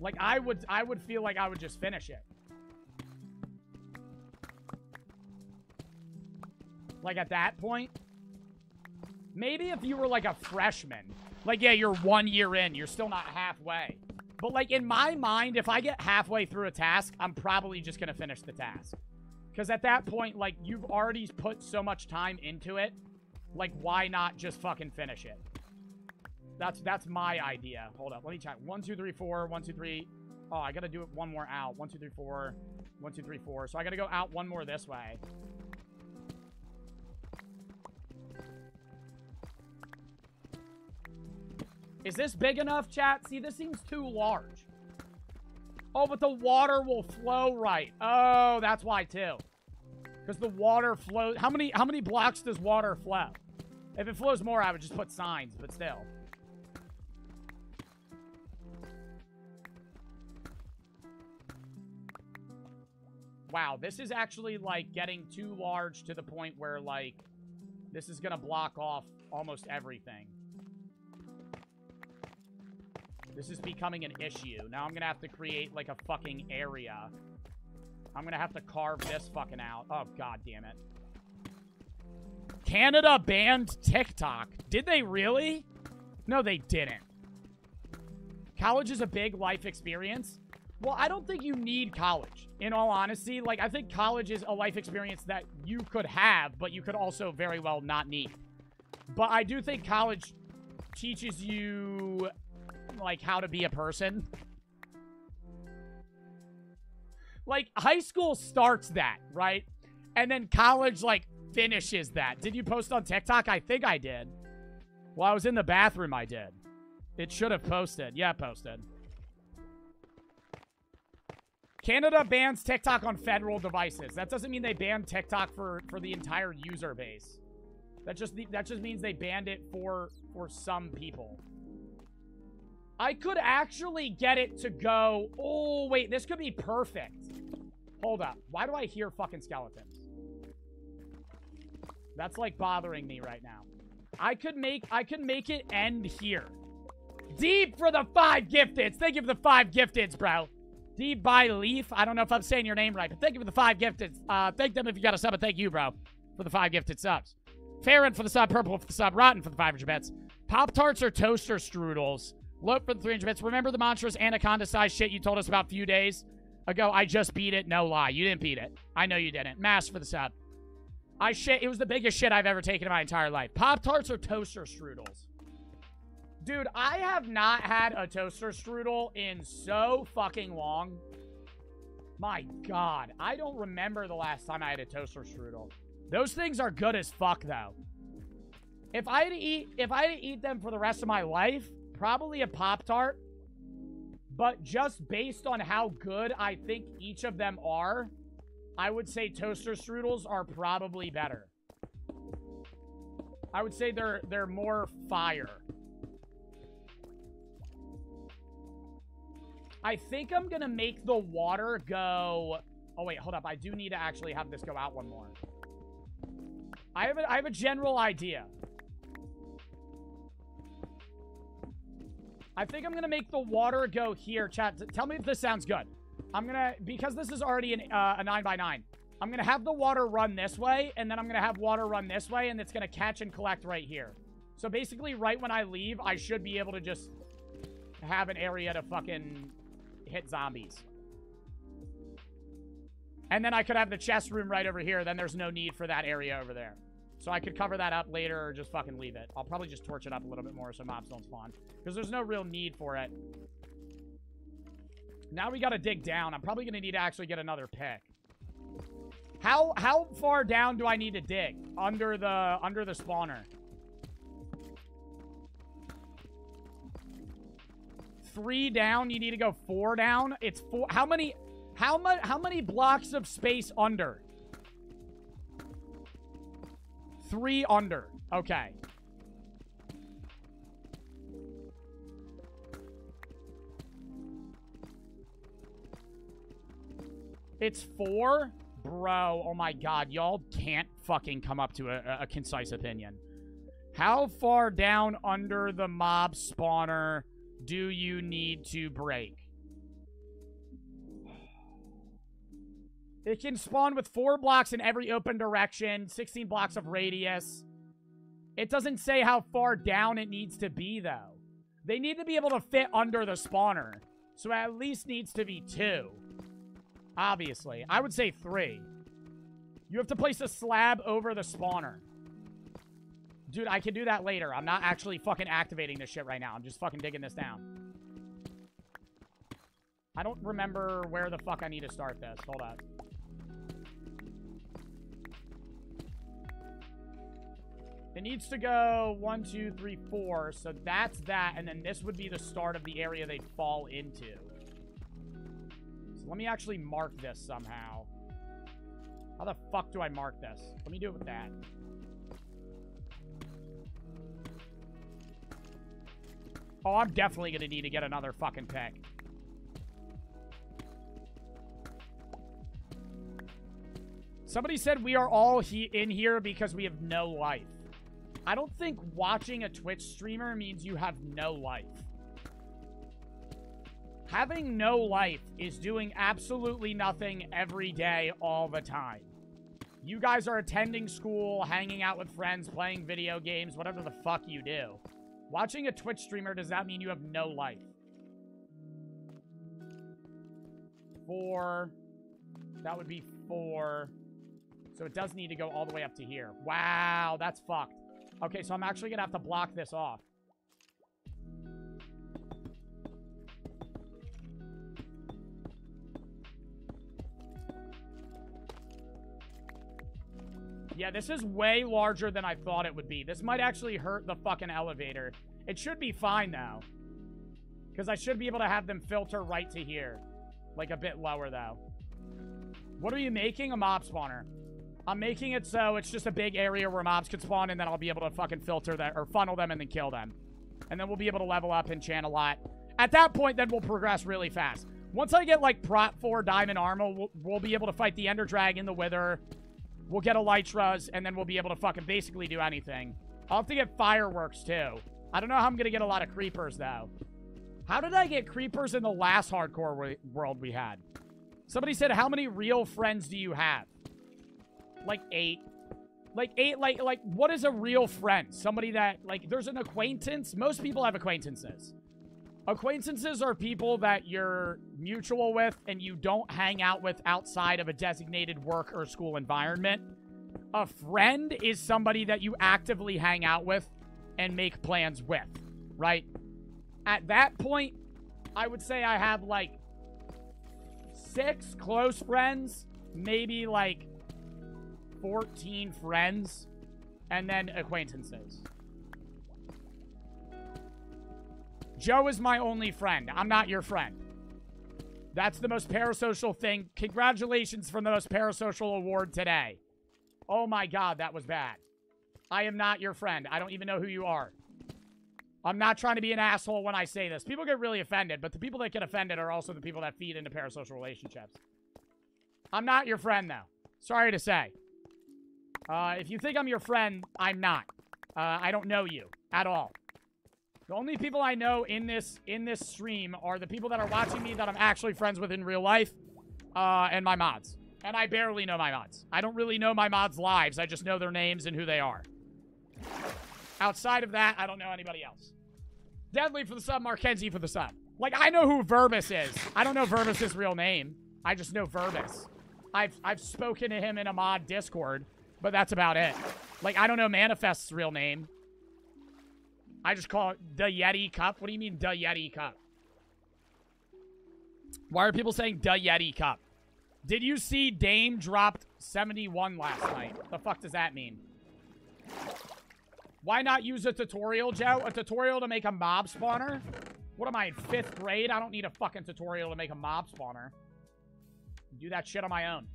Like I would I would feel like I would just finish it. Like at that point. Maybe if you were like a freshman. Like yeah, you're one year in, you're still not halfway. But like in my mind, if I get halfway through a task, I'm probably just going to finish the task. Cuz at that point like you've already put so much time into it, like why not just fucking finish it? That's that's my idea. Hold up. Let me check. One, two, three, four. One, two, three. Oh, I gotta do it one more out. One, two, three, four. One, two, three, four. So I gotta go out one more this way. Is this big enough, chat? See, this seems too large. Oh, but the water will flow right. Oh, that's why too. Because the water flows. How many how many blocks does water flow? If it flows more, I would just put signs, but still. Wow, this is actually, like, getting too large to the point where, like, this is gonna block off almost everything. This is becoming an issue. Now I'm gonna have to create, like, a fucking area. I'm gonna have to carve this fucking out. Oh, god damn it. Canada banned TikTok. Did they really? No, they didn't. College is a big life experience. Well, I don't think you need college, in all honesty. Like, I think college is a life experience that you could have, but you could also very well not need. But I do think college teaches you, like, how to be a person. Like, high school starts that, right? And then college, like, finishes that. Did you post on TikTok? I think I did. Well, I was in the bathroom, I did. It should have posted. Yeah, posted. Canada bans TikTok on federal devices. That doesn't mean they banned TikTok for, for the entire user base. That just that just means they banned it for for some people. I could actually get it to go. Oh, wait, this could be perfect. Hold up. Why do I hear fucking skeletons? That's like bothering me right now. I could make I could make it end here. Deep for the five gifteds. Thank you for the five gifteds, bro. Deep by Leaf. I don't know if I'm saying your name right, but thank you for the five gifted. Uh, thank them if you got a sub, and thank you, bro, for the five gifted subs. Farron for the sub, Purple for the sub, Rotten for the 500 bets. Pop Tarts or toaster strudels? Look for the 300 bits. Remember the monstrous anaconda size shit you told us about a few days ago? I just beat it. No lie. You didn't beat it. I know you didn't. Mass for the sub. I shit. It was the biggest shit I've ever taken in my entire life. Pop Tarts or toaster strudels? Dude, I have not had a toaster strudel in so fucking long. My God. I don't remember the last time I had a toaster strudel. Those things are good as fuck, though. If I had to eat, if I had to eat them for the rest of my life, probably a Pop-Tart. But just based on how good I think each of them are, I would say toaster strudels are probably better. I would say they're they're more fire. I think I'm gonna make the water go. Oh wait, hold up. I do need to actually have this go out one more. I have a, I have a general idea. I think I'm gonna make the water go here. Chat, tell me if this sounds good. I'm gonna because this is already an, uh, a nine by nine. I'm gonna have the water run this way, and then I'm gonna have water run this way, and it's gonna catch and collect right here. So basically, right when I leave, I should be able to just have an area to fucking hit zombies. And then I could have the chest room right over here. Then there's no need for that area over there. So I could cover that up later or just fucking leave it. I'll probably just torch it up a little bit more so mobs don't spawn. Because there's no real need for it. Now we gotta dig down. I'm probably gonna need to actually get another pick. How how far down do I need to dig? Under the under the spawner. Three down, you need to go four down. It's four how many how much how many blocks of space under? Three under. Okay. It's four? Bro, oh my god. Y'all can't fucking come up to a, a concise opinion. How far down under the mob spawner do you need to break? It can spawn with four blocks in every open direction, 16 blocks of radius. It doesn't say how far down it needs to be, though. They need to be able to fit under the spawner. So at least needs to be two. Obviously. I would say three. You have to place a slab over the spawner. Dude, I can do that later. I'm not actually fucking activating this shit right now. I'm just fucking digging this down. I don't remember where the fuck I need to start this. Hold up. It needs to go one, two, three, four. So that's that. And then this would be the start of the area they'd fall into. So let me actually mark this somehow. How the fuck do I mark this? Let me do it with that. Oh, I'm definitely going to need to get another fucking pick. Somebody said we are all he in here because we have no life. I don't think watching a Twitch streamer means you have no life. Having no life is doing absolutely nothing every day, all the time. You guys are attending school, hanging out with friends, playing video games, whatever the fuck you do. Watching a Twitch streamer does that mean you have no life. Four. That would be four. So it does need to go all the way up to here. Wow, that's fucked. Okay, so I'm actually going to have to block this off. Yeah, this is way larger than I thought it would be. This might actually hurt the fucking elevator. It should be fine, though. Because I should be able to have them filter right to here. Like, a bit lower, though. What are you making? A mob spawner. I'm making it so it's just a big area where mobs can spawn, and then I'll be able to fucking filter that, or funnel them and then kill them. And then we'll be able to level up and chant a lot. At that point, then we'll progress really fast. Once I get, like, Prot 4 Diamond Armor, we'll, we'll be able to fight the Ender Dragon, the Wither. We'll get Elytras, and then we'll be able to fucking basically do anything. I'll have to get Fireworks, too. I don't know how I'm going to get a lot of Creepers, though. How did I get Creepers in the last hardcore world we had? Somebody said, how many real friends do you have? Like eight. Like eight, like, like, what is a real friend? Somebody that, like, there's an acquaintance. Most people have acquaintances. Acquaintances are people that you're mutual with and you don't hang out with outside of a designated work or school environment. A friend is somebody that you actively hang out with and make plans with, right? At that point, I would say I have like six close friends, maybe like 14 friends, and then acquaintances. Joe is my only friend. I'm not your friend. That's the most parasocial thing. Congratulations for the most parasocial award today. Oh my god, that was bad. I am not your friend. I don't even know who you are. I'm not trying to be an asshole when I say this. People get really offended, but the people that get offended are also the people that feed into parasocial relationships. I'm not your friend, though. Sorry to say. Uh, if you think I'm your friend, I'm not. Uh, I don't know you at all. The only people I know in this in this stream are the people that are watching me that I'm actually friends with in real life, uh, and my mods. And I barely know my mods. I don't really know my mods' lives. I just know their names and who they are. Outside of that, I don't know anybody else. Deadly for the sub, Markenzie for the sub. Like, I know who Verbus is. I don't know Verbus' real name. I just know Verbus. I've, I've spoken to him in a mod Discord, but that's about it. Like, I don't know Manifest's real name. I just call it the Yeti Cup. What do you mean, the Yeti Cup? Why are people saying the Yeti Cup? Did you see Dame dropped 71 last night? The fuck does that mean? Why not use a tutorial, Joe? A tutorial to make a mob spawner? What am I, in fifth grade? I don't need a fucking tutorial to make a mob spawner. Do that shit on my own.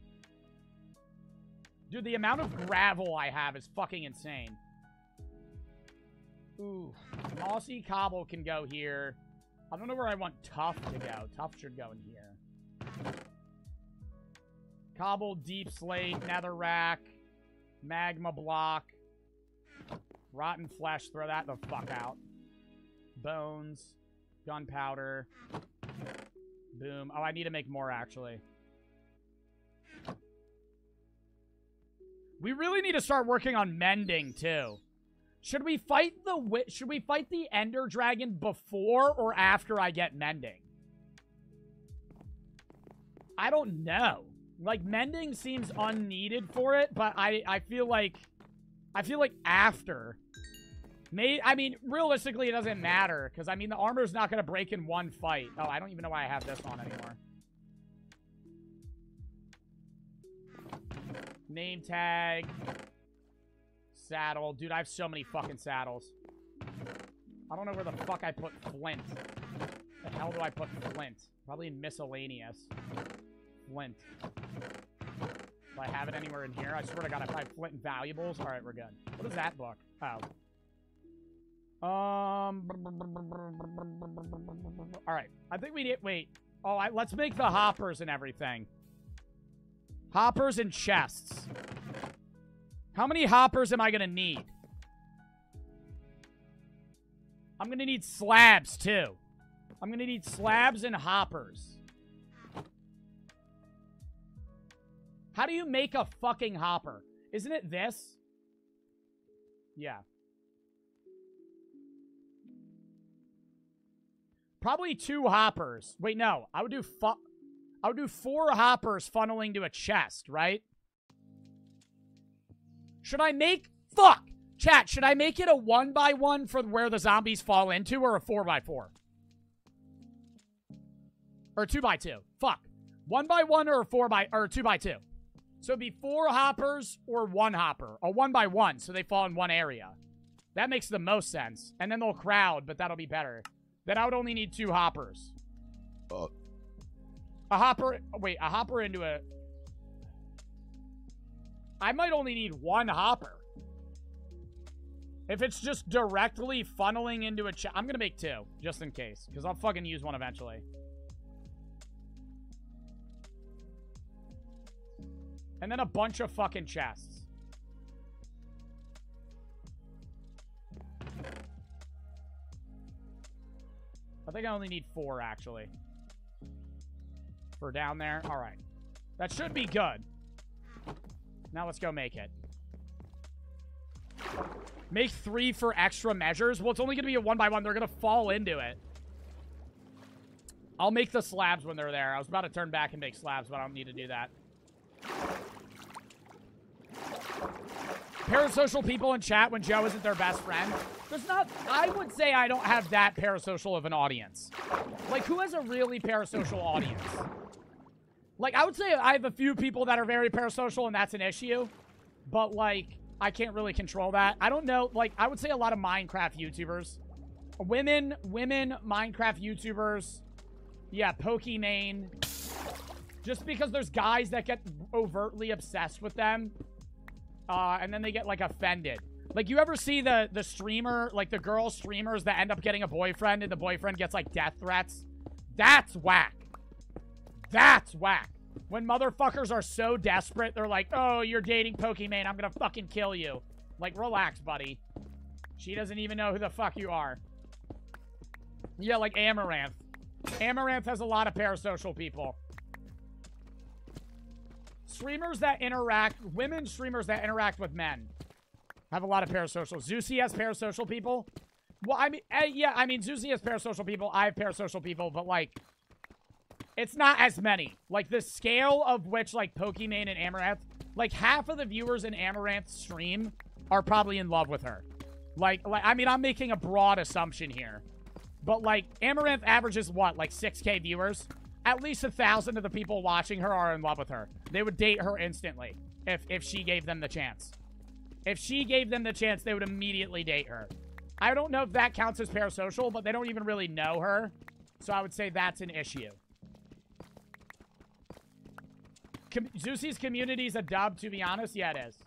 Dude, the amount of gravel I have is fucking insane. Ooh. Mossy Cobble can go here. I don't know where I want Tuff to go. Tuff should go in here. Cobble, Deepslate, Netherrack, Magma Block, Rotten Flesh, throw that the fuck out. Bones, Gunpowder, Boom. Oh, I need to make more, actually. We really need to start working on mending, too. Should we fight the should we fight the Ender Dragon before or after I get mending? I don't know. Like mending seems unneeded for it, but I I feel like I feel like after. May I mean realistically it doesn't matter because I mean the armor's not gonna break in one fight. Oh, I don't even know why I have this on anymore. Name tag. Saddle. Dude, I have so many fucking saddles. I don't know where the fuck I put Flint. The hell do I put Flint? Probably in miscellaneous. Flint. Do I have it anywhere in here? I swear to God, if I Flint valuables. All right, we're good. What is that book? Oh. Um. All right. I think we need. Wait. Oh, I, let's make the hoppers and everything. Hoppers and chests. How many hoppers am I going to need? I'm going to need slabs, too. I'm going to need slabs and hoppers. How do you make a fucking hopper? Isn't it this? Yeah. Probably two hoppers. Wait, no. I would do fu- I would do four hoppers funneling to a chest, right? Should I make... Fuck! Chat, should I make it a one by one for where the zombies fall into or a four by four? Or two by two. Fuck. One by one or a four by... Or two by two. So it'd be four hoppers or one hopper. A one by one, so they fall in one area. That makes the most sense. And then they'll crowd, but that'll be better. Then I would only need two hoppers. Uh. A hopper... Wait, a hopper into a... I might only need one hopper. If it's just directly funneling into a chest, I'm going to make two, just in case. Because I'll fucking use one eventually. And then a bunch of fucking chests. I think I only need four, actually. For down there. All right. That should be good. Now let's go make it. Make three for extra measures? Well, it's only going to be a one by one. They're going to fall into it. I'll make the slabs when they're there. I was about to turn back and make slabs, but I don't need to do that. Parasocial people in chat when Joe isn't their best friend. There's not... I would say I don't have that parasocial of an audience. Like, who has a really parasocial audience? Like, I would say I have a few people that are very parasocial, and that's an issue. But, like, I can't really control that. I don't know. Like, I would say a lot of Minecraft YouTubers. Women, women Minecraft YouTubers. Yeah, Pokimane. Just because there's guys that get overtly obsessed with them. Uh, and then they get, like, offended. Like, you ever see the the streamer, like the girl streamers that end up getting a boyfriend and the boyfriend gets like death threats? That's whack. That's whack. When motherfuckers are so desperate, they're like, oh, you're dating Pokimane, I'm gonna fucking kill you. Like, relax, buddy. She doesn't even know who the fuck you are. Yeah, like Amouranth. Amouranth has a lot of parasocial people. Streamers that interact, women streamers that interact with men have a lot of parasocial. Zeusy has parasocial people. Well, I mean, uh, yeah, I mean, Zeusy has parasocial people. I have parasocial people, but like, it's not as many. Like, the scale of which, like, Pokimane and Amouranth, like, half of the viewers in Amouranth's stream are probably in love with her. Like, like, I mean, I'm making a broad assumption here. But, like, Amouranth averages, what, like 6k viewers? At least a thousand of the people watching her are in love with her. They would date her instantly if, if she gave them the chance. If she gave them the chance, they would immediately date her. I don't know if that counts as parasocial, but they don't even really know her. So I would say that's an issue. Com Zeusy's community is a dub, to be honest. Yeah, it is.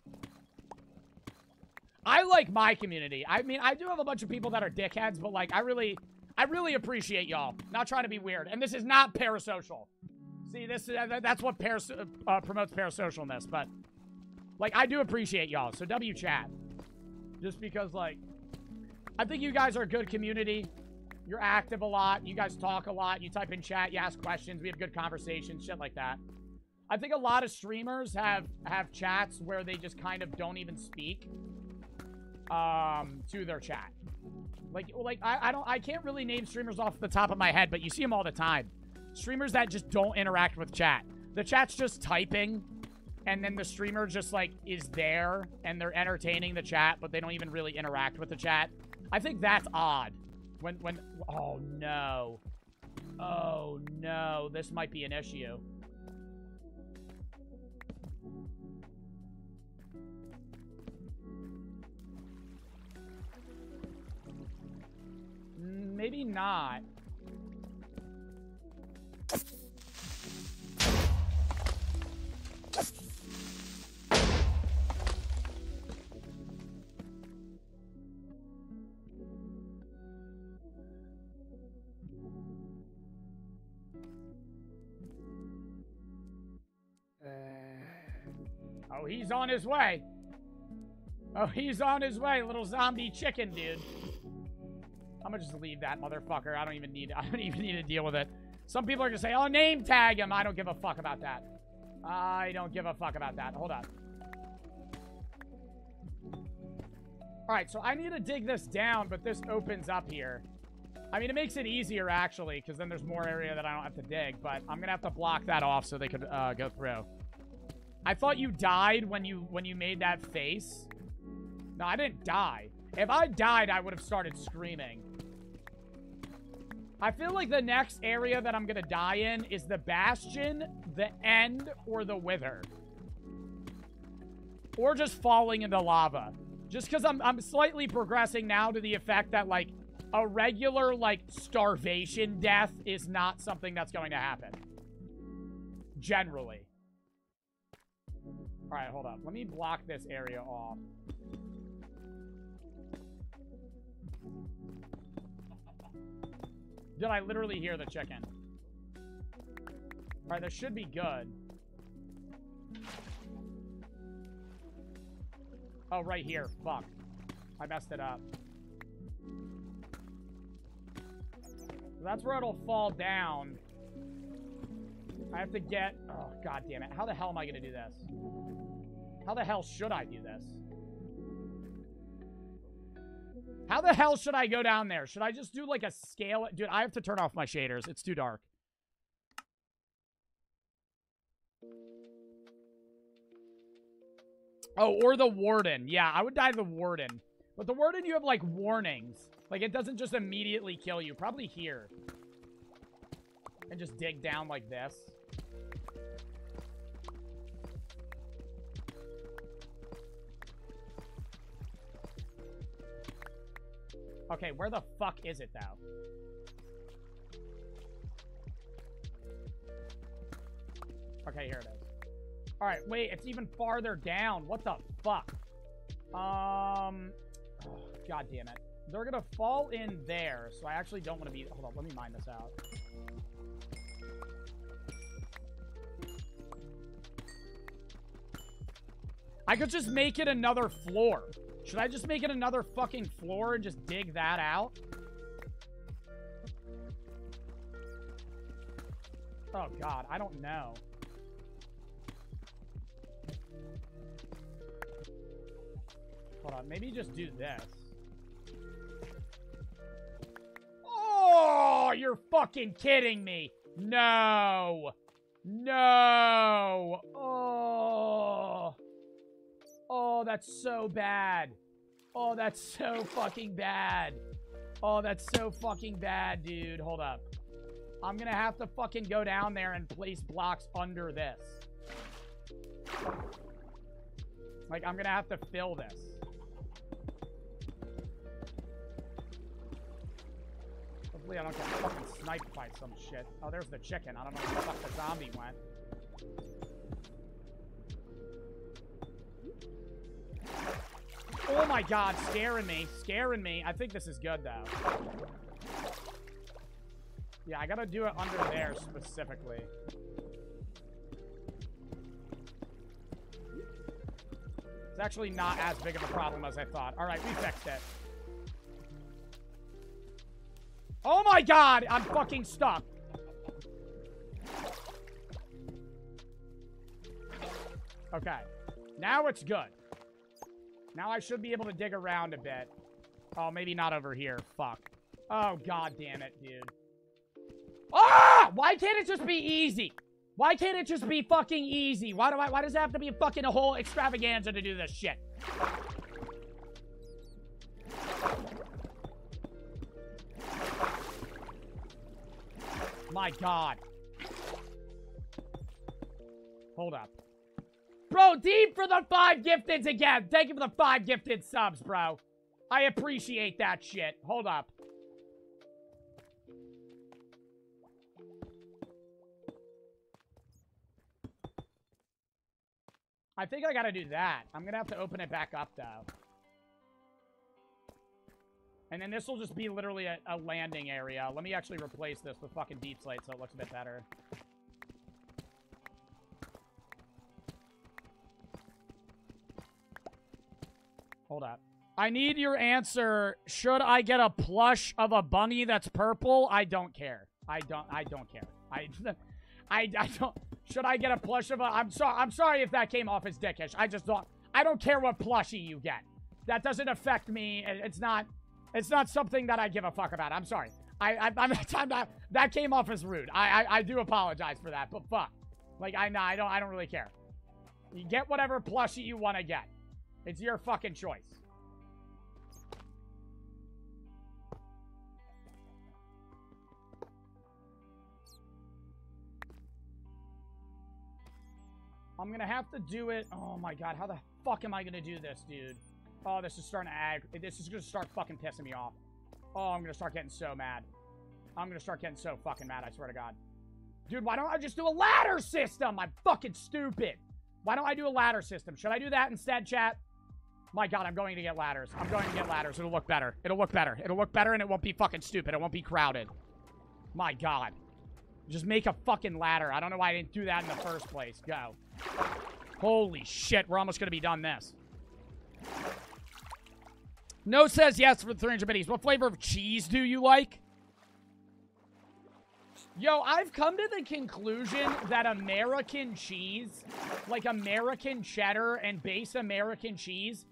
I like my community. I mean, I do have a bunch of people that are dickheads, but, like, I really... I really appreciate y'all. Not trying to be weird. And this is not parasocial. See, this is, uh, that's what paras uh, promotes parasocialness, but... Like, I do appreciate y'all. So, W chat. Just because, like... I think you guys are a good community. You're active a lot. You guys talk a lot. You type in chat. You ask questions. We have good conversations. Shit like that. I think a lot of streamers have, have chats where they just kind of don't even speak um, to their chat. Like, like I, I don't, I can't really name streamers off the top of my head, but you see them all the time. Streamers that just don't interact with chat. The chat's just typing, and then the streamer just like is there, and they're entertaining the chat, but they don't even really interact with the chat. I think that's odd. When, when, oh no. Oh no, this might be an issue. Maybe not. Uh, oh, he's on his way. Oh, he's on his way, little zombie chicken dude. I'm gonna just leave that motherfucker. I don't even need I don't even need to deal with it. Some people are gonna say, oh, name tag him. I don't give a fuck about that. I don't give a fuck about that. Hold on. Alright, so I need to dig this down, but this opens up here. I mean, it makes it easier, actually, because then there's more area that I don't have to dig, but I'm gonna have to block that off so they could uh, go through. I thought you died when you when you made that face. No, I didn't die. If I died, I would have started screaming. I feel like the next area that I'm going to die in is the Bastion, the End, or the Wither. Or just falling into lava. Just because I'm, I'm slightly progressing now to the effect that, like, a regular, like, starvation death is not something that's going to happen. Generally. Alright, hold up. Let me block this area off. Did I literally hear the chicken? Alright, this should be good. Oh, right here. Fuck. I messed it up. That's where it'll fall down. I have to get... Oh, god damn it. How the hell am I going to do this? How the hell should I do this? How the hell should I go down there? Should I just do like a scale? Dude, I have to turn off my shaders. It's too dark. Oh, or the Warden. Yeah, I would die the Warden. But the Warden, you have like warnings. Like it doesn't just immediately kill you. Probably here. And just dig down like this. Okay, where the fuck is it, though? Okay, here it is. Alright, wait, it's even farther down. What the fuck? Um, oh, God damn it. They're gonna fall in there, so I actually don't want to be... Hold on, let me mine this out. I could just make it another floor. Should I just make it another fucking floor and just dig that out? Oh, God. I don't know. Hold on. Maybe just do this. Oh, you're fucking kidding me. No. No. Oh. Oh, that's so bad. Oh, that's so fucking bad. Oh, that's so fucking bad, dude. Hold up. I'm gonna have to fucking go down there and place blocks under this. Like, I'm gonna have to fill this. Hopefully I don't get fucking sniped by some shit. Oh, there's the chicken. I don't know where the fuck the zombie went. Oh my god, scaring me. Scaring me. I think this is good, though. Yeah, I gotta do it under there specifically. It's actually not as big of a problem as I thought. Alright, we fixed it. Oh my god! I'm fucking stuck. Okay. Now it's good. Now I should be able to dig around a bit. Oh, maybe not over here. Fuck. Oh, god damn it, dude. Ah! Why can't it just be easy? Why can't it just be fucking easy? Why do I why does it have to be fucking a whole extravaganza to do this shit? My god. Hold up. Bro, deep for the five gifteds again. Thank you for the five gifted subs, bro. I appreciate that shit. Hold up. I think I gotta do that. I'm gonna have to open it back up, though. And then this will just be literally a, a, landing area. Let me actually replace this with fucking deepslate so it looks a bit better. Hold up. I need your answer. Should I get a plush of a bunny that's purple? I don't care. I don't I don't care. I I I don't should I get a plush of a I'm sorry I'm sorry if that came off as dickish. I just don't I don't care what plushie you get. That doesn't affect me. It's not it's not something that I give a fuck about. I'm sorry. I, I I'm, I'm not, that came off as rude. I, I I do apologize for that, but fuck. Like I know I don't I don't really care. You get whatever plushie you want to get. It's your fucking choice. I'm gonna have to do it. Oh my god, how the fuck am I gonna do this, dude? Oh, this is starting to ag. This is gonna start fucking pissing me off. Oh, I'm gonna start getting so mad. I'm gonna start getting so fucking mad, I swear to god. Dude, why don't I just do a ladder system? I'm fucking stupid. Why don't I do a ladder system? Should I do that instead, chat? My god, I'm going to get ladders. I'm going to get ladders. It'll look better. It'll look better. It'll look better and it won't be fucking stupid. It won't be crowded. My god. Just make a fucking ladder. I don't know why I didn't do that in the first place. Go. Holy shit, we're almost going to be done this. No says yes for 300 biddies. What flavor of cheese do you like? Yo, I've come to the conclusion that American cheese, like American cheddar and base American cheese,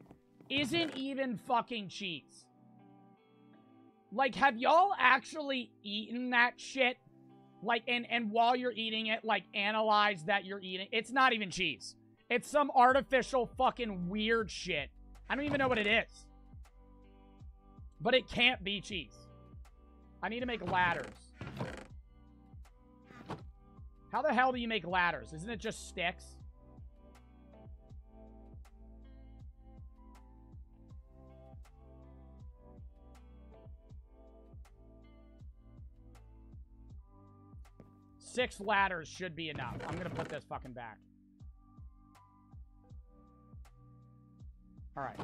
isn't even fucking cheese. Like, have y'all actually eaten that shit? Like, and, and while you're eating it, like, analyze that you're eating. It's not even cheese. It's some artificial fucking weird shit. I don't even know what it is. But it can't be cheese. I need to make ladders. How the hell do you make ladders? Isn't it just sticks? Six ladders should be enough. I'm to put this fucking back. All right.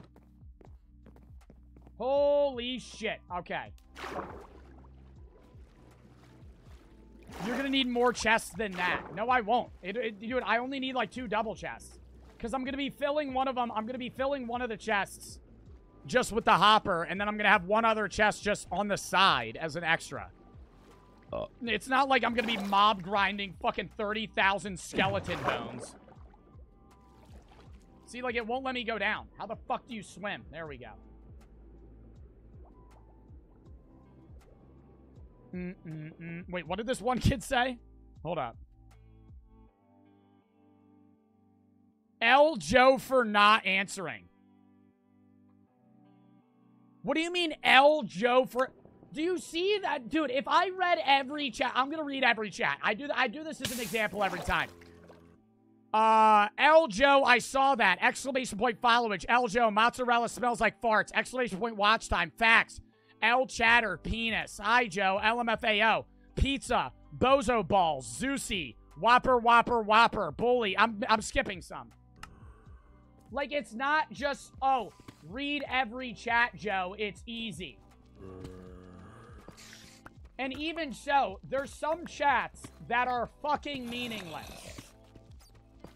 Holy shit. Okay. You're gonna need more chests than that. No, I won't. It, it, dude, I only need like two double chests. Because I'm gonna be filling one of them. I'm gonna be filling one of the chests just with the hopper, and then I'm gonna have one other chest just on the side as an extra. It's not like I'm gonna be mob grinding fucking 30,000 skeleton bones. See, like, it won't let me go down. How the fuck do you swim? There we go. Mm-mm-mm. Wait, what did this one kid say? Hold up. L. Joe for not answering. What do you mean L. Joe for... Do you see that? Dude, if I read every chat... I'm going to read every chat. I do, I do this as an example every time. Uh, L. Joe, I saw that. Exclamation point followage. L. Joe, mozzarella smells like farts. Exclamation point watch time. Facts. L. Chatter, penis. Hi, Joe. LMFAO. Pizza. Bozo balls. Zeusy. Whopper, whopper, whopper. Bully. I'm, I'm skipping some. Like, it's not just, oh, read every chat, Joe. It's easy. And even so, there's some chats that are fucking meaningless.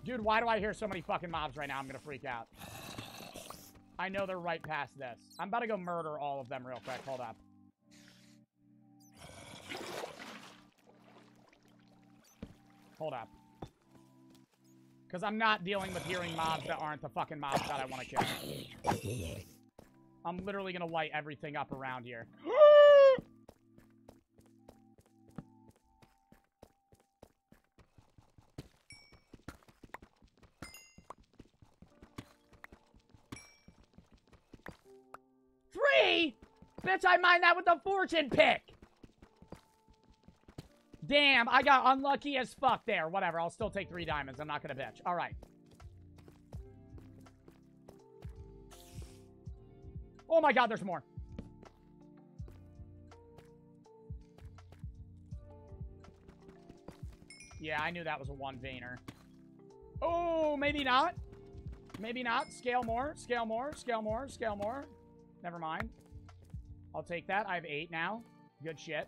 Dude, why do I hear so many fucking mobs right now? I'm gonna freak out. I know they're right past this. I'm about to go murder all of them real quick. Hold up. Hold up. Because I'm not dealing with hearing mobs that aren't the fucking mobs that I want to kill. I'm literally going to light everything up around here. Three? Bitch, I mined that with a fortune pick. Damn, I got unlucky as fuck there. Whatever, I'll still take three diamonds. I'm not gonna bitch. All right. Oh my god, there's more. Yeah, I knew that was a one veiner. Oh, maybe not. Maybe not. Scale more, scale more, scale more, scale more. Never mind. I'll take that. I have eight now. Good shit.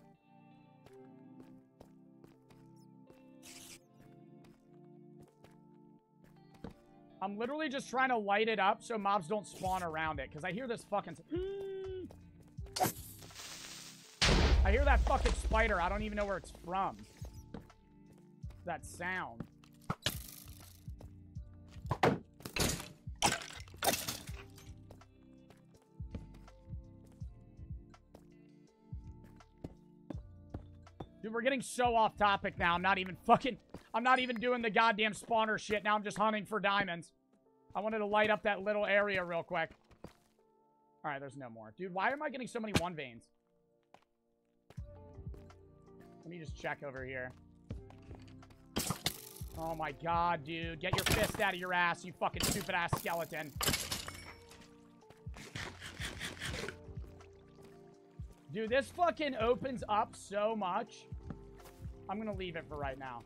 I'm literally just trying to light it up so mobs don't spawn around it. Because I hear this fucking... I hear that fucking spider. I don't even know where it's from. That sound. We're getting so off topic now. I'm not even fucking... I'm not even doing the goddamn spawner shit. Now I'm just hunting for diamonds. I wanted to light up that little area real quick. All right, there's no more. Dude, why am I getting so many one veins? Let me just check over here. Oh my god, dude. Get your fist out of your ass, you fucking stupid ass skeleton. Dude, this fucking opens up so much. I'm gonna leave it for right now.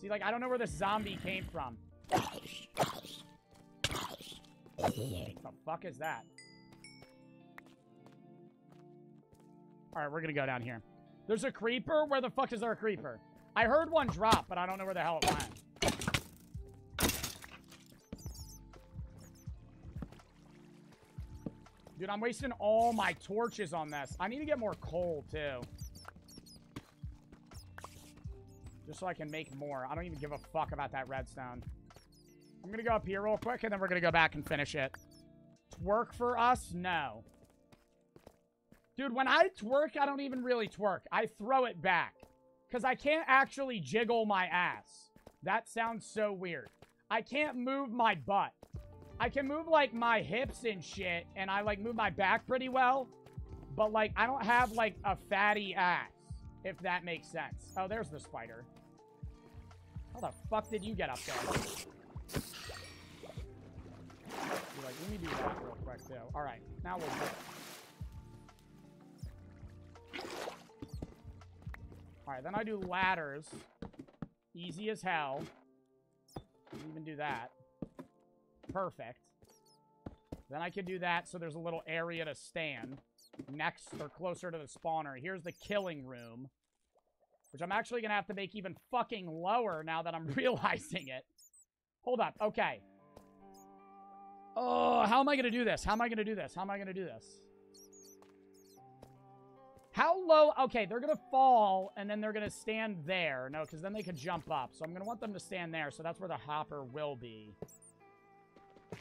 See, like, I don't know where this zombie came from. What the fuck is that? Alright, we're gonna go down here. There's a creeper? Where the fuck is there a creeper? I heard one drop, but I don't know where the hell it went. Dude, I'm wasting all my torches on this. I need to get more coal, too. Just so I can make more. I don't even give a fuck about that redstone. I'm to go up here real quick, and then we're to go back and finish it. Twerk for us? No. Dude, when I twerk, I don't even really twerk. I throw it back. Because I can't actually jiggle my ass. That sounds so weird. I can't move my butt. I can move, like, my hips and shit, and I, like, move my back pretty well. But, like, I don't have, like, a fatty ass, if that makes sense. Oh, there's the spider. How the fuck did you get up there? You're like, let me do that real quick, too. All right, now we'll do All right, then I do ladders. Easy as hell. Didn't even do that. Perfect. Then I can do that so there's a little area to stand next or closer to the spawner. Here's the killing room, which I'm actually going to have to make even fucking lower now that I'm realizing it. Hold up. Okay. Oh, how am I going to do this? How am I going to do this? How am I going to do this? How low? Okay, they're going to fall, and then they're going to stand there. No, because then they could jump up. So I'm going to want them to stand there, so that's where the hopper will be.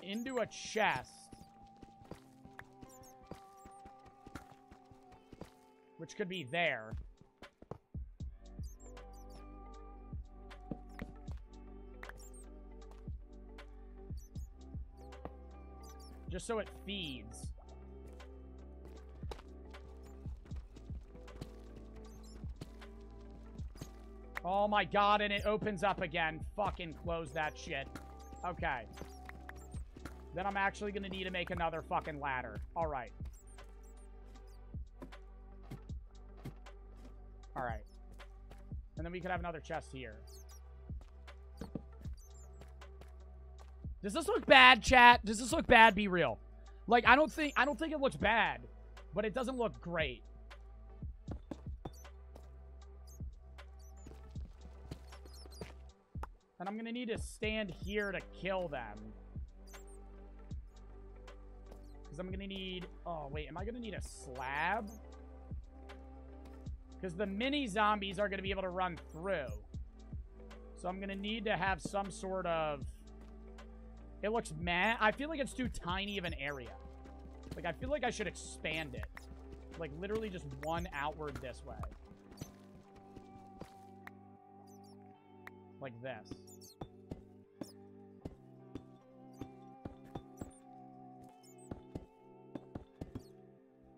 Into a chest. Which could be there. Just so it feeds. Oh my god, and it opens up again. Fucking close that shit. Okay. Then I'm actually gonna need to make another fucking ladder. Alright. Alright. And then we could have another chest here. Does this look bad, chat? Does this look bad? Be real. Like, I don't think I don't think it looks bad, but it doesn't look great. And I'm going to need to stand here to kill them. Because I'm going to need... Oh, wait. Am I going to need a slab? Because the mini zombies are going to be able to run through. So I'm going to need to have some sort of... It looks mad. I feel like it's too tiny of an area. Like, I feel like I should expand it. Like, literally just one outward this way. Like this.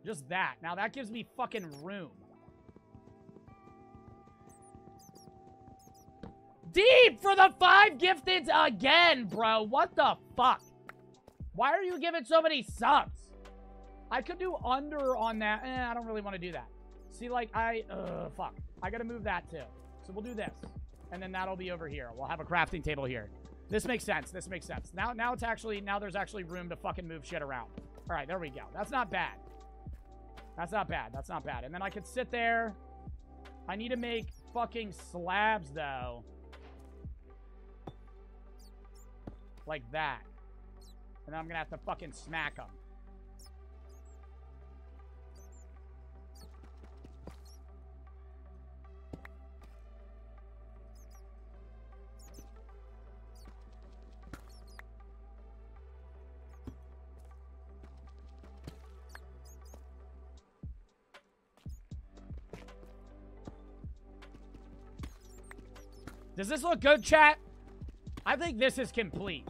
Just that. Now, that gives me fucking room. Deep for the five gifteds again, bro. What the fuck? Why are you giving so many subs? I could do under on that. Eh, I don't really want to do that. See, like, I... Uh, fuck. I gotta move that, too. So we'll do this. And then that'll be over here. We'll have a crafting table here. This makes sense. This makes sense. Now, now it's actually... Now there's actually room to fucking move shit around. All right, there we go. That's not bad. That's not bad. That's not bad. And then I could sit there. I need to make fucking slabs, though. Like that. And then I'm gonna have to fucking smack them. Does this look good, chat? I think this is complete.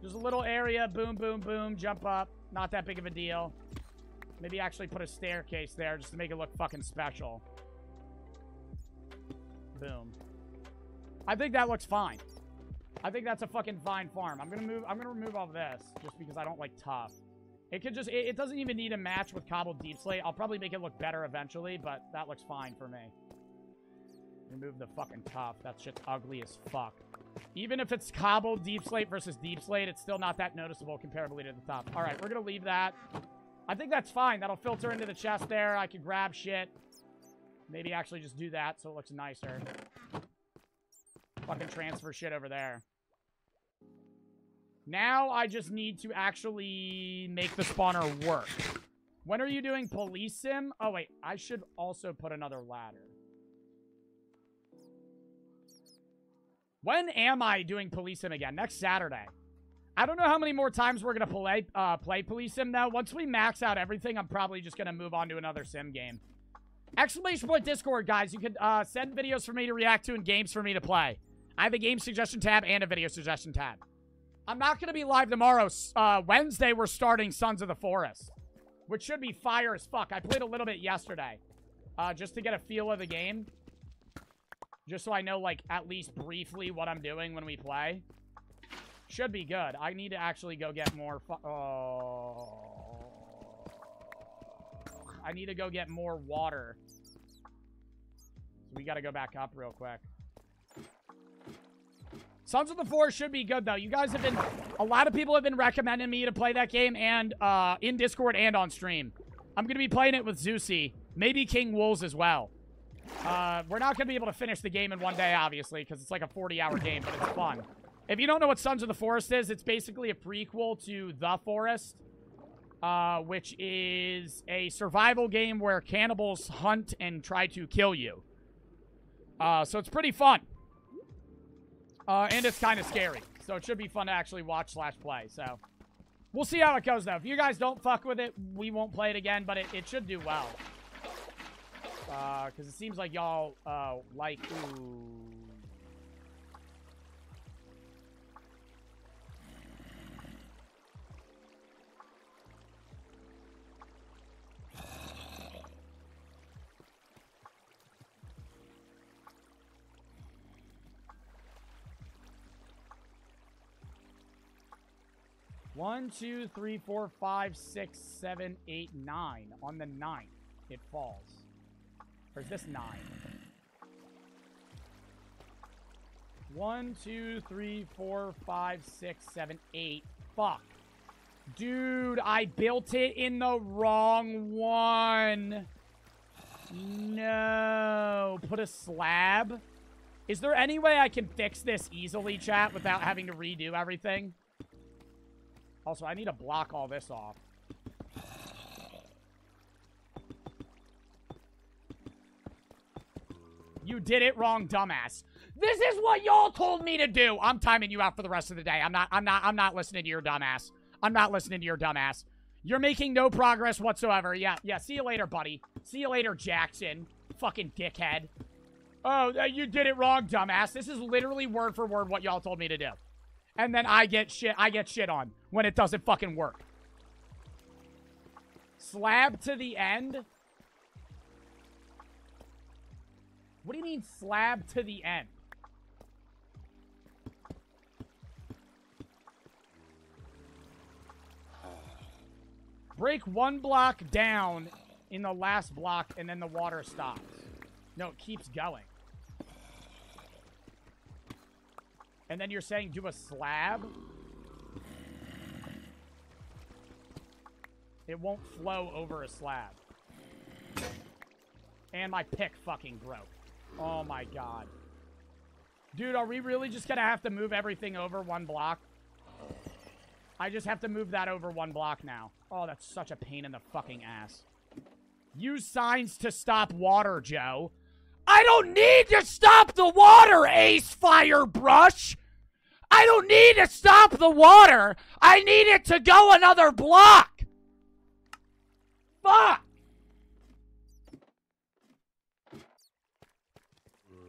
There's a little area, boom, boom, boom, jump up. Not that big of a deal. Maybe actually put a staircase there just to make it look fucking special. Boom. I think that looks fine. I think that's a fucking fine farm. I'm gonna move. I'm gonna remove all this just because I don't like tuff. It could just. It, it doesn't even need a match with cobbled deepslate. I'll probably make it look better eventually, but that looks fine for me. Remove the fucking tuff. That shit's ugly as fuck. Even if it's cobbled deepslate versus deepslate, it's still not that noticeable comparably to the top. All right, we're gonna leave that. I think that's fine. That'll filter into the chest there. I can grab shit. Maybe actually just do that so it looks nicer. Fucking transfer shit over there. Now I just need to actually make the spawner work. When are you doing police sim? Oh, wait. I should also put another ladder. When am I doing police sim again? Next Saturday. I don't know how many more times we're going to play uh, play police sim, though. Once we max out everything, I'm probably just going to move on to another sim game. Exclamation point Discord, guys. You can uh, send videos for me to react to and games for me to play. I have a game suggestion tab and a video suggestion tab. I'm not going to be live tomorrow. Uh, Wednesday, we're starting Sons of the Forest, which should be fire as fuck. I played a little bit yesterday uh, just to get a feel of the game. Just so I know, like, at least briefly what I'm doing when we play. Should be good. I need to actually go get more... Oh. I need to go get more water. So we got to go back up real quick. Sons of the Forest should be good though. You guys have been a lot of people have been recommending me to play that game and uh in Discord and on stream. I'm gonna be playing it with Zeusy, maybe King Wolves as well. Uh, we're not gonna be able to finish the game in one day, obviously, because it's like a 40-hour game, but it's fun. If you don't know what Sons of the Forest is, it's basically a prequel to The Forest, uh, which is a survival game where cannibals hunt and try to kill you. Uh, so it's pretty fun. Uh, and it's kind of scary. So it should be fun to actually watch slash play. So we'll see how it goes, though. If you guys don't fuck with it, we won't play it again, but it, it should do well. Because it seems like y'all uh, like... Ooh. One, two, three, four, five, six, seven, eight, nine. On the ninth, it falls. Or is this nine? One, two, three, four, five, six, seven, eight. Fuck. Dude, I built it in the wrong one. No. Put a slab? Is there any way I can fix this easily, chat, without having to redo everything? Also, I need to block all this off. You did it wrong, dumbass. This is what y'all told me to do. I'm timing you out for the rest of the day. I'm not I'm not I'm not listening to your dumbass. I'm not listening to your dumbass. You're making no progress whatsoever. Yeah, yeah. See you later, buddy. See you later, Jackson. Fucking dickhead. Oh, uh, you did it wrong, dumbass. This is literally word for word what y'all told me to do. And then I get shit I get shit on when it doesn't fucking work. Slab to the end? What do you mean slab to the end? Break one block down in the last block and then the water stops. No, it keeps going. And then you're saying do a slab? It won't flow over a slab. And my pick fucking broke. Oh my god. Dude, are we really just gonna have to move everything over one block? I just have to move that over one block now. Oh, that's such a pain in the fucking ass. Use signs to stop water, Joe. I don't need to stop the water, Ace Firebrush! I don't need to stop the water! I need it to go another block! Fuck!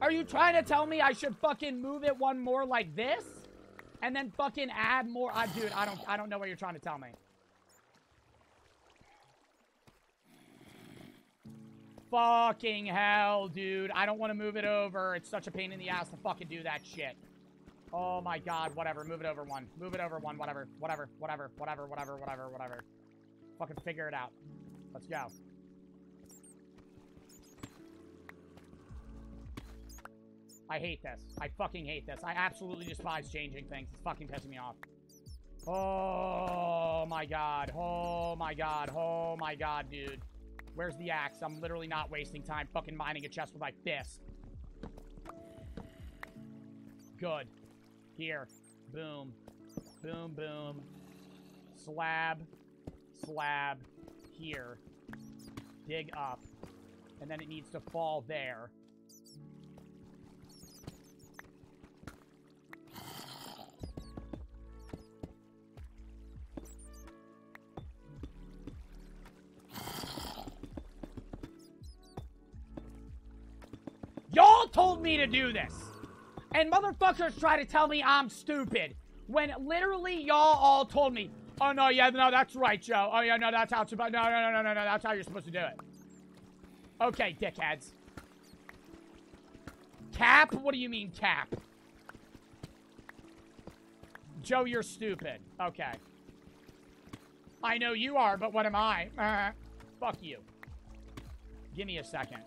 Are you trying to tell me I should fucking move it one more like this? And then fucking add more? Uh, dude, I don't, I don't know what you're trying to tell me. Fucking hell, dude. I don't want to move it over. It's such a pain in the ass to fucking do that shit. Oh my god, whatever. Move it over one. Move it over one, whatever. Whatever, whatever, whatever, whatever, whatever, whatever. Fucking figure it out. Let's go. I hate this. I fucking hate this. I absolutely despise changing things. It's fucking pissing me off. Oh my god. Oh my god. Oh my god, dude. Where's the axe? I'm literally not wasting time fucking mining a chest with my fist. Good. Here. Boom. Boom, boom. Slab. Slab. Here. Dig up. And then it needs to fall there. Y'all told me to do this. And motherfuckers try to tell me I'm stupid. When literally y'all all told me, oh no, yeah, no, that's right, Joe. Oh yeah, no, that's how it's supposed no, no, no, no, no, no, that's how you're supposed to do it. Okay, dickheads. Cap? What do you mean cap? Joe, you're stupid. Okay. I know you are, but what am I? Uh, fuck you. Give me a second.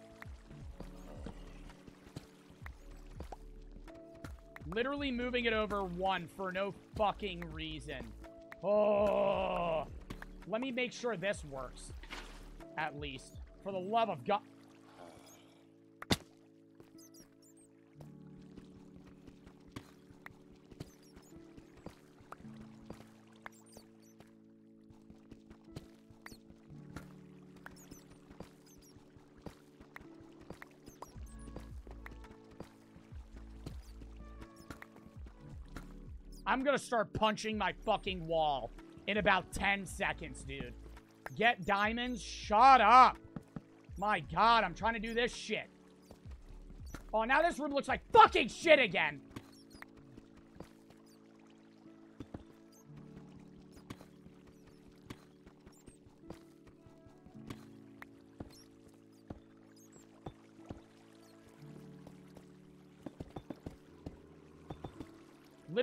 Literally moving it over one for no fucking reason. Oh. Let me make sure this works. At least. For the love of God. I'm gonna start punching my fucking wall in about 10 seconds, dude. Get diamonds? Shut up. My god, I'm trying to do this shit. Oh, now this room looks like fucking shit again.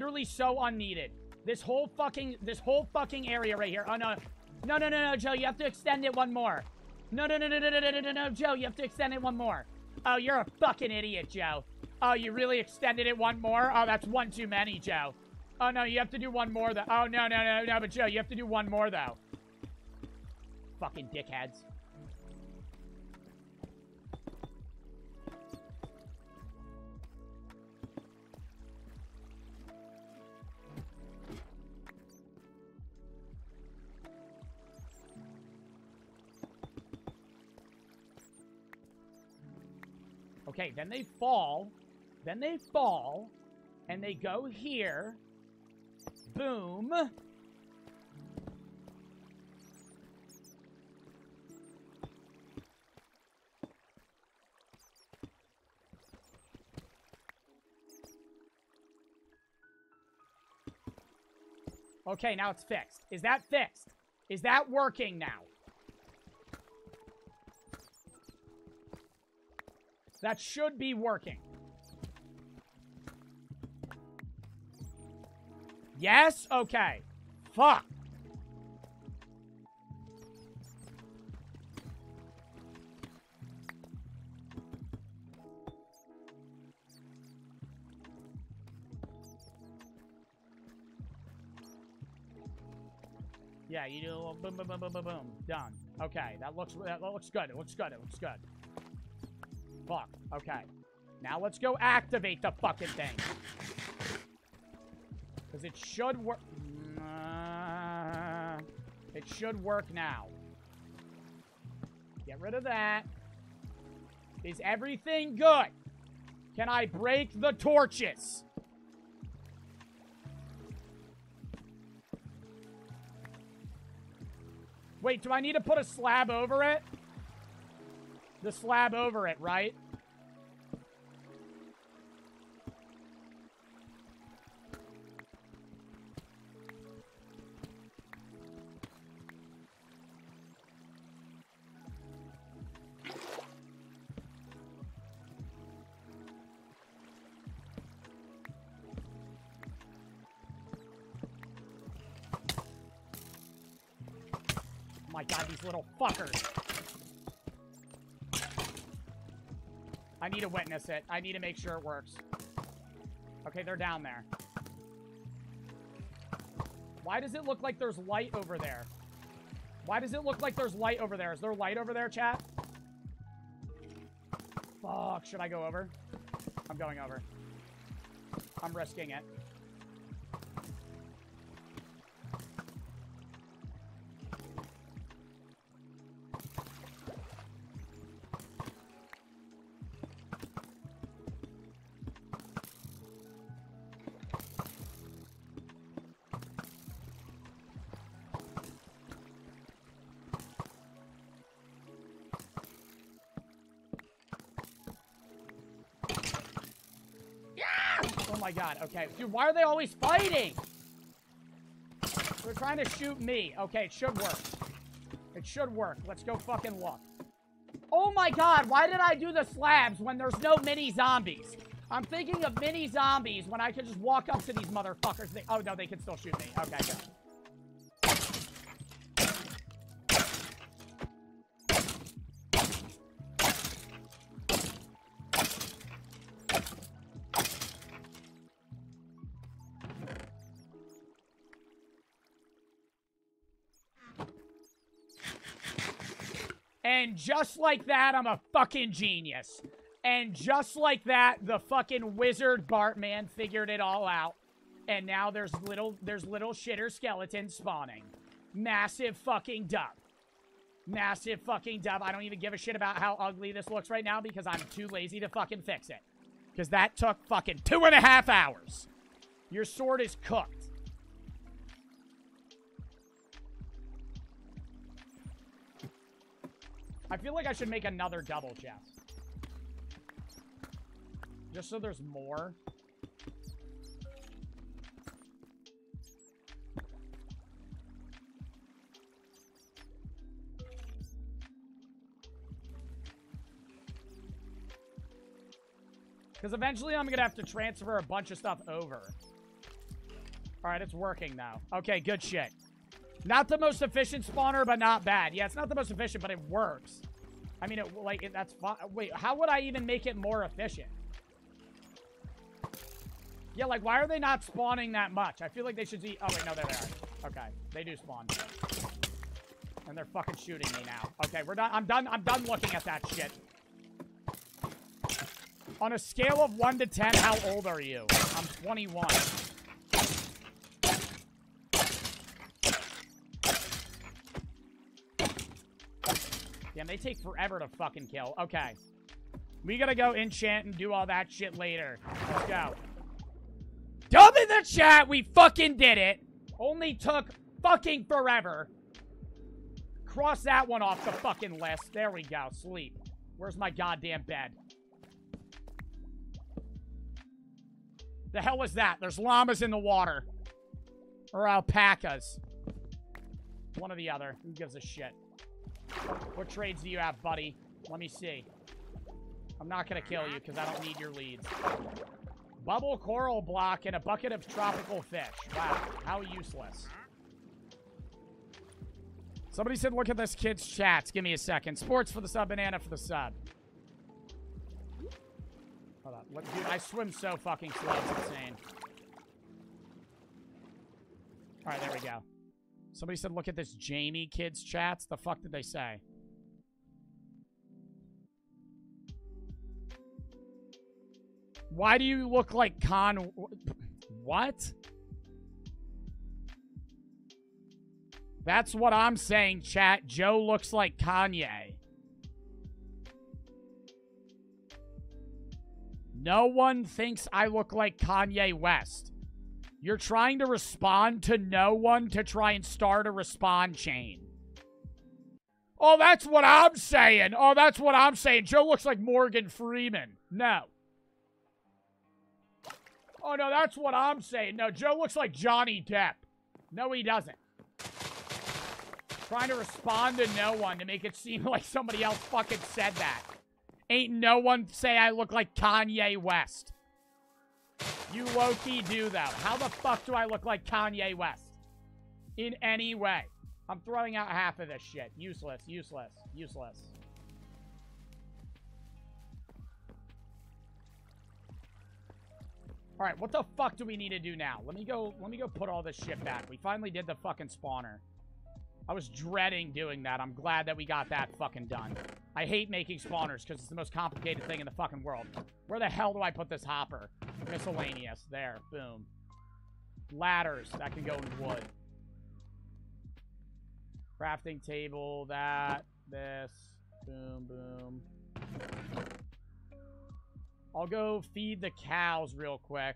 Literally so unneeded. This whole fucking, this whole fucking area right here. Oh, no. No, no, no, no, Joe. You have to extend it one more. No, no, no, no, no, no, no, no, no, Joe. You have to extend it one more. Oh, you're a fucking idiot, Joe. Oh, you really extended it one more? Oh, that's one too many, Joe. Oh, no, you have to do one more, though. Oh, no, no, no, no, but Joe, you have to do one more, though. Fucking dickheads. Okay, then they fall. Then they fall. And they go here. Boom. Okay, now it's fixed. Is that fixed? Is that working now? That should be working. Yes? Okay. Fuck. Yeah, you do a boom, boom, boom, boom, boom, boom. Done. Okay, that looks that looks good. It looks good. It looks good. Fuck. Okay. Now let's go activate the fucking thing. Because it should work. Uh, it should work now. Get rid of that. Is everything good? Can I break the torches? Wait, do I need to put a slab over it? The slab over it, right? To witness it. I need to make sure it works. Okay, they're down there. Why does it look like there's light over there? Why does it look like there's light over there? Is there light over there, chat? Fuck, should I go over? I'm going over. I'm risking it. God, okay. Dude, why are they always fighting? They're trying to shoot me. Okay, it should work. It should work. Let's go fucking look. Oh my god, why did I do the slabs when there's no mini zombies? I'm thinking of mini zombies when I could just walk up to these motherfuckers. They, oh no, they can still shoot me. Okay, good. And just like that, I'm a fucking genius. And just like that, the fucking wizard Bartman figured it all out. And now there's little there's little shitter skeletons spawning. Massive fucking dub. Massive fucking dub. I don't even give a shit about how ugly this looks right now because I'm too lazy to fucking fix it. Because that took fucking two and a half hours. Your sword is cooked. I feel like I should make another double chest. Just so there's more. Because eventually I'm going to have to transfer a bunch of stuff over. All right, it's working now. Okay, good shit. Not the most efficient spawner, but not bad. Yeah, it's not the most efficient, but it works. I mean, it, like, it, that's fine. Wait, how would I even make it more efficient? Yeah, like, why are they not spawning that much? I feel like they should see... Oh, wait, no, there they are. Okay, they do spawn. And they're fucking shooting me now. Okay, we're done. I'm done. I'm done looking at that shit. On a scale of 1 to 10, how old are you? I'm 21. Damn, they take forever to fucking kill. Okay. We gotta go enchant and do all that shit later. Let's go. Dub in the chat! We fucking did it! Only took fucking forever. Cross that one off the fucking list. There we go. Sleep. Where's my goddamn bed? The hell is that? There's llamas in the water. Or alpacas. One or the other. Who gives a shit? What trades do you have, buddy? Let me see. I'm not going to kill you because I don't need your leads. Bubble coral block and a bucket of tropical fish. Wow, how useless. Somebody said, look at this kid's chats. Give me a second. Sports for the sub, banana for the sub. Hold. What, dude, I swim so fucking slow. It's insane. All right, there we go. Somebody said, look at this Jamie kid's chats. The fuck did they say? Why do you look like Con... What? That's what I'm saying, chat. Joe looks like Kanye. No one thinks I look like Kanye West. You're trying to respond to no one to try and start a respawn chain. Oh, that's what I'm saying. Oh, that's what I'm saying. Joe looks like Morgan Freeman. No. Oh, no, that's what I'm saying. No, Joe looks like Johnny Depp. No, he doesn't. Trying to respond to no one to make it seem like somebody else fucking said that. Ain't no one say I look like Kanye West. You lowkey do, though. How the fuck do I look like Kanye West? In any way. I'm throwing out half of this shit. Useless, useless, useless. All right, what the fuck do we need to do now? Let me go, let me go put all this shit back. We finally did the fucking spawner. I was dreading doing that. I'm glad that we got that fucking done. I hate making spawners because it's the most complicated thing in the fucking world. Where the hell do I put this hopper? Miscellaneous. There. Boom. Ladders. That can go in wood. Crafting table. That. This. Boom, boom. I'll go feed the cows real quick.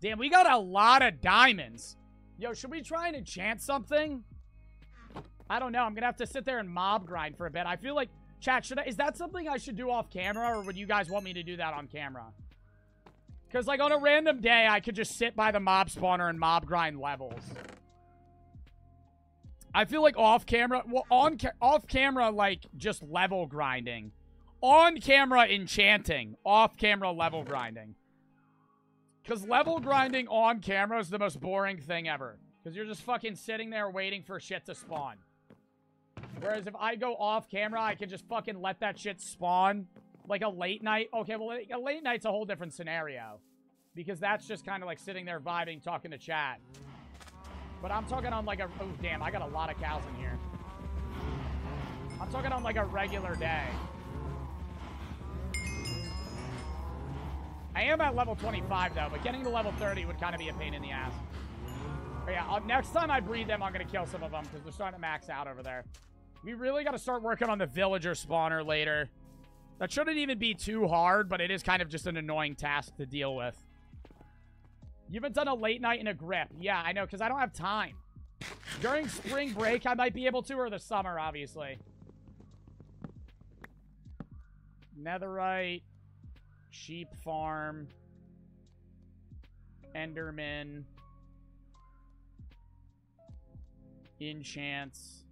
Damn, we got a lot of diamonds. Yo, should we try and enchant something? I don't know. I'm going to have to sit there and mob grind for a bit. I feel like, chat, should I, is that something I should do off camera, or would you guys want me to do that on camera? Because, like, on a random day, I could just sit by the mob spawner and mob grind levels. I feel like off camera, well, on ca off camera, like, just level grinding. On camera, enchanting. Off camera, level grinding. Because level grinding on camera is the most boring thing ever. Because you're just fucking sitting there waiting for shit to spawn. Whereas if I go off camera, I can just fucking let that shit spawn. Like a late night. Okay, well, a late night's a whole different scenario. Because that's just kind of like sitting there vibing, talking to chat. But I'm talking on like a... Oh, damn, I got a lot of cows in here. I'm talking on like a regular day. I am at level 25, though, but getting to level 30 would kind of be a pain in the ass. But yeah, I'll, next time I breed them, I'm going to kill some of them because they're starting to max out over there. We really got to start working on the villager spawner later. That shouldn't even be too hard, but it is kind of just an annoying task to deal with. You haven't done a late night in a grip. Yeah, I know, because I don't have time. During spring break, I might be able to, or the summer, obviously. Netherite. Sheep farm. Enderman. Enchants.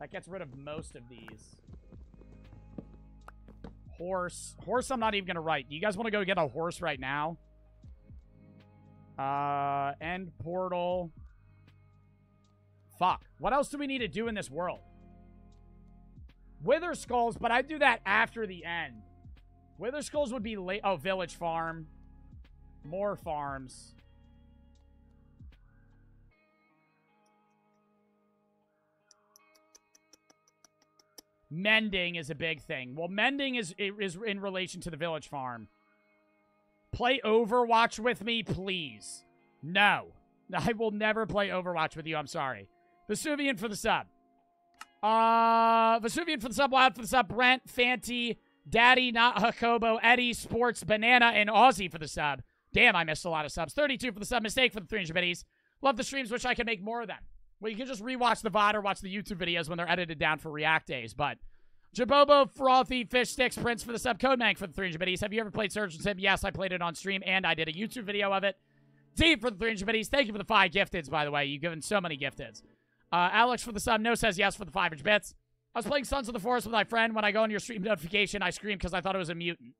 That gets rid of most of these. Horse. Horse I'm not even going to write. Do you guys want to go get a horse right now? Uh, end portal. Fuck. What else do we need to do in this world? Wither Skulls, but I'd do that after the end. Wither Skulls would be late. Oh, Village Farm. More farms. Mending is a big thing. Well, mending is is in relation to the village farm. Play Overwatch with me, please. No. I will never play Overwatch with you. I'm sorry. Vesuvian for the sub. Uh, Vesuvian for the sub, Wild for the sub, Brent, Fanti, Daddy, not Jacobo, Eddie, Sports, Banana, and Aussie for the sub. Damn, I missed a lot of subs. 32 for the sub, Mistake for the 300 biddies. Love the streams, wish I could make more of them. Well, you can just rewatch the VOD or watch the YouTube videos when they're edited down for React days. But Jabobo, Frothy, Fish Sticks, Prince for the sub, Code Mank for the 300 biddies. Have you ever played Surgeon Sim? Yes, I played it on stream and I did a YouTube video of it. Deep for the 300 biddies. Thank you for the five gifteds, by the way. You've given so many gifteds. Uh, Alex for the sub. No says yes for the 500 bits. I was playing Sons of the Forest with my friend. When I go on your stream notification, I scream because I thought it was a mutant.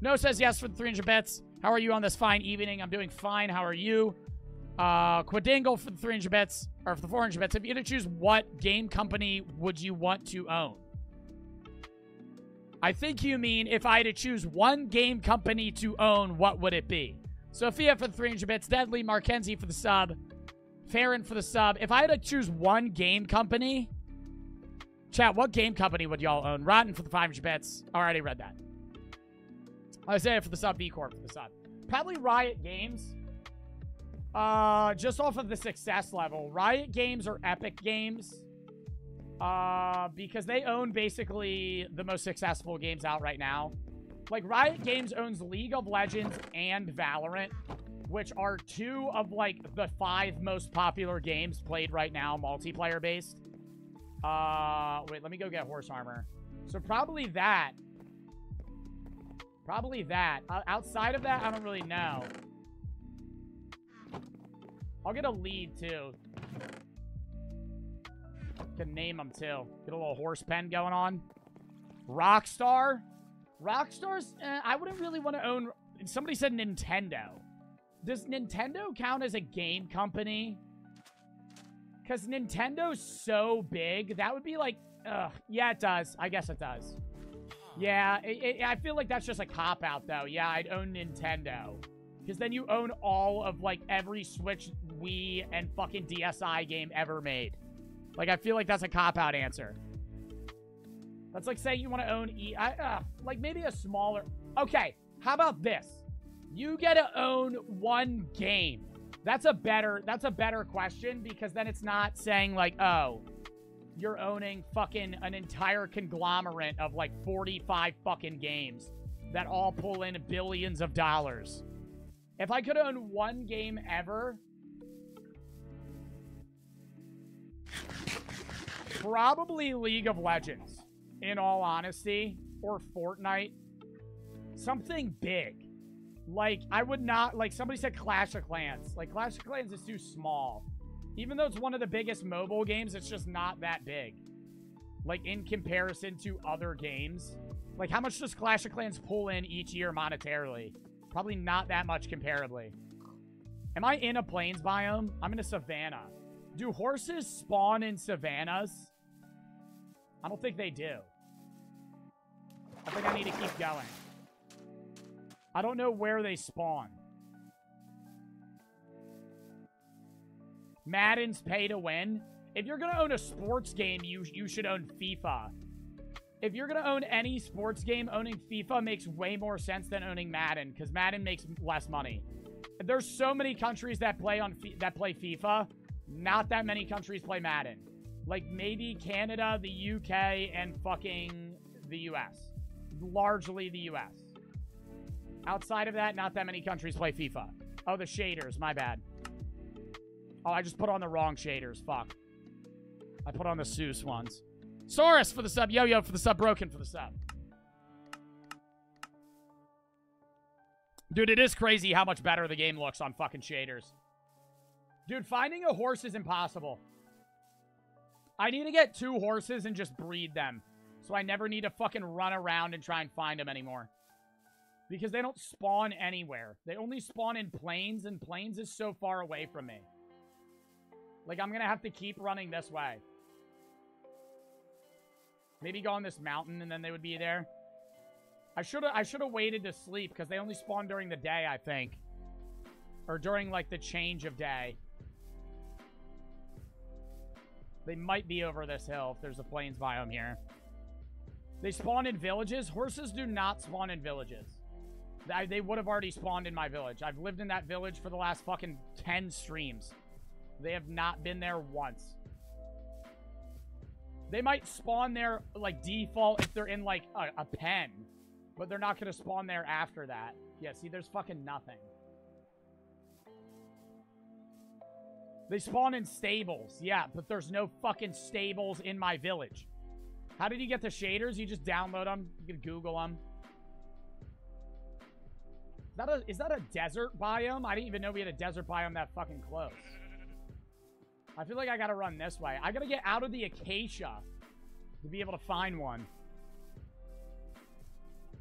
No says yes for the 300 bits. How are you on this fine evening? I'm doing fine. How are you? Uh, Quadingle for the 300 bits, or for the 400 bits. If you had to choose what game company would you want to own? I think you mean if I had to choose one game company to own, what would it be? Sophia for the 300 bits, Deadly, Markenzie for the sub, Farron for the sub. If I had to choose one game company, chat, what game company would y'all own? Rotten for the 500 bits. Already read that. Isaiah for the sub, V Corp for the sub. Probably Riot Games. Uh, just off of the success level. Riot Games or Epic Games. Uh, because they own basically the most successful games out right now. Like, Riot Games owns League of Legends and Valorant, which are two of, like, the five most popular games played right now, multiplayer-based. Uh, wait, let me go get horse armor. So probably that. Probably that. Uh, outside of that, I don't really know. I'll get a lead, too. Can name them too. Get a little horse pen going on. Rockstar. Rockstar's, eh, I wouldn't really want to own. Somebody said Nintendo. Does Nintendo count as a game company? Because Nintendo's so big. That would be like, ugh. Yeah, it does. I guess it does. Yeah, it, it, I feel like that's just a cop-out, though. Yeah, I'd own Nintendo. Because then you own all of, like, every Switch, Wii, and fucking DSi game ever made. Like, I feel like that's a cop-out answer. That's like saying you want to own E... I, uh, like, maybe a smaller... Okay, how about this? You get to own one game. That's a better... That's a better question because then it's not saying, like, oh, you're owning fucking an entire conglomerate of, like, 45 fucking games that all pull in billions of dollars. If I could own one game ever, Probably League of Legends, in all honesty, or Fortnite. Something big. Like, I would not, like, somebody said Clash of Clans. Like, Clash of Clans is too small. Even though it's one of the biggest mobile games, it's just not that big. Like, in comparison to other games. Like, how much does Clash of Clans pull in each year monetarily? Probably not that much comparably. Am I in a plains biome? I'm in a savannah. Do horses spawn in savannas? I don't think they do. I think I need to keep going. I don't know where they spawn. Madden's pay to win. If you're gonna own a sports game, you you should own FIFA. If you're gonna own any sports game, owning FIFA makes way more sense than owning Madden because Madden makes less money. There's so many countries that play on that play FIFA. Not that many countries play Madden. Like maybe Canada, the UK, and fucking the US. Largely the US. Outside of that, not that many countries play FIFA. Oh, the shaders. My bad. Oh, I just put on the wrong shaders. Fuck. I put on the SEUS ones. Saurus for the sub. Yo-Yo for the sub. Broken for the sub. Dude, it is crazy how much better the game looks on fucking shaders. Dude, finding a horse is impossible. I need to get two horses and just breed them. So I never need to fucking run around and try and find them anymore. Because they don't spawn anywhere. They only spawn in plains, and plains is so far away from me. Like, I'm gonna have to keep running this way. Maybe go on this mountain, and then they would be there. I should have I should have waited to sleep, because they only spawn during the day, I think. Or during, like, the change of day. They might be over this hill if there's a plains biome here. They spawn in villages. Horses do not spawn in villages. I, they would have already spawned in my village. I've lived in that village for the last fucking 10 streams. They have not been there once. They might spawn there, like, default if they're in, like, a, a pen. But they're not going to spawn there after that. Yeah, see, there's fucking nothing. They spawn in stables. Yeah, but there's no fucking stables in my village. How did you get the shaders? You just download them. You can Google them. Is that, a, is that a desert biome? I didn't even know we had a desert biome that fucking close. I feel like I gotta run this way. I gotta get out of the acacia to be able to find one.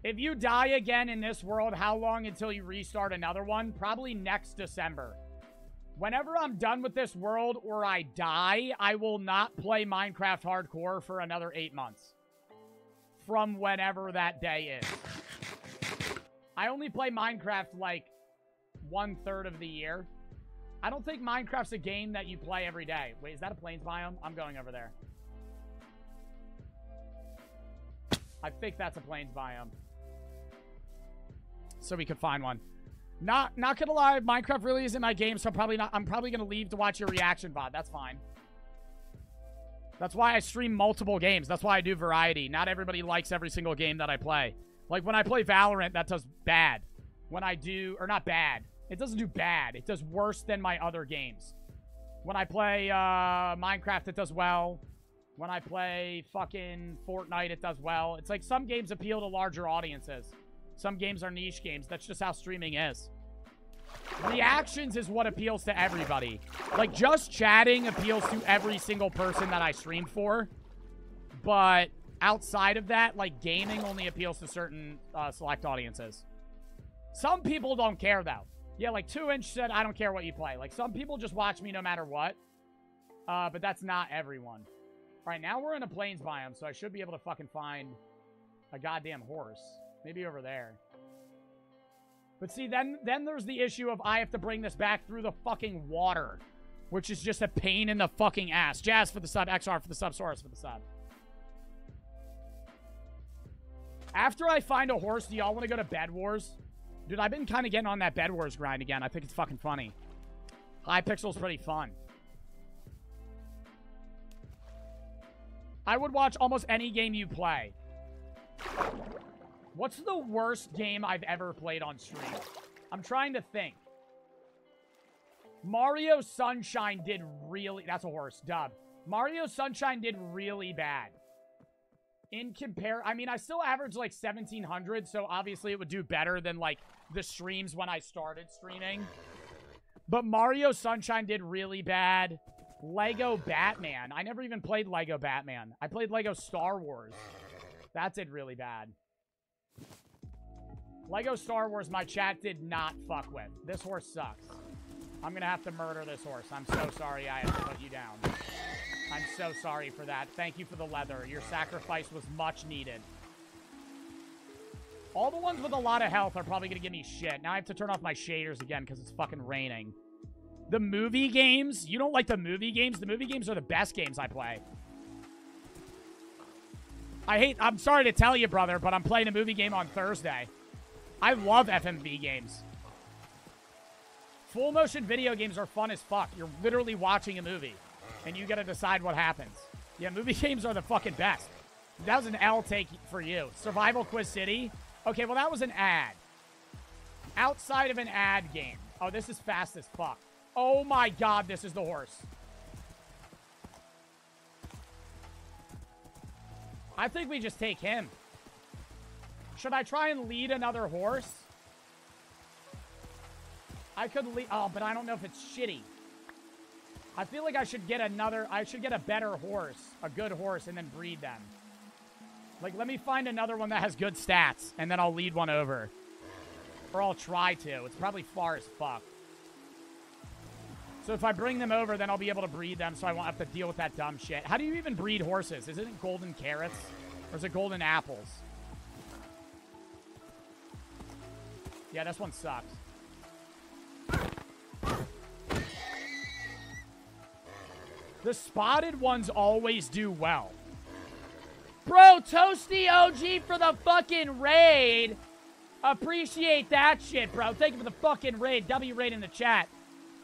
If you die again in this world, how long until you restart another one? Probably next December. Whenever I'm done with this world or I die, I will not play Minecraft Hardcore for another eight months. From whenever that day is. I only play Minecraft like one third of the year. I don't think Minecraft's a game that you play every day. Wait, is that a plains biome? I'm going over there. I think that's a plains biome. So we could find one. Not not gonna lie, Minecraft really isn't my game, so I'm probably not I'm probably gonna leave to watch your reaction VOD. That's fine. That's why I stream multiple games. That's why I do variety. Not everybody likes every single game that I play. Like when I play Valorant, that does bad. When I do, or not bad. It doesn't do bad. It does worse than my other games. When I play uh, Minecraft, it does well. When I play fucking Fortnite, it does well. It's like some games appeal to larger audiences. Some games are niche games. That's just how streaming is. Reactions is what appeals to everybody. Like, just chatting appeals to every single person that I stream for. But outside of that, like, gaming only appeals to certain uh, select audiences. Some people don't care, though. Yeah, like, 2-Inch said, I don't care what you play. Like, some people just watch me no matter what. Uh, but that's not everyone. All right, now we're in a plains biome, so I should be able to fucking find a goddamn horse. Maybe over there. But see, then then there's the issue of I have to bring this back through the fucking water. Which is just a pain in the fucking ass. Jazz for the sub, XR for the sub, Saurus for the sub. After I find a horse, do y'all want to go to Bed Wars? Dude, I've been kind of getting on that Bed Wars grind again. I think it's fucking funny. High Hypixel's pretty fun. I would watch almost any game you play. What's the worst game I've ever played on stream? I'm trying to think. Mario Sunshine did really... That's a horse. Dub. Mario Sunshine did really bad. In compare... I mean, I still average like 1,700, so obviously it would do better than like the streams when I started streaming. But Mario Sunshine did really bad. Lego Batman. I never even played Lego Batman. I played Lego Star Wars. That did really bad. Lego Star Wars, my chat did not fuck with. This horse sucks. I'm to have to murder this horse. I'm so sorry I had to put you down. I'm so sorry for that. Thank you for the leather. Your sacrifice was much needed. All the ones with a lot of health are probably going to give me shit. Now I have to turn off my shaders again because it's fucking raining. The movie games? You don't like the movie games? The movie games are the best games I play. I hate, I'm sorry to tell you, brother, but I'm playing a movie game on Thursday. I love FMV games. Full motion video games are fun as fuck. You're literally watching a movie, and you gotta decide what happens. Yeah, movie games are the fucking best. That was an L take for you. Survival Quiz City? Okay, well, that was an ad. Outside of an ad game. Oh, this is fast as fuck. Oh my god, this is the horse. I think we just take him. Should I try and lead another horse? I could lead... Oh, but I don't know if it's shitty. I feel like I should get another... I should get a better horse. A good horse and then breed them. Like, let me find another one that has good stats, and then I'll lead one over. Or I'll try to. It's probably far as fuck. So if I bring them over, then I'll be able to breed them so I won't have to deal with that dumb shit. How do you even breed horses? Is it golden carrots? Or is it golden apples? Yeah, this one sucks. The spotted ones always do well. Bro, Toasty OG for the fucking raid. Appreciate that shit, bro. Thank you for the fucking raid. W raid in the chat.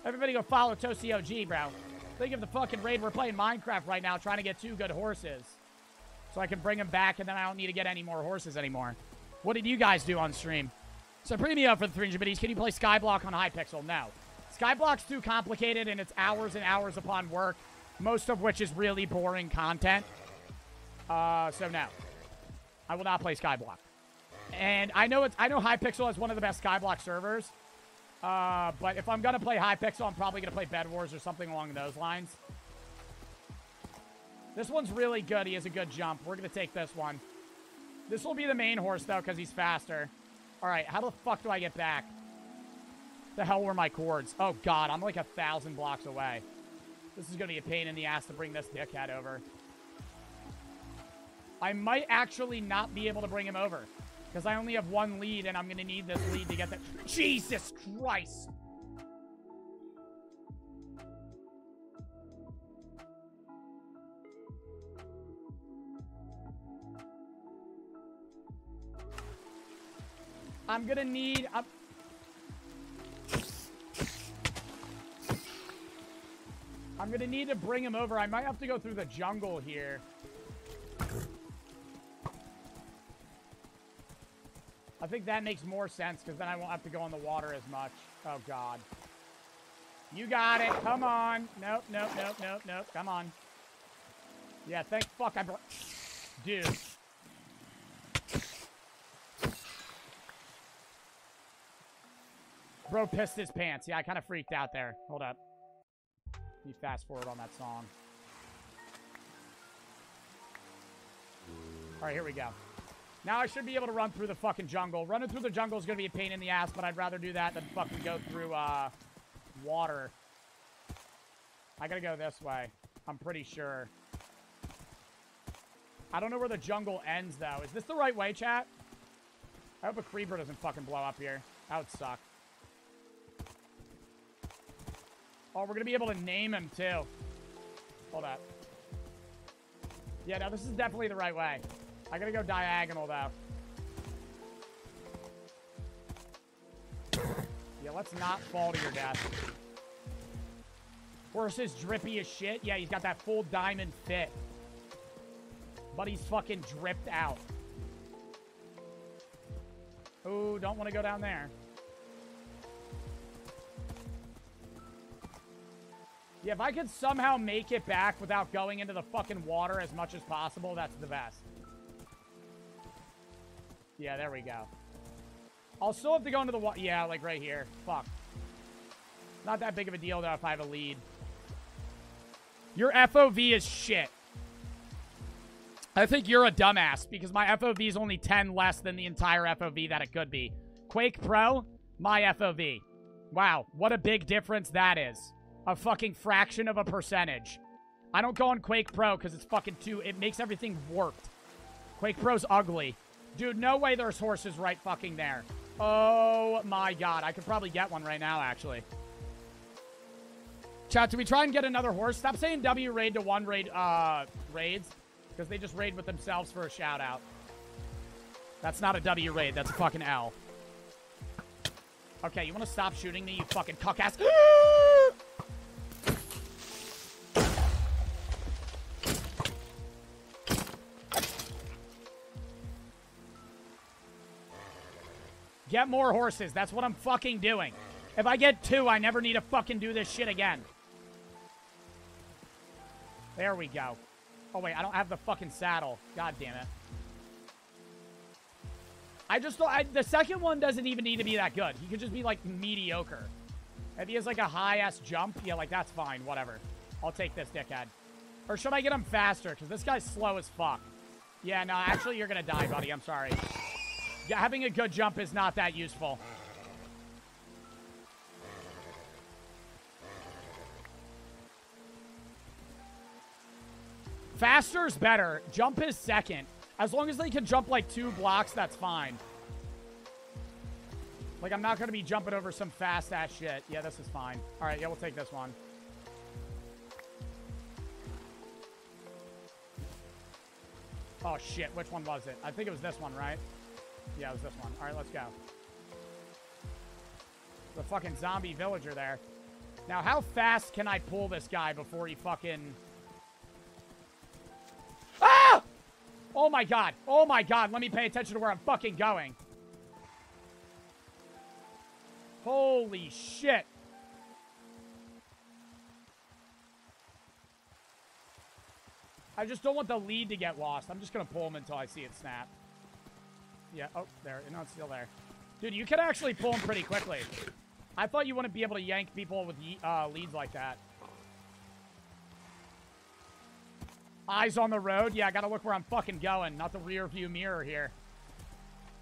Everybody go follow Toasty OG, bro. Thank you for the fucking raid. We're playing Minecraft right now, trying to get two good horses. So I can bring them back, and then I don't need to get any more horses anymore. What did you guys do on stream? So premium for the 300 biddies. Can you play Skyblock on Hypixel? No. Skyblock's too complicated, and it's hours and hours upon work, most of which is really boring content. Uh, so no. I will not play Skyblock. And I know it's I know Hypixel is one of the best Skyblock servers. Uh, but if I'm gonna play Hypixel, I'm probably gonna play Bed Wars or something along those lines. This one's really good. He has a good jump. We're gonna take this one. This will be the main horse though, because he's faster. All right, how the fuck do I get back? The hell were my coords? Oh god, I'm like a thousand blocks away. This is gonna be a pain in the ass to bring this dickhead over. I might actually not be able to bring him over. Because I only have one lead, and I'm going to need this lead to get that. Jesus Christ! I'm going to need... I'm, I'm to need to bring him over. I might have to go through the jungle here. I think that makes more sense because then I won't have to go on the water as much. Oh, God. You got it. Come on. Nope, nope, nope, nope, nope. Come on. Yeah, thank fuck I brought... Dude. Bro pissed his pants. Yeah, I kind of freaked out there. Hold up. Me fast forward on that song. All right, here we go. Now I should be able to run through the fucking jungle. Running through the jungle is going to be a pain in the ass, but I'd rather do that than fucking go through, uh, water. I gotta go this way. I'm pretty sure. I don't know where the jungle ends, though. Is this the right way, chat? I hope a creeper doesn't fucking blow up here. That would suck. Oh, we're gonna be able to name him, too. Hold up. Yeah, no, this is definitely the right way. I gotta go diagonal, though. Yeah, let's not fall to your death. Horse is drippy as shit. Yeah, he's got that full diamond fit. But he's fucking dripped out. Oh, don't want to go down there. Yeah, if I could somehow make it back without going into the fucking water as much as possible, that's the best. Yeah, there we go. I'll still have to go into the water. Yeah, like right here. Fuck. Not that big of a deal, though, if I have a lead. Your FOV is shit. I think you're a dumbass because my FOV is only 10 less than the entire FOV that it could be. Quake Pro, my FOV. Wow, what a big difference that is. A fucking fraction of a percentage. I don't go on Quake Pro because it's fucking too... It makes everything warped. Quake Pro's ugly. Dude, no way there's horses right fucking there. Oh my god. I could probably get one right now, actually. Chat, do we try and get another horse? Stop saying W raid to one raid uh, raids, because they just raid with themselves for a shout out. That's not a W raid. That's a fucking L. Okay, you want to stop shooting me, you fucking cuck ass? Get more horses. That's what I'm fucking doing. If I get two, I never need to fucking do this shit again. There we go. Oh, wait, I don't have the fucking saddle. God damn it. I just thought I, the second one doesn't even need to be that good. He could just be like mediocre. If he has like a high ass jump, yeah, like that's fine. Whatever. I'll take this dickhead. Or should I get him faster? Because this guy's slow as fuck. Yeah, no, actually, you're gonna die, buddy. I'm sorry. Yeah, having a good jump is not that useful. Faster is better. Jump is second. As long as they can jump like two blocks, that's fine. Like, I'm not going to be jumping over some fast-ass shit. Yeah, this is fine. All right, yeah, we'll take this one. Oh, shit. Which one was it? I think it was this one, right? Yeah, it was this one. All right, let's go. The fucking zombie villager there. Now, how fast can I pull this guy before he fucking... Ah! Oh my god. Oh my god. Let me pay attention to where I'm fucking going. Holy shit. I just don't want the lead to get lost. I'm just going to pull him until I see it snap. Yeah. Oh, there. No, it's still there. Dude, you can actually pull him pretty quickly. I thought you wouldn't be able to yank people with uh, leads like that. Eyes on the road? Yeah, I gotta look where I'm fucking going, not the rear view mirror here.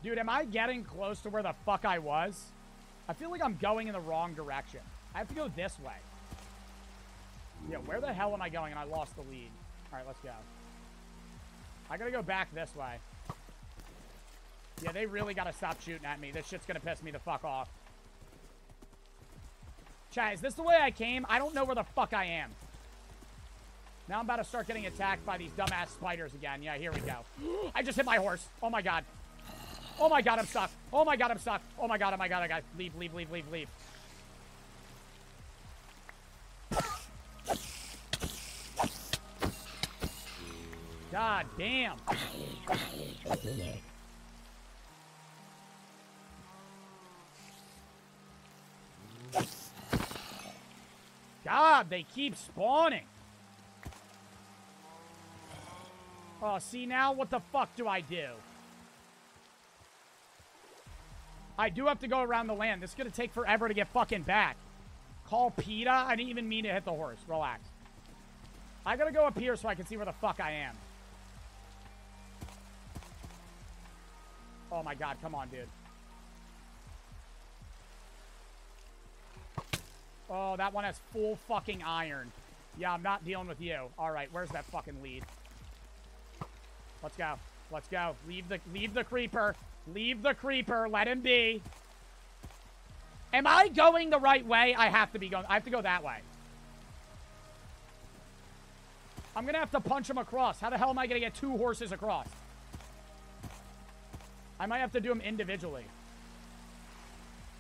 Dude, am I getting close to where the fuck I was? I feel like I'm going in the wrong direction. I have to go this way. Yeah, where the hell am I going? And I lost the lead. All right, let's go. I gotta go back this way. Yeah, they really gotta stop shooting at me. This shit's gonna piss me the fuck off. Chat, is this the way I came? I don't know where the fuck I am. Now I'm about to start getting attacked by these dumbass spiders again. Yeah, here we go. I just hit my horse. Oh my god. Oh my god, I'm stuck. Oh my god, I'm stuck. Oh my god, oh my god, oh I got leave, leave, leave, leave, leave. God damn. God, they keep spawning. Oh, see now? What the fuck do I do? I do have to go around the land. This is going to take forever to get fucking back. Call PETA? I didn't even mean to hit the horse. Relax. I got to go up here so I can see where the fuck I am. Oh my god, come on, dude. Oh, that one has full fucking iron. Yeah, I'm not dealing with you. All right, where's that fucking lead? Let's go. Let's go. Leave the leave the creeper. Leave the creeper. Let him be. Am I going the right way? I have to be going. I have to go that way. I'm going to have to punch him across. How the hell am I going to get two horses across? I might have to do them individually.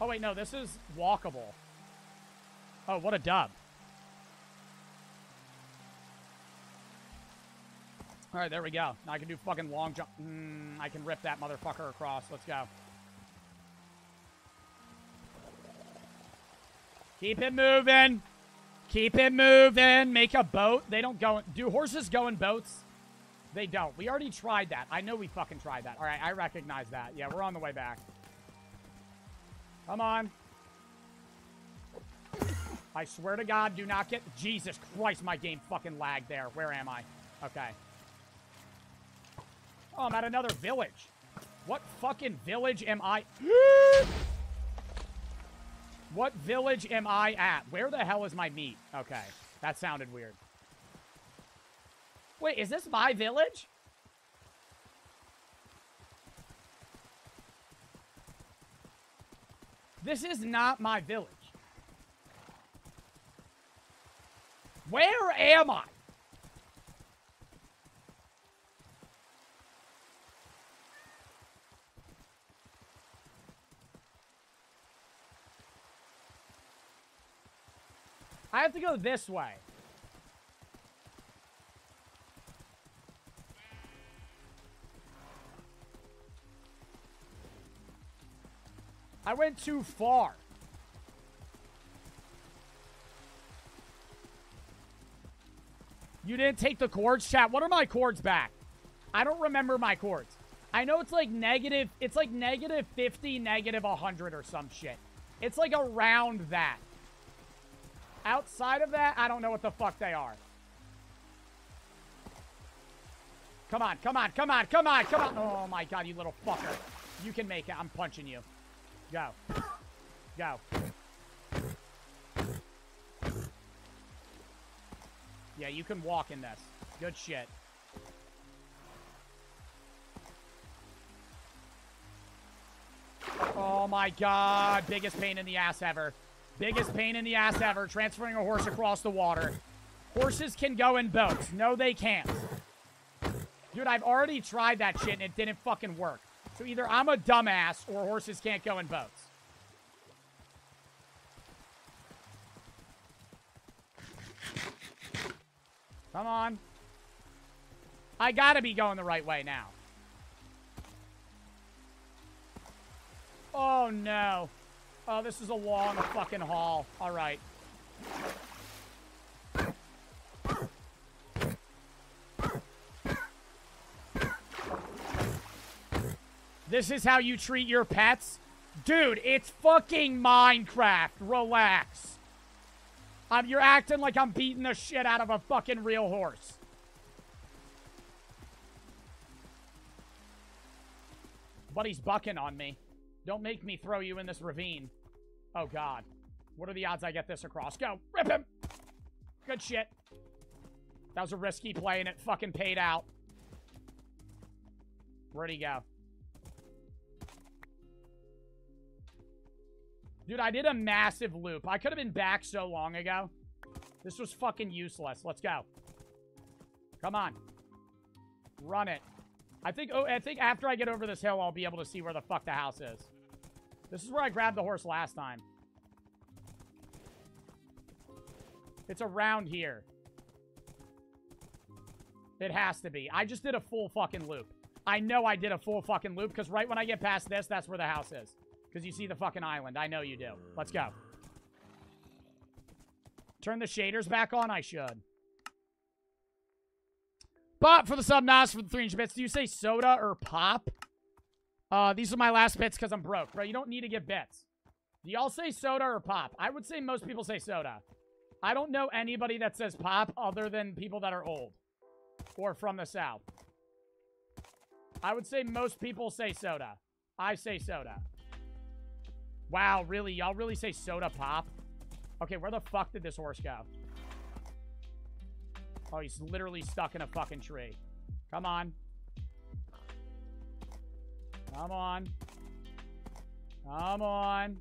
Oh, wait, no. This is walkable. Oh, what a dub. All right, there we go. Now I can do fucking long jump. Mm, I can rip that motherfucker across. Let's go. Keep it moving. Keep it moving. Make a boat. They don't go. Do horses go in boats? They don't. We already tried that. I know we fucking tried that. All right, I recognize that. Yeah, we're on the way back. Come on. I swear to God, do not get... Jesus Christ, my game fucking lagged there. Where am I? Okay. Oh, I'm at another village. What fucking village am I... what village am I at? Where the hell is my meat? Okay. That sounded weird. Wait, is this my village? This is not my village. Where am I? I have to go this way. I went too far. You didn't take the coords, chat. What are my coords back? I don't remember my coords. I know it's like negative, it's like negative 50, negative 100 or some shit. It's like around that. Outside of that, I don't know what the fuck they are. Come on, come on, come on, come on, come on. Oh my god, you little fucker. You can make it. I'm punching you. Go. Go. Yeah, you can walk in this. Good shit. Oh my god. Biggest pain in the ass ever. Biggest pain in the ass ever. Transferring a horse across the water. Horses can go in boats. No, they can't. Dude, I've already tried that shit and it didn't fucking work. So either I'm a dumbass or horses can't go in boats. Come on. I gotta be going the right way now. Oh, no. Oh, this is a long fucking haul. All right. This is how you treat your pets? Dude, it's fucking Minecraft. Relax. You're acting like I'm beating the shit out of a fucking real horse. Buddy's bucking on me. Don't make me throw you in this ravine. Oh, God. What are the odds I get this across? Go. Rip him. Good shit. That was a risky play, and it fucking paid out. Where'd he go? Dude, I did a massive loop. I could have been back so long ago. This was fucking useless. Let's go. Come on. Run it. I think oh, I think after I get over this hill, I'll be able to see where the fuck the house is. This is where I grabbed the horse last time. It's around here. It has to be. I just did a full fucking loop. I know I did a full fucking loop because right when I get past this, that's where the house is. Because you see the fucking island. I know you do. Let's go. Turn the shaders back on? I should. But for the sub Nas for the 300 bits, do you say soda or pop? Uh, these are my last bits because I'm broke, bro. You don't need to get bits. Do y'all say soda or pop? I would say most people say soda. I don't know anybody that says pop other than people that are old. Or from the south. I would say most people say soda. I say soda. Wow, really? Y'all really say soda pop? Okay, where the fuck did this horse go? Oh, he's literally stuck in a fucking tree. Come on. Come on. Come on.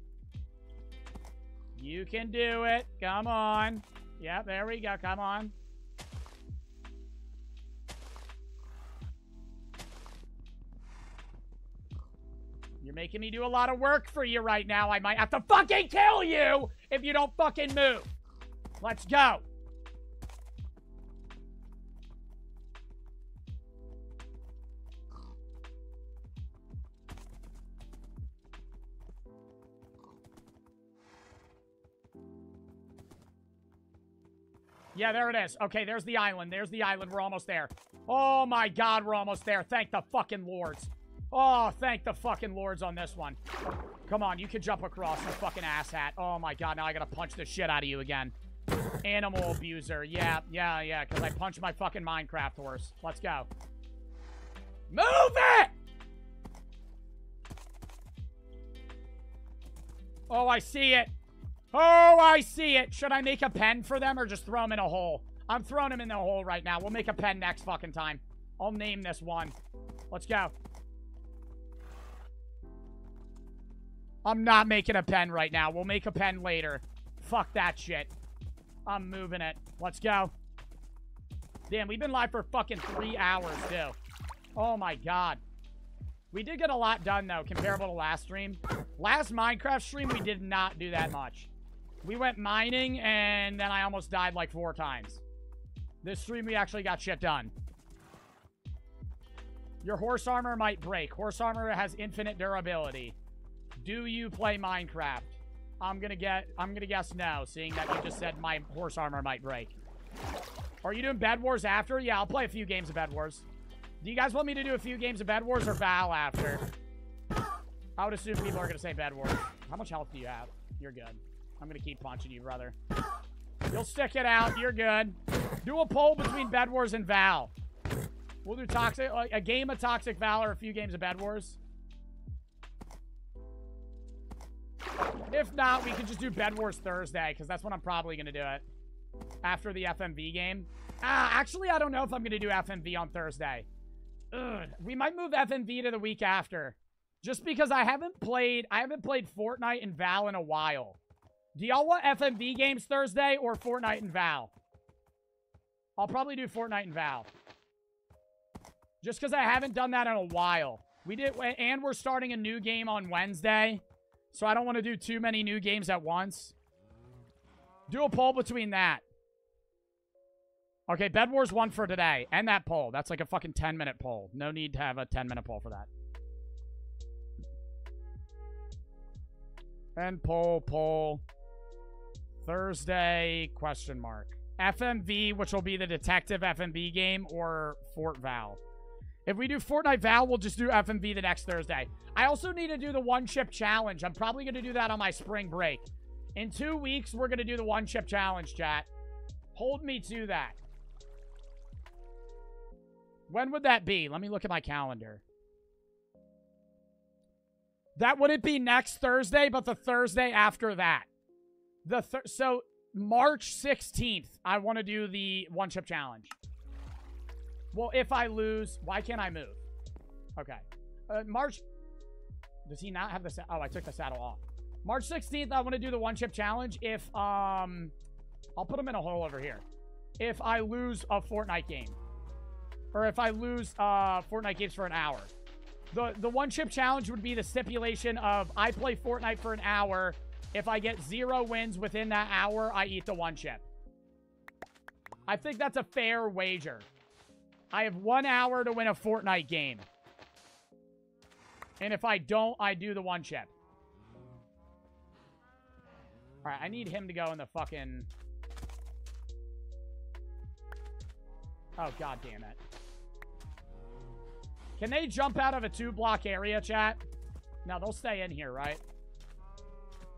You can do it. Come on. Yeah, there we go. Come on. You're making me do a lot of work for you right now. I might have to fucking kill you if you don't fucking move. Let's go. Yeah, there it is. Okay, there's the island. There's the island. We're almost there. Oh my god, we're almost there. Thank the fucking lords. Oh, thank the fucking lords on this one. Come on, you can jump across, you fucking asshat. Oh my god, now I gotta punch the shit out of you again. Animal abuser. Yeah, yeah, yeah, because I punched my fucking Minecraft horse. Let's go. Move it! Oh, I see it. Oh, I see it. Should I make a pen for them or just throw them in a hole? I'm throwing them in the hole right now. We'll make a pen next fucking time. I'll name this one. Let's go. I'm not making a pen right now. We'll make a pen later. Fuck that shit. I'm moving it. Let's go. Damn, we've been live for fucking three hours, too. Oh my god. We did get a lot done, though, comparable to last stream. Last Minecraft stream, we did not do that much. We went mining, and then I almost died like four times. This stream, we actually got shit done. Your horse armor might break. Horse armor has infinite durability. Do you play Minecraft? I'm gonna get. I'm gonna guess no, seeing that you just said my horse armor might break. Are you doing Bed Wars after? Yeah, I'll play a few games of Bed Wars. Do you guys want me to do a few games of Bed Wars or Val after? I would assume people are gonna say Bed Wars. How much health do you have? You're good. I'm gonna keep punching you, brother. You'll stick it out. You're good. Do a poll between Bed Wars and Val. We'll do toxic, a game of Toxic Val or a few games of Bed Wars. If not, we can just do Bed Wars Thursday, because that's when I'm probably going to do it. After the FMV game. Ah, actually, I don't know if I'm going to do FMV on Thursday. Ugh. We might move FMV to the week after. Just because I haven't played, I haven't played Fortnite and Val in a while. Do y'all want FMV games Thursday or Fortnite and Val? I'll probably do Fortnite and Val. Just because I haven't done that in a while. We did, and we're starting a new game on Wednesday. So I don't want to do too many new games at once. Do a poll between that. Okay, Bed Wars 1 for today. And that poll. That's like a fucking 10-minute poll. No need to have a 10-minute poll for that. And poll, poll. Thursday, question mark. FMV, which will be the detective FMV game, or Fort Val. If we do Fortnite Val, we'll just do FMV the next Thursday. I also need to do the one chip challenge. I'm probably going to do that on my spring break. In two weeks, we're going to do the one chip challenge, chat. Hold me to that. When would that be? Let me look at my calendar. That wouldn't be next Thursday, but the Thursday after that. The th so March 16th, I want to do the one chip challenge. Well, if I lose, why can't I move? Okay. Uh, March. Does he not have the? Oh, I took the saddle off. March 16th, I want to do the one chip challenge. If um, I'll put him in a hole over here. If I lose a Fortnite game, or if I lose uh Fortnite games for an hour, the the one chip challenge would be the stipulation of I play Fortnite for an hour. If I get zero wins within that hour, I eat the one chip. I think that's a fair wager. I have one hour to win a Fortnite game. And if I don't, I do the one chip. Alright, I need him to go in the fucking... Oh, god damn it. Can they jump out of a two-block area, chat? No, they'll stay in here, right?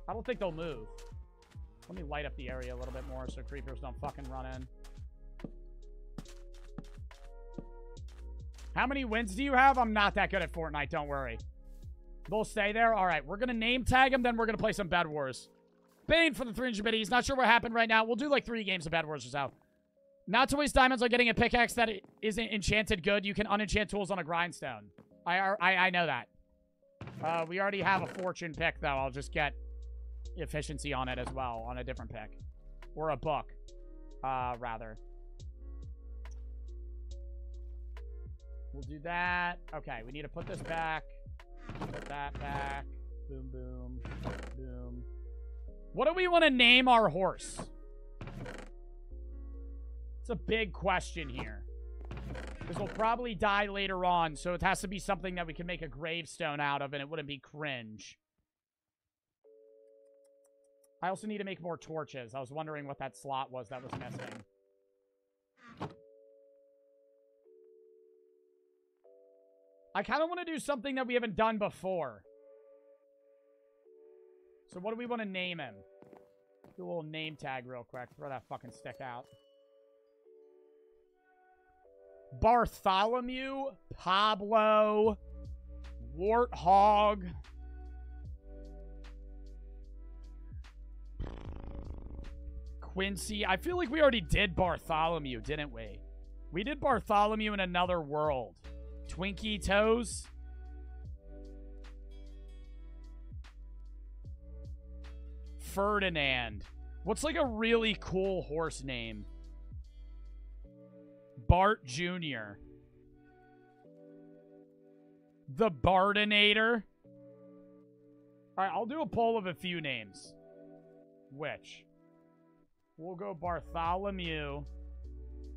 I don't think they'll move. Let me light up the area a little bit more so creepers don't fucking run in. How many wins do you have? I'm not that good at Fortnite, don't worry. They'll stay there? All right, we're going to name tag him. then we're going to play some Bed Wars. Bane for the 300 biddies. Not sure what happened right now. We'll do like three games of Bed Wars or so. Not to waste diamonds on getting a pickaxe that isn't enchanted good. You can unenchant tools on a grindstone. I, I, I know that. Uh, we already have a fortune pick, though. I'll just get efficiency on it as well on a different pick. Or a book, uh, rather. We'll do that. Okay, we need to put this back. Put that back. Boom, boom, boom. What do we want to name our horse? It's a big question here. Because we'll probably die later on, so it has to be something that we can make a gravestone out of, and it wouldn't be cringe. I also need to make more torches. I was wondering what that slot was that was missing. I kind of want to do something that we haven't done before. So what do we want to name him? Do a little name tag real quick. Throw that fucking stick out. Bartholomew, Pablo, Warthog. Quincy. I feel like we already did Bartholomew, didn't we? We did Bartholomew in another world. Twinkie Toes. Ferdinand. What's like a really cool horse name? Bart Jr. The Bardinator. All right, I'll do a poll of a few names. Which? We'll go Bartholomew.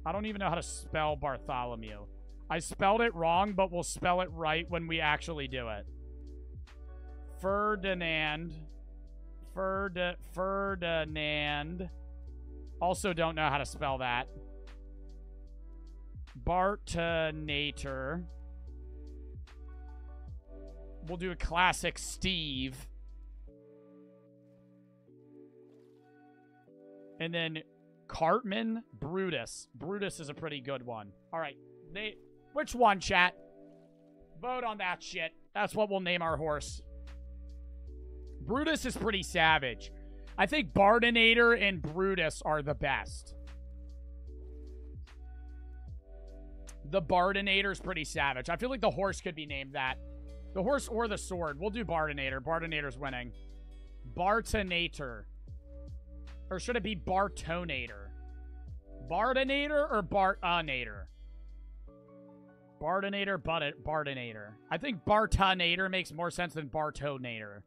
I don't even know how to spell Bartholomew. I spelled it wrong, but we'll spell it right when we actually do it. Ferdinand. Ferd Ferdinand. Also don't know how to spell that. Bartonator. We'll do a classic Steve. And then Cartman Brutus. Brutus is a pretty good one. All right. They which one, chat? Vote on that shit. That's what we'll name our horse. Brutus is pretty savage. I think Bardinator and Brutus are the best. The Bardinator is pretty savage. I feel like the horse could be named that. The horse or the sword. We'll do Bardinator. Bardinator's winning. Bartonator. Or should it be Bartonator? Bardinator or Bartonator? Bardinator, but it Bardinator. I think Bartonator makes more sense than Bartonator.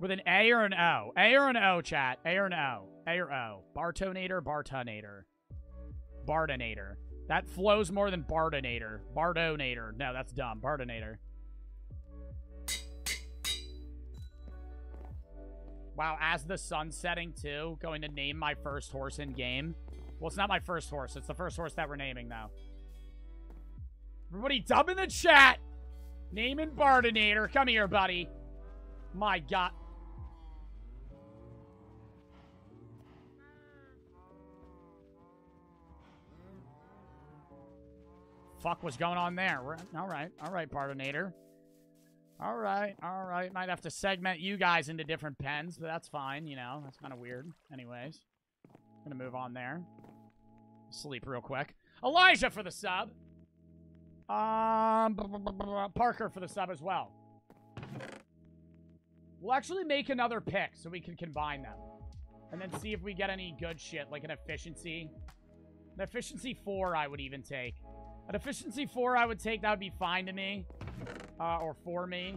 With an A or an O? A or an O, chat? A or an O? A or O? Bartonator, Bartonator. Bardinator. That flows more than Bardinator. Bardonator. No, that's dumb. Bardinator. Wow, as the sun's setting too, going to name my first horse in game. Well, it's not my first horse. It's the first horse that we're naming, though. Everybody dub in the chat. Naming Bardinator. Come here, buddy. My God. Fuck was going on there? All right. All right, Bardinator. All right, all right. Might have to segment you guys into different pens, but that's fine, you know. That's kind of weird. Anyways, gonna move on there. Sleep real quick. Elijah for the sub. Um, Parker for the sub as well. We'll actually make another pick so we can combine them. And then see if we get any good shit, like an efficiency. An efficiency 4 I would even take. An efficiency 4 I would take, that would be fine to me. Uh, or for me.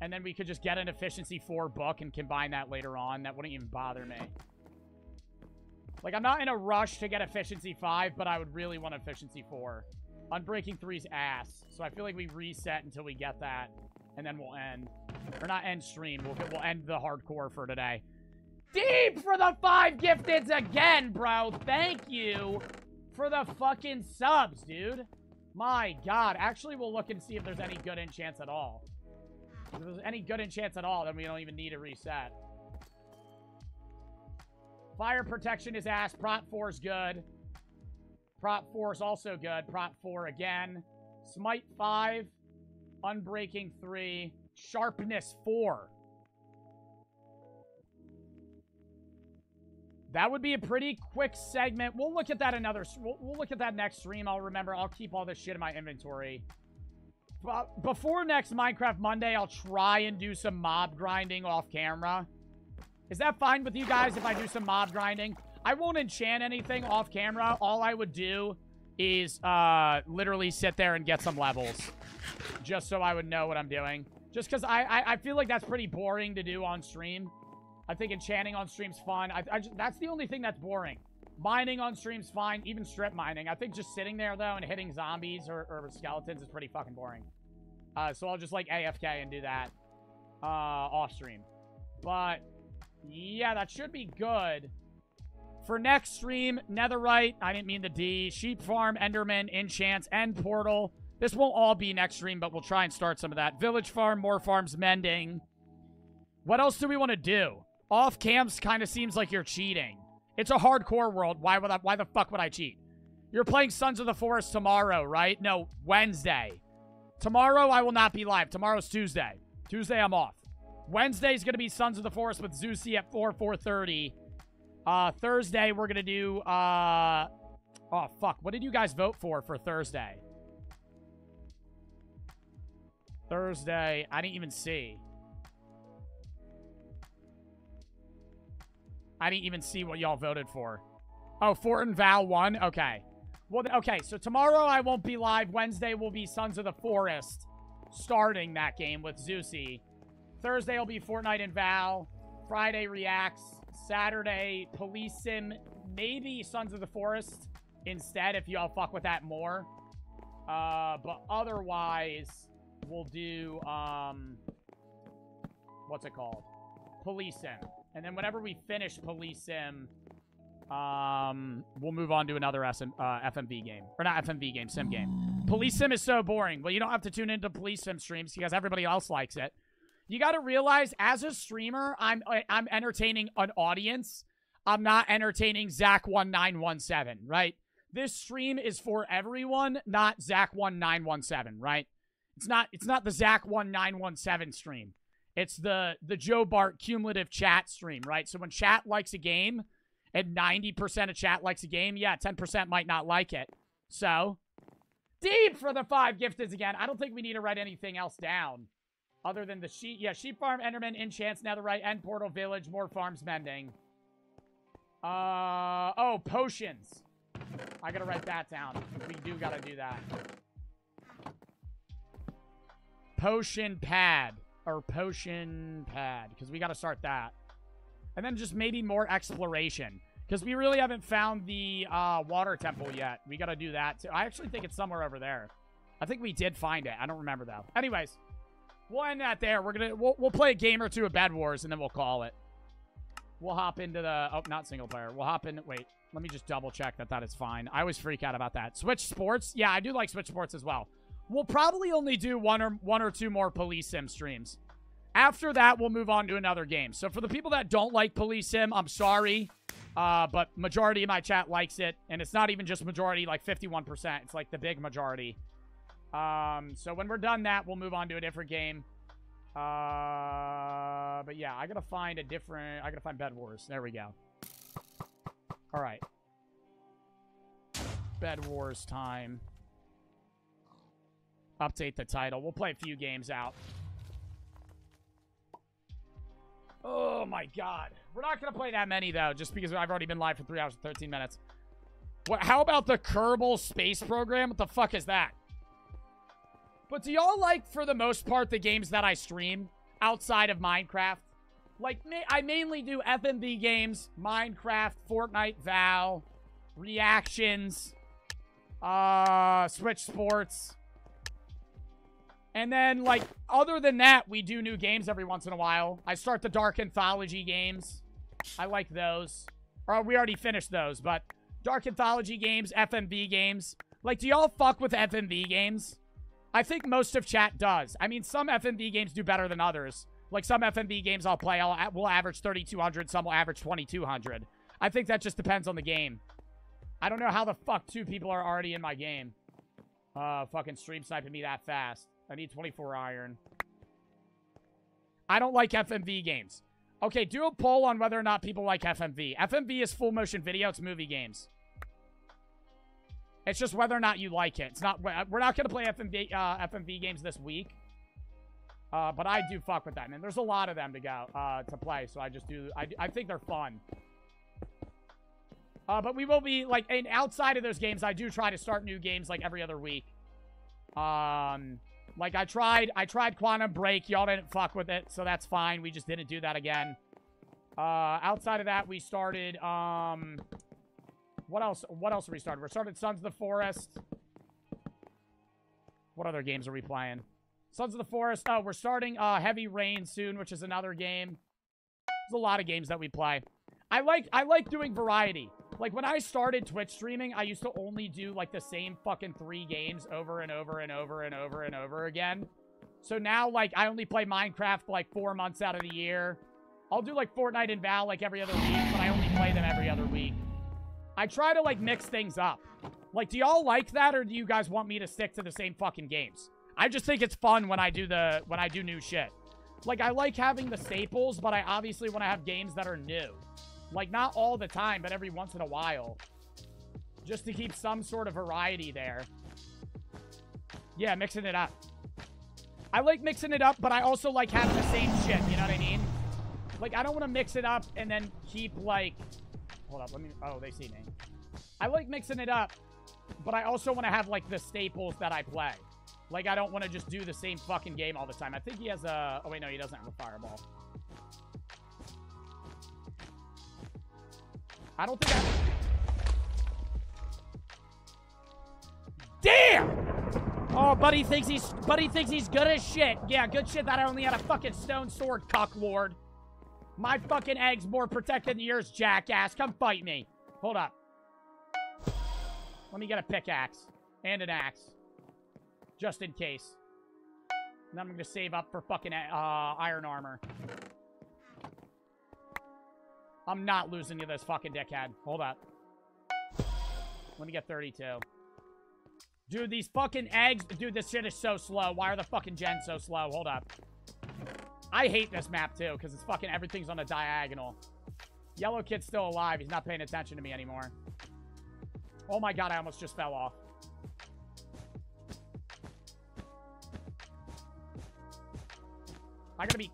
And then we could just get an efficiency 4 book and combine that later on. That wouldn't even bother me. Like, I'm not in a rush to get efficiency 5, but I would really want efficiency 4. Unbreaking 3's ass. So I feel like we reset until we get that. And then we'll end. Or not end stream. We'll, we'll end the hardcore for today. Deep for the five gifteds again, bro. Thank you for the fucking subs, dude. My God. Actually, we'll look and see if there's any good enchants at all. If there's any good enchants at all, then we don't even need a reset. Fire protection is ass. Prot 4 is good. Prot 4 is also good. Prot 4 again. Smite 5. Unbreaking 3. Sharpness 4. That would be a pretty quick segment. We'll look at that another... We'll, we'll look at that next stream. I'll remember. I'll keep all this shit in my inventory. But before next Minecraft Monday, I'll try and do some mob grinding off camera. Is that fine with you guys if I do some mob grinding? I won't enchant anything off camera. All I would do is uh, literally sit there and get some levels. Just so I would know what I'm doing. Just because I, I, I, feel like that's pretty boring to do on stream. I think enchanting on stream's fun. I, I just, that's the only thing that's boring. Mining on stream's fine. Even strip mining. I think just sitting there, though, and hitting zombies or, or skeletons is pretty fucking boring. Uh, so I'll just, like, AFK and do that uh, off stream. But, yeah, that should be good. For next stream, Netherite, I didn't mean the D, Sheep Farm, Enderman, Enchants, and Portal. This won't all be next stream, but we'll try and start some of that. Village Farm, more farms, Mending. What else do we want to do? Off camps kind of seems like you're cheating. It's a hardcore world. Why would I, why the fuck would I cheat? You're playing Sons of the Forest tomorrow, right? No, Wednesday. Tomorrow I will not be live. Tomorrow's Tuesday. Tuesday I'm off. Wednesday's going to be Sons of the Forest with Zeusy at 4, 4.30. Uh, Thursday, we're going to do, uh, oh, fuck. What did you guys vote for for Thursday? Thursday, I didn't even see. I didn't even see what y'all voted for. Oh, Fort and Val won? Okay. Well, okay, so tomorrow I won't be live. Wednesday will be Sons of the Forest starting that game with Zeusy. Thursday will be Fortnite and Val. Friday reacts. Saturday, Police Sim. Maybe Sons of the Forest instead if y'all fuck with that more. Uh, but otherwise, we'll do, um, what's it called? Police Sim. And then whenever we finish Police Sim, um, we'll move on to another SM, uh, FMV game. Or not FMV game, Sim game. Police Sim is so boring. Well, you don't have to tune into Police Sim streams because everybody else likes it. You got to realize, as a streamer, I'm I'm entertaining an audience. I'm not entertaining Zach1917, right? This stream is for everyone, not Zach1917, right? It's not it's not the Zach1917 stream. It's the the Joe Bart cumulative chat stream, right? So when chat likes a game and 90% of chat likes a game, yeah, 10% might not like it. So, deep for the five gifteds again. I don't think we need to write anything else down other than the sheep. Yeah, sheep farm, Enderman, enchants, netherite, end portal, village, more farms mending. Uh, oh, potions. I gotta write that down. We do gotta do that. Potion pad. Or potion pad. Because we gotta start that. And then just maybe more exploration. Because we really haven't found the uh, water temple yet. We gotta do that too. I actually think it's somewhere over there. I think we did find it. I don't remember though. Anyways, we'll end that there. We're gonna we'll, we'll play a game or two of Bed Wars and then we'll call it. We'll hop into the oh not single player. We'll hop in. Wait, let me just double check that that is fine. I always freak out about that. Switch Sports. Yeah, I do like Switch Sports as well. We'll probably only do one or one or two more Police Sim streams. After that, we'll move on to another game. So for the people that don't like Police Sim, I'm sorry. Uh, but majority of my chat likes it. And it's not even just majority, like 51%. It's like the big majority. Um, so when we're done that, we'll move on to a different game. Uh, but yeah, I gotta find a different... I gotta find Bed Wars. There we go. All right. Bed Wars time. Update the title. We'll play a few games out. Oh my god. We're not going to play that many, though, just because I've already been live for 3 hours and 13 minutes. What? How about the Kerbal Space Program? What the fuck is that? But do y'all like, for the most part, the games that I stream outside of Minecraft? Like, I mainly do FMV games, Minecraft, Fortnite, Val, reactions, uh, Switch Sports. And then, like, other than that, we do new games every once in a while. I start the Dark Anthology games. I like those. Or we already finished those, but Dark Anthology games, FMV games. Like, do y'all fuck with FMV games? I think most of chat does. I mean, some FMV games do better than others. Like, some FMV games I'll play, I'll, will average 3,200. Some will average 2,200. I think that just depends on the game. I don't know how the fuck two people are already in my game. Uh, fucking stream sniping me that fast. I need 24 iron. I don't like FMV games. Okay, do a poll on whether or not people like FMV. FMV is full motion video. It's movie games. It's just whether or not you like it. It's not. We're not gonna play FMV uh, FMV games this week. Uh, but I do fuck with them, and There's a lot of them to go uh, to play, so I just do. I, I think they're fun. Uh, but we will be like, and outside of those games, I do try to start new games like every other week. Um, like, I tried, I tried Quantum Break. Y'all didn't fuck with it, so that's fine. We just didn't do that again. Uh, outside of that, we started, um... What else? What else are we started? We started Sons of the Forest. What other games are we playing? Sons of the Forest. Oh, we're starting uh, Heavy Rain soon, which is another game. There's a lot of games that we play. I like I like doing variety. Like, when I started Twitch streaming, I used to only do, like, the same fucking three games over and over and over and over and over again. So now, like, I only play Minecraft, like, four months out of the year. I'll do, like, Fortnite and Val, like, every other week, but I only play them every. I try to, like, mix things up. Like, do y'all like that, or do you guys want me to stick to the same fucking games? I just think it's fun when I do the, when I do new shit. Like, I like having the staples, but I obviously want to have games that are new. Like, not all the time, but every once in a while. Just to keep some sort of variety there. Yeah, mixing it up. I like mixing it up, but I also like having the same shit, you know what I mean? Like, I don't want to mix it up and then keep, like... Hold up, let me... Oh, they see me. I like mixing it up, but I also want to have, like, the staples that I play. Like, I don't want to just do the same fucking game all the time. I think he has a... Oh, wait, no, he doesn't have a fireball. I don't think I... Damn! Oh, buddy thinks he's... Buddy thinks he's good as shit. Yeah, good shit that I only had a fucking stone sword, cucklord. My fucking egg's more protected than yours, jackass. Come fight me. Hold up. Let me get a pickaxe. And an axe. Just in case. And I'm to save up for fucking uh, iron armor. I'm not losing to this fucking dickhead. Hold up. Let me get 32. Dude, these fucking eggs... Dude, this shit is so slow. Why are the fucking gens so slow? Hold up. I hate this map, too, because it's fucking... Everything's on a diagonal. Yellow kid's still alive. He's not paying attention to me anymore. Oh my god, I almost just fell off. I gotta be...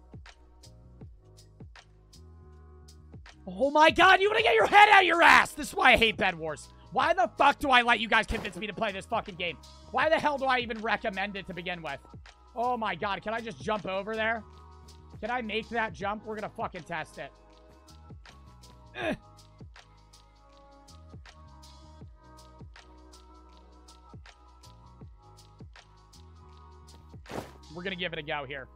Oh my god, you wanna get your head out of your ass! This is why I hate Bed Wars. Why the fuck do I let you guys convince me to play this fucking game? Why the hell do I even recommend it to begin with? Oh my god, can I just jump over there? Can I make that jump? We're gonna fucking test it. Ugh. We're gonna give it a go here.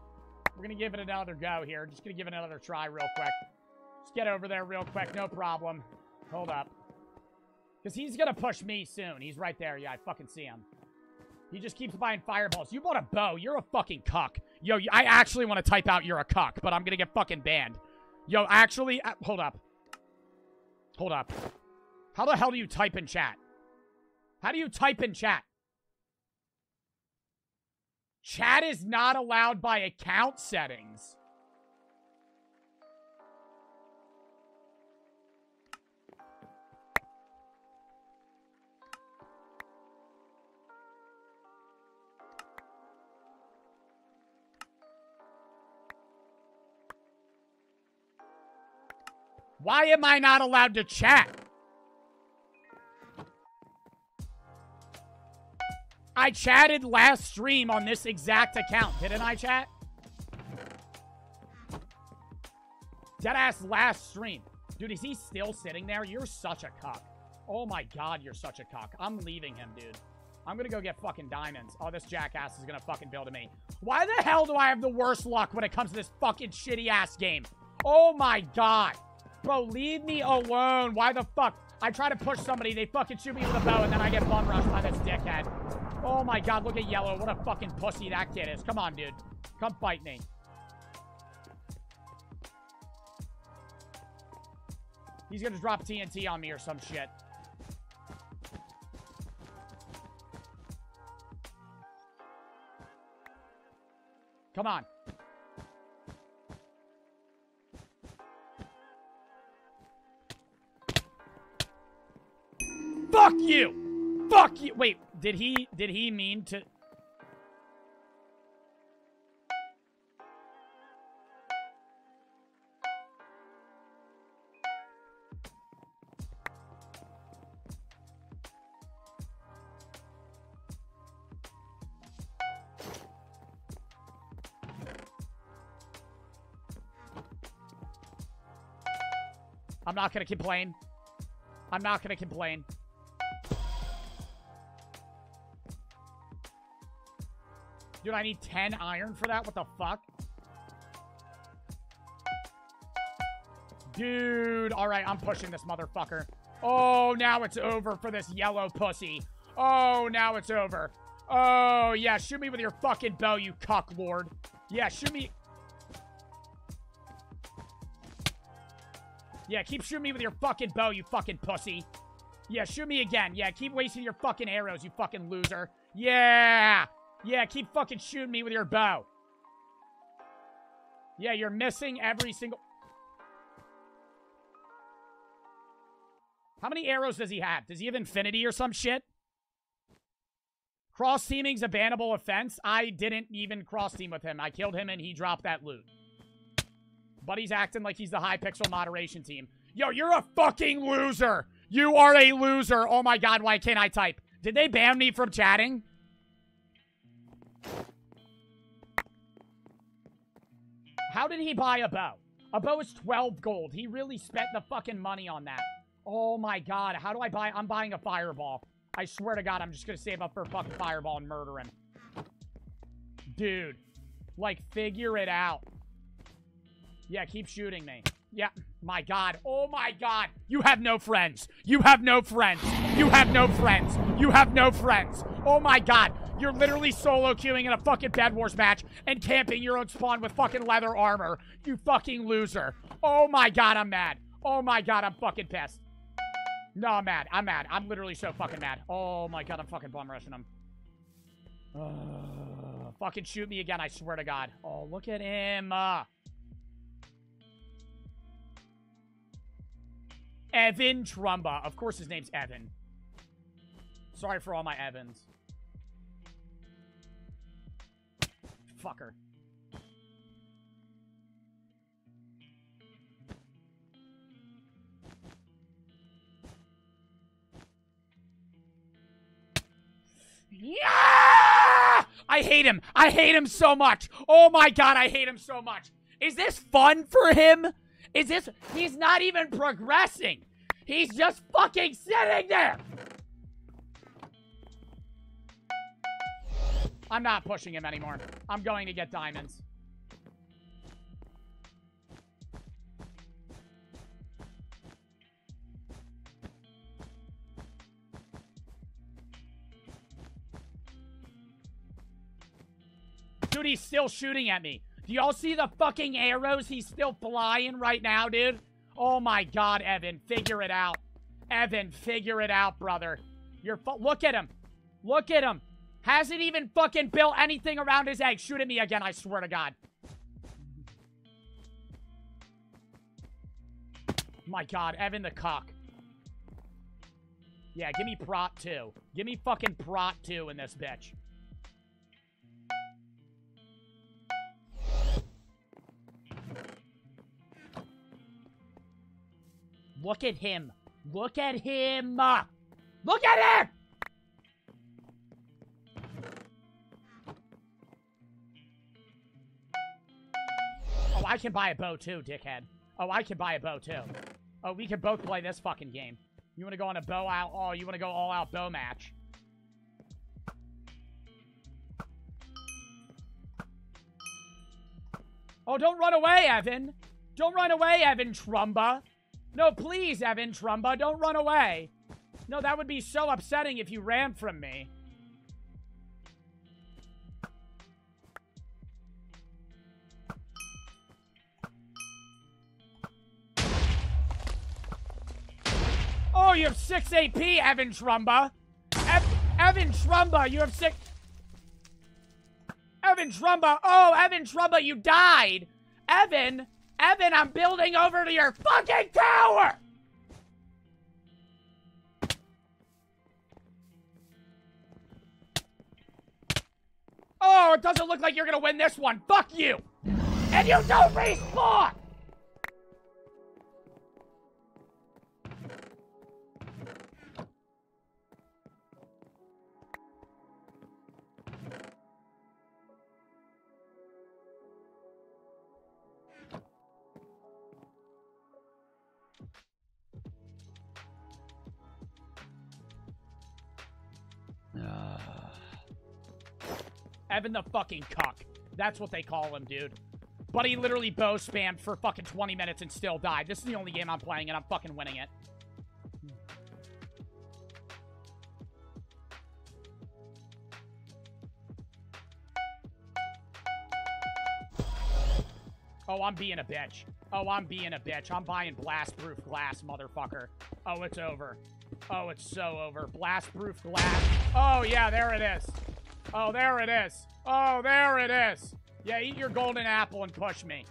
We're gonna give it another go here. Just gonna give it another try real quick. Just get over there real quick, no problem. Hold up. Because he's gonna push me soon. He's right there. Yeah, I fucking see him. He just keeps buying fireballs. You bought a bow. You're a fucking cuck. Yo, I actually want to type out you're a cuck, but I'm gonna get fucking banned. Yo, actually, uh, hold up. Hold up. How the hell do you type in chat? How do you type in chat? Chat is not allowed by account settings. Why am I not allowed to chat? I chatted last stream on this exact account, didn't I, chat? Deadass last stream. Dude, is he still sitting there? You're such a cock. Oh my god, you're such a cock. I'm leaving him, dude. I'm gonna go get fucking diamonds. Oh, this jackass is gonna fucking build to me. Why the hell do I have the worst luck when it comes to this fucking shitty-ass game? Oh my god. Bro, leave me alone. Why the fuck? I try to push somebody, they fucking shoot me with a bow, and then I get bum rushed by this dickhead. Oh my god, look at Yellow. What a fucking pussy that kid is. Come on, dude. Come fight me. He's gonna drop TNT on me or some shit. Come on. Fuck you! Fuck you! Wait, did he, did he mean to... I'm not gonna complain. I'm not gonna complain. Dude, I need 10 iron for that? What the fuck? Dude, alright, I'm pushing this motherfucker. Oh, now it's over for this yellow pussy. Oh, now it's over. Oh, yeah, shoot me with your fucking bow, you cuck lord. Yeah, shoot me... Yeah, keep shooting me with your fucking bow, you fucking pussy. Yeah, shoot me again. Yeah, keep wasting your fucking arrows, you fucking loser. Yeah! Yeah, keep fucking shooting me with your bow. Yeah, you're missing every single... How many arrows does he have? Does he have infinity or some shit? Cross teaming's a bannable offense. I didn't even cross team with him. I killed him and he dropped that loot. But he's acting like he's the Hypixel moderation team. Yo, you're a fucking loser. You are a loser. Oh my god, why can't I type? Did they ban me from chatting? How did he buy a bow? A bow is 12 gold. He really spent the fucking money on that. Oh my god, how do I buy? I'm buying a fireball. I swear to god, I'm just gonna save up for a fucking fireball and murder him. Dude, like, figure it out. Yeah, keep shooting me. Yeah, my god. Oh my god. You have no friends. You have no friends. You have no friends. You have no friends. Oh my god. You're literally solo queuing in a fucking Bed Wars match and camping your own spawn with fucking leather armor. You fucking loser. Oh my god, I'm mad. Oh my god, I'm fucking pissed. No, I'm mad. I'm mad. I'm literally so fucking mad. Oh my god, I'm fucking bum rushing him. Uh, fucking shoot me again, I swear to god. Oh, look at him. Uh, Evan Trumba. Of course his name's Evan. Sorry for all my Evans. Fucker. Yeah! I hate him. I hate him so much. Oh my god, I hate him so much. Is this fun for him? Is this... He's not even progressing. He's just fucking sitting there. I'm not pushing him anymore. I'm going to get diamonds. Dude, he's still shooting at me. Do y'all see the fucking arrows he's still flying right now, dude? Oh my god, Evan, figure it out. Evan, figure it out, brother. You're look at him. Look at him. Hasn't even fucking built anything around his egg. Shoot at me again, I swear to God. My God, Evan the cock. Yeah, give me prot 2. Give me fucking prot 2 in this bitch. Look at him. Look at him. Look at him! Oh, I can buy a bow too, dickhead. Oh, I can buy a bow too. Oh, we can both play this fucking game. You want to go on a bow out? Oh, you want to go all out bow match? Oh, don't run away, Evan. Don't run away, Evan Trumba. No, please, Evan Trumba, don't run away. No, that would be so upsetting if you ran from me. Oh, you have 6 AP, Evan Trumba. Ev Evan Trumba, you have 6... Evan Trumba. Oh, Evan Trumba, you died. Evan... Evan, I'm building over to your fucking tower! Oh, it doesn't look like you're gonna win this one. Fuck you! And you don't respawn! Evan the fucking cuck. That's what they call him, dude. But he literally bow spammed for fucking 20 minutes and still died. This is the only game I'm playing, and I'm fucking winning it. Oh, I'm being a bitch. Oh, I'm being a bitch. I'm buying blast-proof glass, motherfucker. Oh, it's over. Oh, it's so over. Blast-proof glass. Oh, yeah, there it is. Oh, there it is. Oh, there it is. Yeah, eat your golden apple and push me.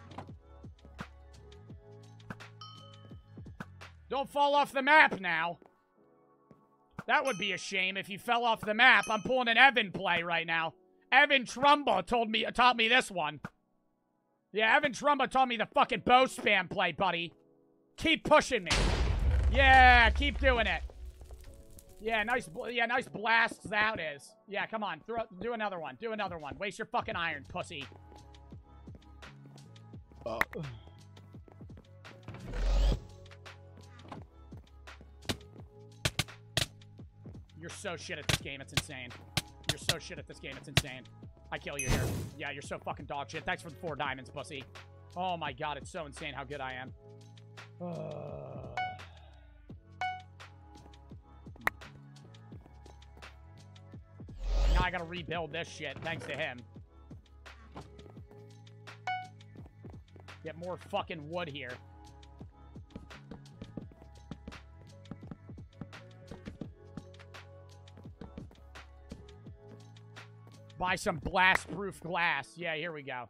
Don't fall off the map now. That would be a shame if you fell off the map. I'm pulling an Evan play right now. Evan Trumba told me taught me this one. Yeah, Evan Trumba taught me the fucking bow spam play, buddy. Keep pushing me. Yeah, keep doing it. Yeah, nice. Yeah, nice blasts that is. Yeah, come on. Throw, do another one. Do another one. Waste your fucking iron, pussy. Uh, You're so shit at this game. It's insane. You're so shit at this game. It's insane. I kill you here. Yeah, you're so fucking dog shit. Thanks for the four diamonds, pussy. Oh my god, it's so insane how good I am. Uh... Now I gotta rebuild this shit, thanks to him. Get more fucking wood here. Buy some blast-proof glass. Yeah, here we go.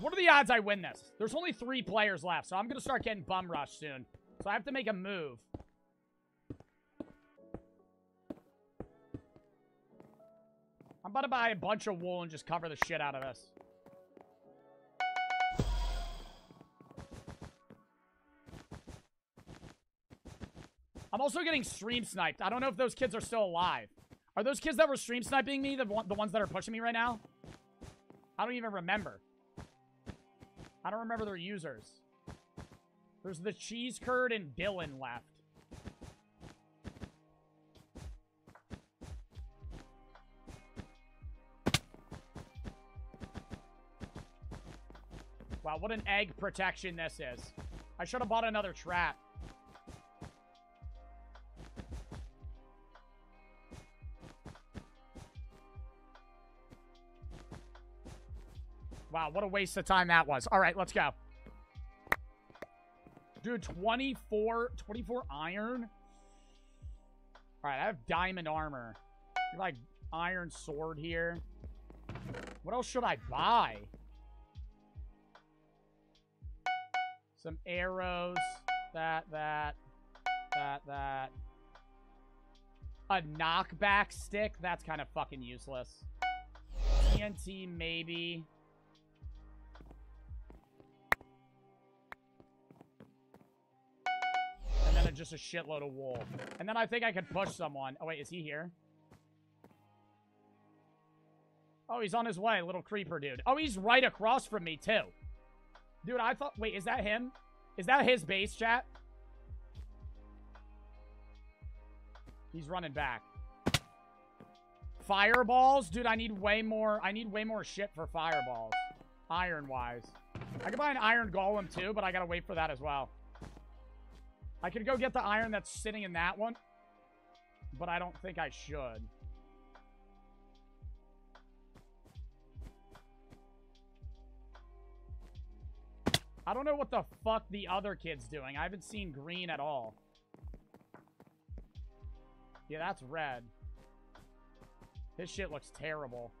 What are the odds I win this? There's only three players left, so I'm going to start getting bum rush soon. So I have to make a move. I'm about to buy a bunch of wool and just cover the shit out of this. I'm also getting stream sniped. I don't know if those kids are still alive. Are those kids that were stream sniping me the, the ones that are pushing me right now? I don't even remember. I don't remember their users. There's the cheese curd and Dylan left. Wow, what an egg protection this is. I should have bought another trap. Wow, what a waste of time that was. All right, let's go. Dude, 24, 24 iron? All right, I have diamond armor. Like iron sword here. What else should I buy? Some arrows. That, that, that, that. A knockback stick? That's kind of fucking useless. TNT, maybe. And then just a shitload of wool. And then I think I could push someone. Oh, wait, is he here? Oh, he's on his way, little creeper dude. Oh, he's right across from me, too. Dude, I thought... Wait, is that him? Is that his base, chat? He's running back. Fireballs? Dude, I need way more... I need way more shit for fireballs. Iron-wise. I could buy an iron golem, too, but I gotta wait for that as well. I could go get the iron that's sitting in that one. But I don't think I should. I don't know what the fuck the other kid's doing. I haven't seen green at all. Yeah, that's red. This shit looks terrible.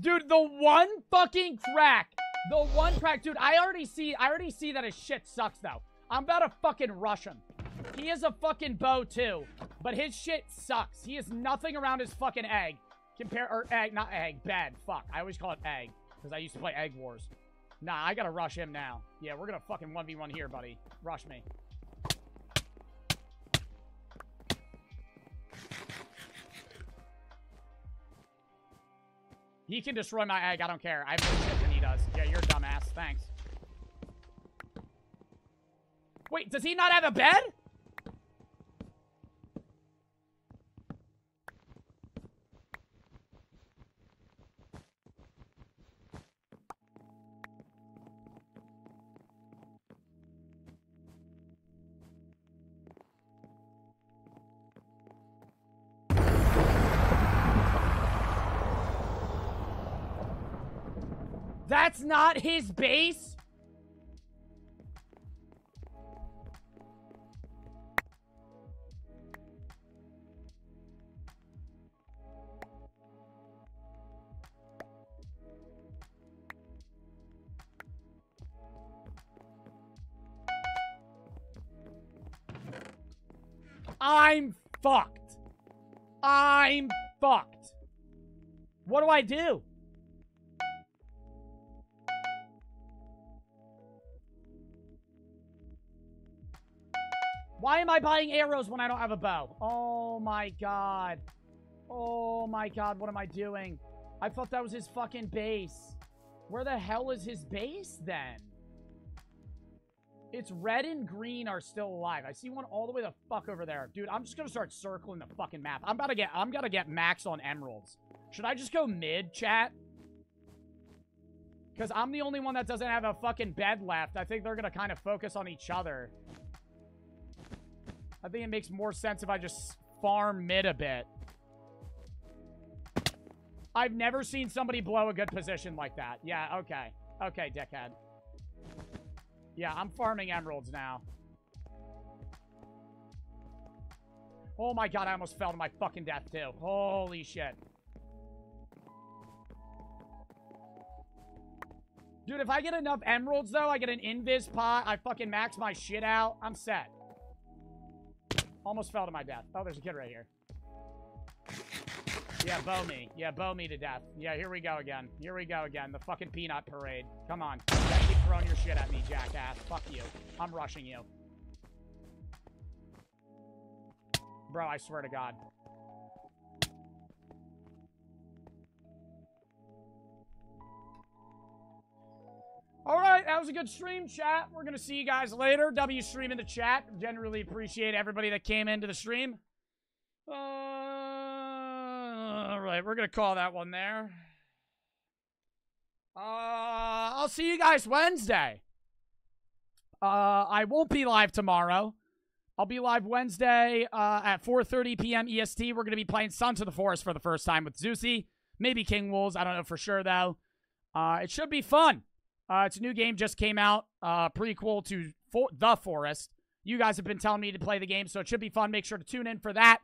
Dude, the one fucking crack. The one crack. Dude, I already see I already see that his shit sucks though. I'm about to fucking rush him. He is a fucking bow too. But his shit sucks. He has nothing around his fucking egg. Compare or egg, not egg, bed. Fuck. I always call it egg. Because I used to play Egg Wars. Nah, I gotta rush him now. Yeah, we're gonna fucking 1v1 here, buddy. Rush me. He can destroy my egg. I don't care. I have more shit than he does. Yeah, you're a dumbass. Thanks. Wait, does he not have a bed? That's not his base? I'm fucked. I'm fucked. What do I do? Why am I buying arrows when I don't have a bow? Oh my god. Oh my god, what am I doing? I thought that was his fucking base. Where the hell is his base then? It's red and green are still alive. I see one all the way the fuck over there. Dude, I'm just gonna start circling the fucking map. I'm about to get I'm gonna get max on emeralds. Should I just go mid, chat? Because I'm the only one that doesn't have a fucking bed left. I think they're gonna kind of focus on each other. I think it makes more sense if I just farm mid a bit. I've never seen somebody blow a good position like that. Yeah, okay. Okay, dickhead. Yeah, I'm farming emeralds now. Oh my god, I almost fell to my fucking death too. Holy shit. Dude, if I get enough emeralds though, I get an invis pot, I fucking max my shit out, I'm set. Almost fell to my death. Oh, there's a kid right here. Yeah, bow me. Yeah, bow me to death. Yeah, here we go again. Here we go again. The fucking peanut parade. Come on. Keep throwing your shit at me, jackass. Fuck you. I'm rushing you. Bro, I swear to God. All right, that was a good stream, chat. We're going to see you guys later. W stream in the chat. Generally appreciate everybody that came into the stream. Uh, all right, we're going to call that one there. Uh, I'll see you guys Wednesday. Uh, I won't be live tomorrow. I'll be live Wednesday uh, at 4.30 p.m. EST. We're going to be playing Sons of the Forest for the first time with Zeusy. Maybe King Wolves. I don't know for sure, though. Uh, it should be fun. Uh, it's a new game, just came out. Uh, prequel to For- The Forest. You guys have been telling me to play the game, so it should be fun. Make sure to tune in for that.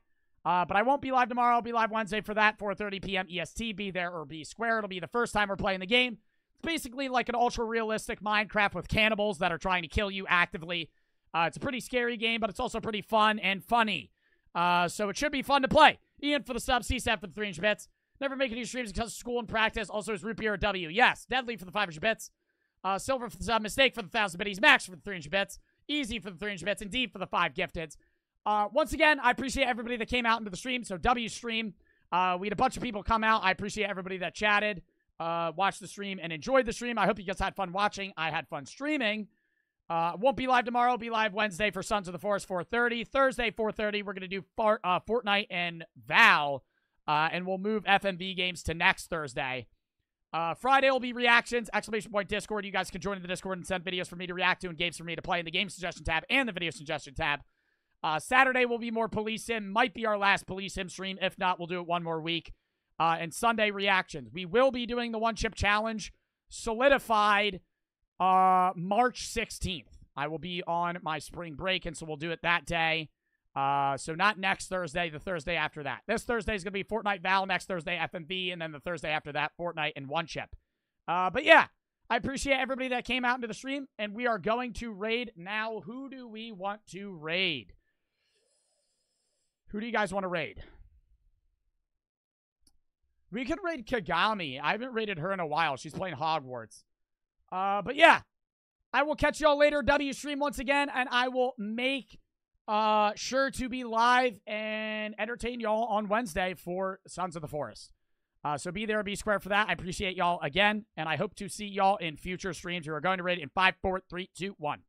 Uh, but I won't be live tomorrow. I'll be live Wednesday for that, 4.30 p.m. EST. Be there or be square. It'll be the first time we're playing the game. It's basically like an ultra-realistic Minecraft with cannibals that are trying to kill you actively. Uh, it's a pretty scary game, but it's also pretty fun and funny. Uh, so it should be fun to play. Ian for the sub, CSAP for the 300 bits. Never make any streams because of school and practice. Also, is root beer W. Yes. Deadly for the 500 bits. Uh, Silver for the sub, Mistake for the 1,000 biddies, Max for the 300 bits, Easy for the 300 bits, Indeed for the 5 gifteds. Uh, once again, I appreciate everybody that came out into the stream. So, W stream. Uh, we had a bunch of people come out. I appreciate everybody that chatted, uh, watched the stream, and enjoyed the stream. I hope you guys had fun watching. I had fun streaming. Uh, won't be live tomorrow. Be live Wednesday for Sons of the Forest 4:30. Thursday 4:30. We're gonna do far, uh, Fortnite and Val, uh, and we'll move FMV games to next Thursday. Uh, Friday will be reactions, exclamation point Discord. You guys can join the Discord and send videos for me to react to and games for me to play in the game suggestion tab and the video suggestion tab. Uh, Saturday will be more police sim. Might be our last police sim stream. If not, we'll do it one more week. Uh, and Sunday reactions. We will be doing the one chip challenge solidified uh, March 16th. I will be on my spring break, and so we'll do it that day. Uh, so not next Thursday, the Thursday after that. This Thursday is going to be Fortnite Val, next Thursday FMV, and then the Thursday after that, Fortnite and One Chip. Uh, but yeah, I appreciate everybody that came out into the stream, and we are going to raid now. Who do we want to raid? Who do you guys want to raid? We could raid Kagami. I haven't raided her in a while. She's playing Hogwarts. Uh, but yeah, I will catch y'all later. W stream once again, and I will make uh sure to be live and entertain y'all on Wednesday for Sons of the Forest. Uh, so be there, be square for that. I appreciate y'all again, and I hope to see y'all in future streams. We are going to raid in five, four, three, two, one.